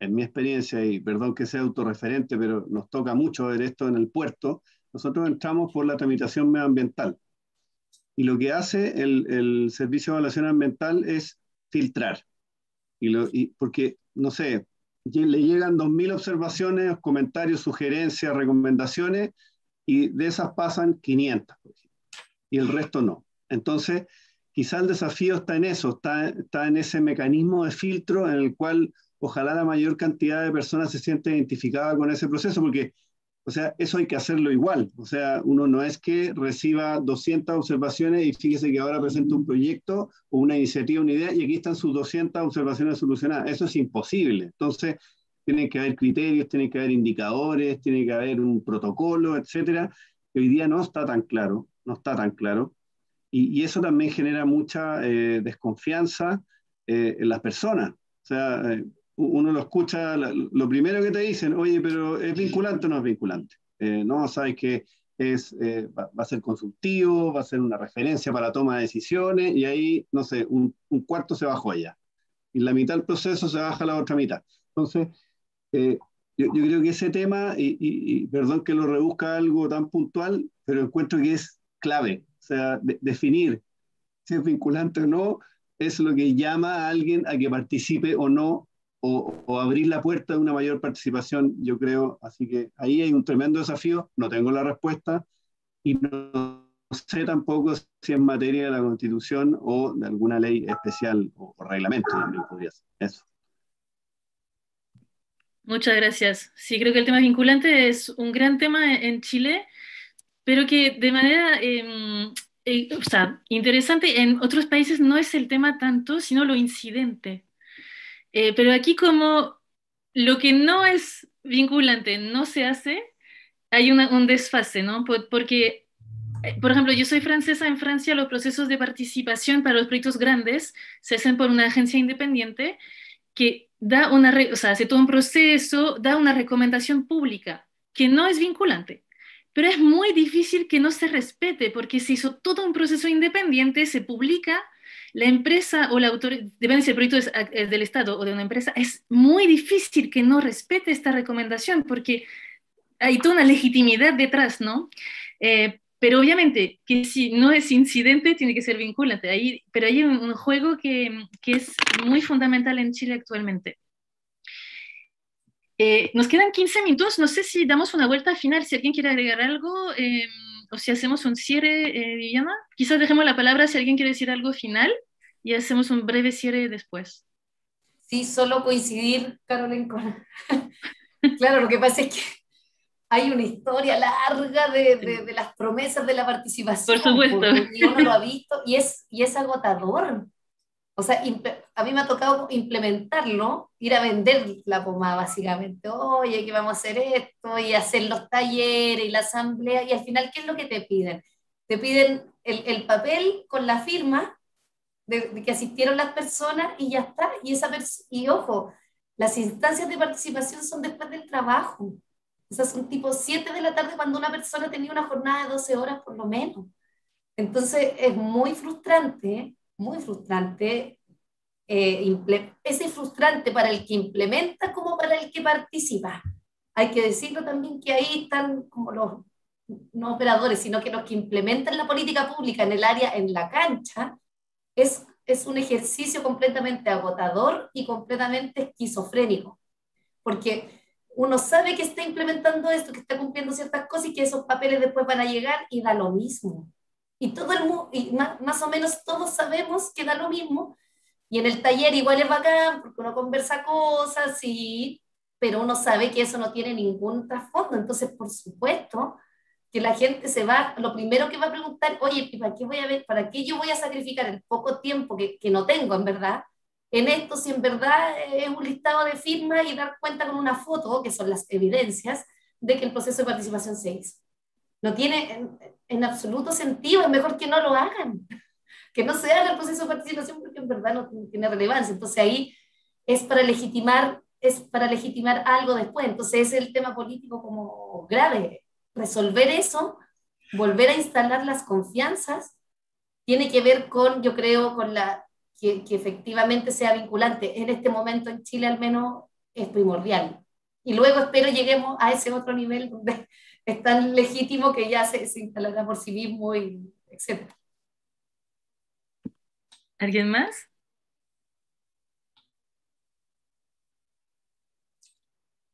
en mi experiencia, y perdón que sea autorreferente, pero nos toca mucho ver esto en el puerto, nosotros entramos por la tramitación medioambiental. Y lo que hace el, el Servicio de Evaluación Ambiental es filtrar. Y, lo, y porque, no sé, le llegan 2.000 observaciones, comentarios, sugerencias, recomendaciones, y de esas pasan 500, y el resto no. Entonces, quizá el desafío está en eso, está, está en ese mecanismo de filtro en el cual ojalá la mayor cantidad de personas se siente identificada con ese proceso, porque, o sea, eso hay que hacerlo igual. O sea, uno no es que reciba 200 observaciones y fíjese que ahora presenta un proyecto o una iniciativa, una idea, y aquí están sus 200 observaciones solucionadas. Eso es imposible. Entonces, tienen que haber criterios, tiene que haber indicadores, tiene que haber un protocolo, etcétera, hoy día no está tan claro, no está tan claro. Y, y eso también genera mucha eh, desconfianza eh, en las personas. O sea, eh, uno lo escucha, lo primero que te dicen, oye, pero ¿es vinculante o no es vinculante? Eh, no, sabes que es, eh, va, va, a ser consultivo, va a ser una referencia para toma de decisiones, y ahí, no sé, un, un cuarto se bajó allá. Y la mitad del proceso se baja a la otra mitad. Entonces, eh, yo, yo, creo que ese tema, y, y, y, perdón que lo rebusca algo tan puntual, pero encuentro que es clave. O sea, de, definir si es vinculante o no es lo que llama a alguien a que participe o no, o, o, abrir la puerta de una mayor participación, yo creo. Así que ahí hay un tremendo desafío, no tengo la respuesta y no sé tampoco si es materia de la Constitución o de alguna ley especial o, o reglamento también podría ser. Eso. Muchas gracias. Sí, creo que el tema vinculante es un gran tema en Chile, pero que de manera eh, eh, o sea, interesante, en otros países no es el tema tanto, sino lo incidente. Eh, pero aquí como lo que no es vinculante no se hace, hay una, un desfase, ¿no? Porque, eh, por ejemplo, yo soy francesa, en Francia los procesos de participación para los proyectos grandes se hacen por una agencia independiente que da una, o sea, hace todo un proceso, da una recomendación pública que no es vinculante. Pero es muy difícil que no se respete porque se hizo todo un proceso independiente, se publica, la empresa o la autoridad, depende si el proyecto es del Estado o de una empresa, es muy difícil que no respete esta recomendación porque hay toda una legitimidad detrás, ¿no? Eh, pero obviamente que si no es incidente, tiene que ser vinculante. Ahí, pero hay un, un juego que, que, es muy fundamental en Chile actualmente. Eh, nos quedan 15 minutos. No sé si damos una vuelta final, si alguien quiere agregar algo, eh, o si hacemos un cierre, eh, Viviana. Quizás dejemos la palabra si alguien quiere decir algo final y hacemos un breve cierre después. Sí, solo coincidir, Carolyn, con... claro, lo que pasa es que hay una historia larga de, de, las promesas de la participación. Por supuesto. Y uno lo ha visto y es, y es agotador. O sea, a mí me ha tocado implementarlo, ir a vender la pomada básicamente. Oye, que vamos a hacer esto y hacer los talleres y la asamblea. Y al final, ¿qué es lo que te piden? Te piden el, el papel con la firma de, que asistieron las personas y ya está. Y, esa y ojo, las instancias de participación son después del trabajo. O sea, son tipo 7 de la tarde cuando una persona tenía una jornada de 12 horas por lo menos. Entonces es muy frustrante muy frustrante. Eh, es frustrante para el que implementa como para el que participa. Hay que decirlo también que ahí están como los, no operadores, sino que los que implementan la política pública en el área, en la cancha, es, es un ejercicio completamente agotador y completamente esquizofrénico. Porque uno sabe que está implementando esto, que está cumpliendo ciertas cosas y que esos papeles después van a llegar y da lo mismo y todo el y más, o menos todos sabemos que da lo mismo, y en el taller igual es bacán, porque uno conversa cosas, y, pero uno sabe que eso no tiene ningún trasfondo, entonces por supuesto que la gente se va, lo primero que va a preguntar, oye, ¿para qué voy a ver, para qué yo voy a sacrificar el poco tiempo que, que no tengo en verdad? En esto, si en verdad es un listado de firmas y dar cuenta con una foto, que son las evidencias, de que el proceso de participación se hizo. No tiene en, absoluto sentido, es mejor que no lo hagan, que no se haga el proceso de participación porque en verdad no tiene relevancia. Entonces ahí es para legitimar, es para legitimar algo después. Entonces es el tema político como grave. Resolver eso, volver a instalar las confianzas, tiene que ver con, yo creo, con la que, que, efectivamente sea vinculante. En este momento en Chile al menos es primordial. Y luego espero lleguemos a ese otro nivel donde es tan legítimo que ya se, se instalará por sí mismo, y etc. ¿Alguien más?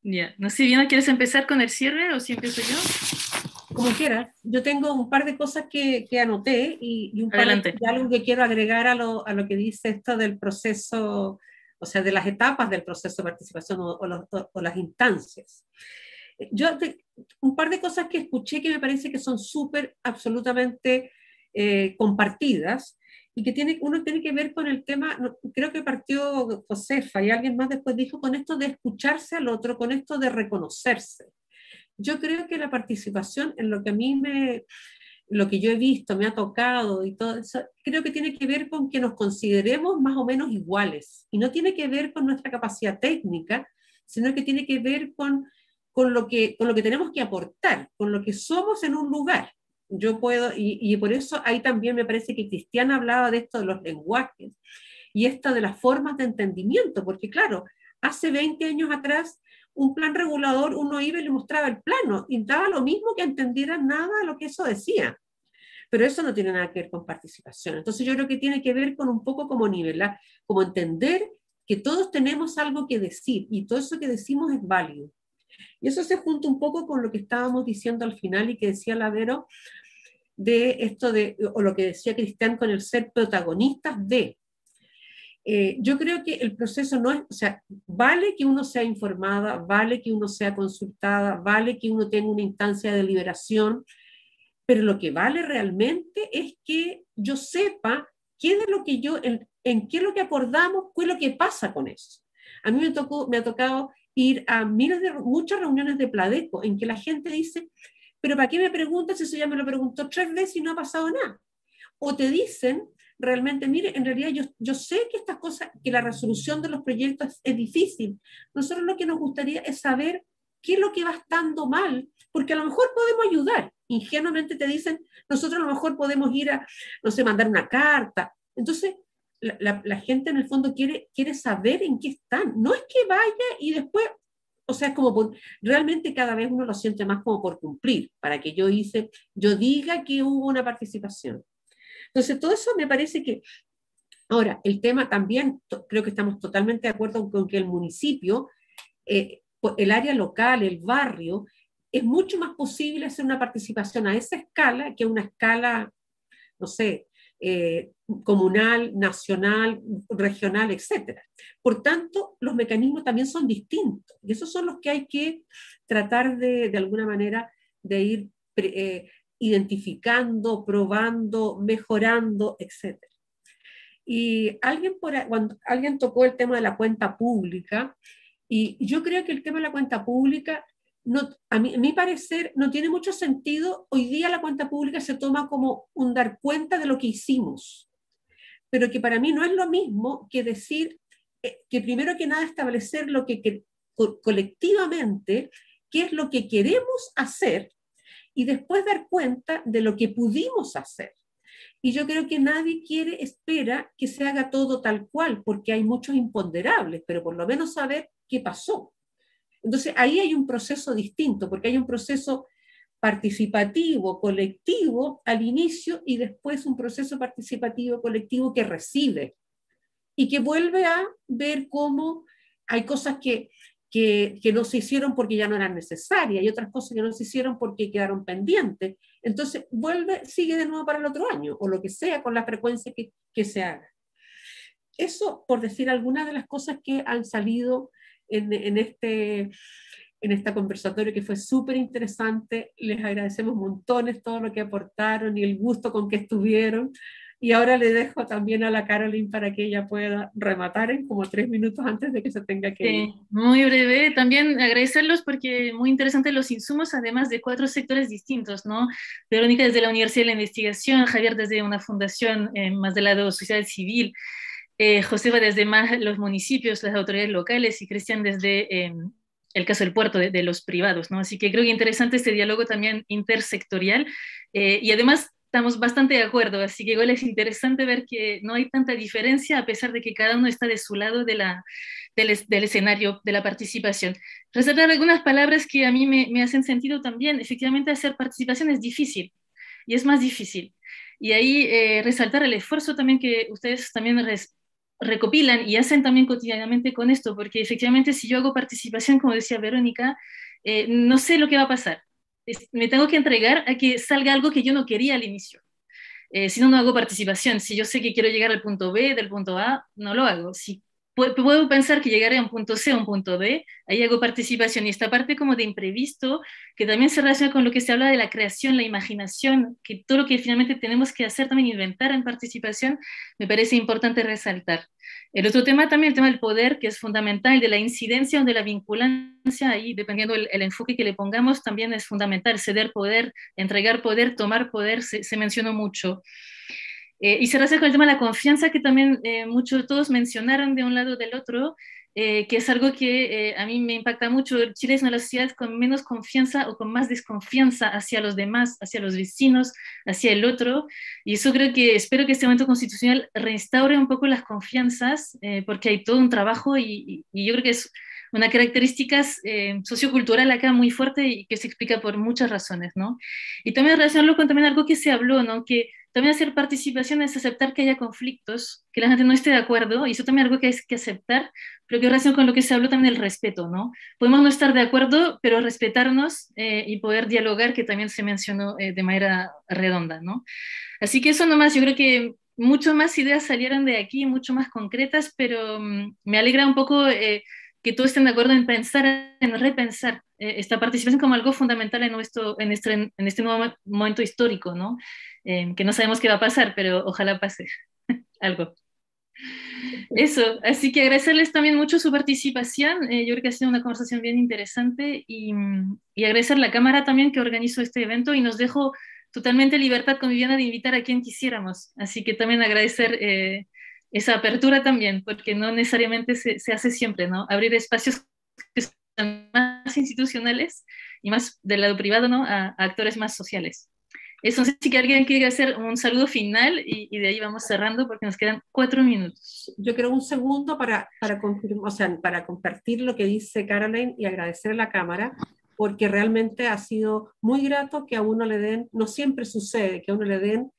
Ya, no sé, si bien ¿quieres empezar con el cierre o si empiezo yo? Como quieras. Yo tengo un par de cosas que, que anoté y, un par de, algo que quiero agregar a lo, a lo, que dice esto del proceso, o sea, de las etapas del proceso de participación o, o, o las instancias yo un par de cosas que escuché que me parece que son súper, absolutamente eh, compartidas y que tiene, uno tiene que ver con el tema, creo que partió Josefa y alguien más después dijo, con esto de escucharse al otro, con esto de reconocerse. Yo creo que la participación en lo que a mí me, lo que yo he visto, me ha tocado y todo eso, creo que tiene que ver con que nos consideremos más o menos iguales y no tiene que ver con nuestra capacidad técnica, sino que tiene que ver con con lo que, con lo que tenemos que aportar, con lo que somos en un lugar. Yo puedo, y, por eso ahí también me parece que Cristiana hablaba de esto de los lenguajes y esto de las formas de entendimiento, porque claro, hace 20 años atrás un plan regulador uno iba y le mostraba el plano y daba lo mismo que entendieran nada de lo que eso decía. Pero eso no tiene nada que ver con participación. Entonces yo creo que tiene que ver con un poco como nivelar, como entender que todos tenemos algo que decir y todo eso que decimos es válido. Y eso se junta un poco con lo que estábamos diciendo al final y que decía Lavero de esto de, o lo que decía Cristian con el ser protagonistas de. Eh, yo creo que el proceso no es, o sea, vale que uno sea informada, vale que uno sea consultada, vale que uno tenga una instancia de liberación, pero lo que vale realmente es que yo sepa qué de lo que yo, en, qué es lo que acordamos, qué es lo que pasa con eso. A mí me, tocó, me ha tocado ir a miles de, muchas reuniones de Pladeco en que la gente dice, pero ¿para qué me preguntas eso ya me lo preguntó tres veces y no ha pasado nada? O te dicen realmente, mire, en realidad yo, yo sé que estas cosas, que la resolución de los proyectos es difícil. Nosotros lo que nos gustaría es saber qué es lo que va estando mal, porque a lo mejor podemos ayudar. Ingenuamente te dicen, nosotros a lo mejor podemos ir a, no sé, mandar una carta. Entonces, la, gente en el fondo quiere, quiere saber en qué están. No es que vaya y después, o sea, es como realmente cada vez uno lo siente más como por cumplir, para que yo hice, yo diga que hubo una participación. Entonces, todo eso me parece que, ahora, el tema también, creo que estamos totalmente de acuerdo con que el municipio, eh, el área local, el barrio, es mucho más posible hacer una participación a esa escala que una escala, no sé, eh, comunal, nacional, regional, etc. Por tanto, los mecanismos también son distintos y esos son los que hay que tratar de, de alguna manera, de ir eh, identificando, probando, mejorando, etc. Y alguien, por, cuando alguien tocó el tema de la cuenta pública, y yo creo que el tema de la cuenta pública, no, a, mí, a mi parecer, no tiene mucho sentido. Hoy día la cuenta pública se toma como un dar cuenta de lo que hicimos, pero que para mí no es lo mismo que decir eh, que primero que nada establecer lo que, colectivamente, qué es lo que queremos hacer y después dar cuenta de lo que pudimos hacer. Y yo creo que nadie quiere, espera que se haga todo tal cual, porque hay muchos imponderables, pero por lo menos saber qué pasó. Entonces ahí hay un proceso distinto, porque hay un proceso participativo, colectivo al inicio y después un proceso participativo colectivo que recibe y que vuelve a ver cómo hay cosas que que, no se hicieron porque ya no eran necesarias y otras cosas que no se hicieron porque quedaron pendientes. Entonces, vuelve, sigue de nuevo para el otro año o lo que sea con la frecuencia que, que se haga. Eso, por decir algunas de las cosas que han salido en, en este en esta conversatorio que fue súper interesante. Les agradecemos montones todo lo que aportaron y el gusto con que estuvieron. Y ahora le dejo también a la Caroline para que ella pueda rematar en como tres minutos antes de que se tenga que ir. muy breve. También agradecerlos porque muy interesante los insumos, además de cuatro sectores distintos, ¿no? Verónica desde la Universidad de la Investigación, Javier desde una fundación eh, más del lado social civil, eh, Joseba desde más los municipios, las autoridades locales y Cristian desde eh, el caso del puerto de, los privados, ¿no? Así que creo que interesante este diálogo también intersectorial eh, y además estamos bastante de acuerdo, así que igual es interesante ver que no hay tanta diferencia a pesar de que cada uno está de su lado de la, del, escenario de la participación. Resaltar algunas palabras que a mí me, hacen sentido también. Efectivamente, hacer participación es difícil y es más difícil. Y ahí eh, resaltar el esfuerzo también que ustedes también recopilan y hacen también cotidianamente con esto, porque efectivamente si yo hago participación, como decía Verónica, eh, no sé lo que va a pasar me tengo que entregar a que salga algo que yo no quería al inicio. Eh, si no, no hago participación. Si yo sé que quiero llegar al punto B del punto A, no lo hago. Si puedo pensar que llegaré a un punto C, a un punto B, ahí hago participación. Y esta parte como de imprevisto, que también se relaciona con lo que se habla de la creación, la imaginación, que todo lo que finalmente tenemos que hacer también inventar en participación, me parece importante resaltar. El otro tema también, el tema del poder, que es fundamental, de la incidencia o de la vinculancia, ahí dependiendo el enfoque que le pongamos, también es fundamental, ceder poder, entregar poder, tomar poder, se, se mencionó mucho. Eh, y se relaciona con el tema de la confianza que también eh, muchos todos mencionaron de un lado del otro, eh, que es algo que a mí me impacta mucho. Chile es una ciudades con menos confianza o con más desconfianza hacia los demás, hacia los vecinos, hacia el otro. Y eso creo que espero que este momento constitucional restaure un poco las confianzas, porque hay todo un trabajo y, y, yo creo que es una característica sociocultural acá muy fuerte y que se explica por muchas razones, ¿no? Y también relacionarlo con también algo que se habló, ¿no? Que también hacer participación es aceptar que haya conflictos, que la gente no esté de acuerdo, y eso también es algo que hay que aceptar, pero que relación con lo que se habló también el respeto, ¿no? Podemos no estar de acuerdo, pero respetarnos eh, y poder dialogar, que también se mencionó eh, de manera redonda, ¿no? Así que eso nomás, yo creo que mucho más ideas salieron de aquí, mucho más concretas, pero um, me alegra un poco eh, que todos estén de acuerdo en pensar, en repensar esta participación como algo fundamental en, nuestro, en, este, en este nuevo momento histórico, ¿no? Em, que no sabemos qué va a pasar, pero ojalá pase algo. Eso, así que agradecerles también mucho su participación. Eh, yo creo que ha sido una conversación bien interesante y, y, agradecer a la Cámara también que organizó este evento y nos dejó totalmente libertad con Viviana de invitar a quien quisiéramos. Así que también agradecer eh, esa apertura también, porque no necesariamente se, se, hace siempre, ¿no? Abrir espacios que son más institucionales y más del lado privado, ¿no? a actores más sociales. Eso, no sé si alguien quiere hacer un saludo final y, de ahí vamos cerrando porque nos quedan cuatro minutos. Yo quiero un segundo para, para, o sea, para compartir lo que dice Caroline y agradecer a la Cámara porque realmente ha sido muy grato que a uno le den, no siempre sucede, que a uno le den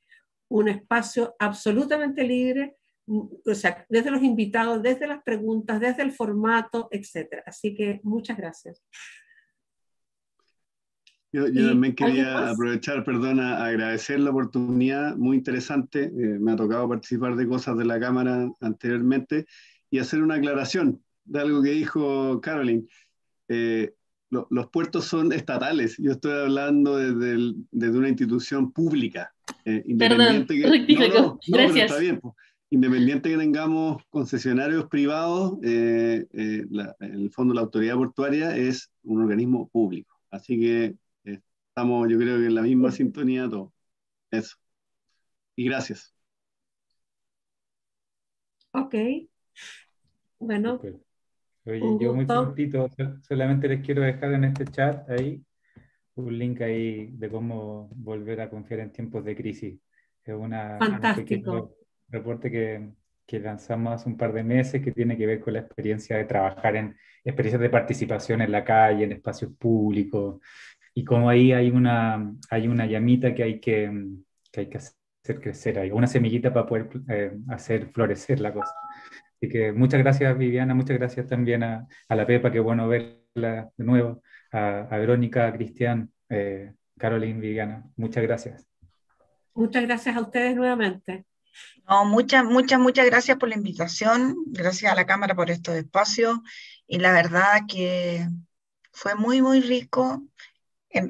un espacio absolutamente libre, o sea, desde los invitados, desde las preguntas, desde el formato, etc. Así que muchas gracias. Yo, también quería aprovechar, perdona, agradecer la oportunidad, muy interesante. Eh, me ha tocado participar de cosas de la Cámara anteriormente y hacer una aclaración de algo que dijo Caroline. Eh, los puertos son estatales. Yo estoy hablando desde, desde una institución pública. Eh, independiente Perdón, que, no, no, Gracias. está bien. Independiente que tengamos concesionarios privados, eh, eh, en el fondo la autoridad portuaria es un organismo público. Así que estamos, yo creo que en la misma sintonía todos. Eso. Y gracias. Ok. Bueno. Oye, yo muy cortito, solamente les quiero dejar en este chat ahí un link ahí de cómo volver a confiar en tiempos de crisis. Es una, Fantástico. un reporte que, que, lanzamos hace un par de meses que tiene que ver con la experiencia de trabajar en experiencias de participación en la calle, en espacios públicos, y cómo ahí hay una, hay una llamita que hay que, que hay que hacer crecer ahí, una semillita para poder eh, hacer florecer la cosa. Así que muchas gracias Viviana, muchas gracias también a, a la Pepa, qué bueno verla de nuevo, a, a Verónica, a Cristian, eh, Caroline, Viviana, muchas gracias. Muchas gracias a ustedes nuevamente. No, muchas, muchas, muchas gracias por la invitación, gracias a la Cámara por estos espacios y la verdad que fue muy, muy rico.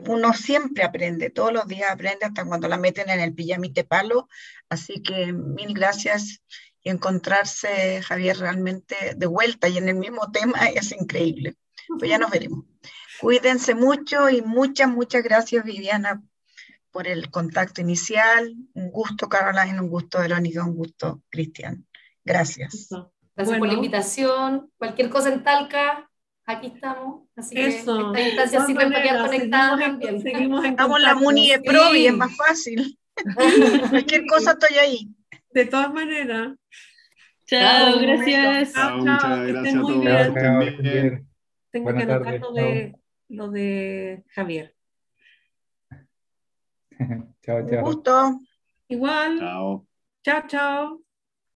Uno siempre aprende, todos los días aprende hasta cuando la meten en el pijamite palo, así que mil gracias y encontrarse, Javier, realmente de vuelta y en el mismo tema es increíble. Pues ya nos veremos. Cuídense mucho y muchas, muchas gracias, Viviana, por el contacto inicial. Un gusto, Caroline, un gusto, Verónica, un gusto, Cristian. Gracias. Gracias por la invitación. Cualquier cosa en Talca, aquí estamos. Así que esta instancia sirve para quedar conectada también. Seguimos en Estamos en la Muni de Provi, es más fácil. Cualquier cosa estoy ahí. De todas maneras. Chao, gracias. Chao, Muchas gracias a todos. Tengo que anotar lo de, lo de Javier. Chao, chao. Un gusto. Igual. Chao. Chao, chao.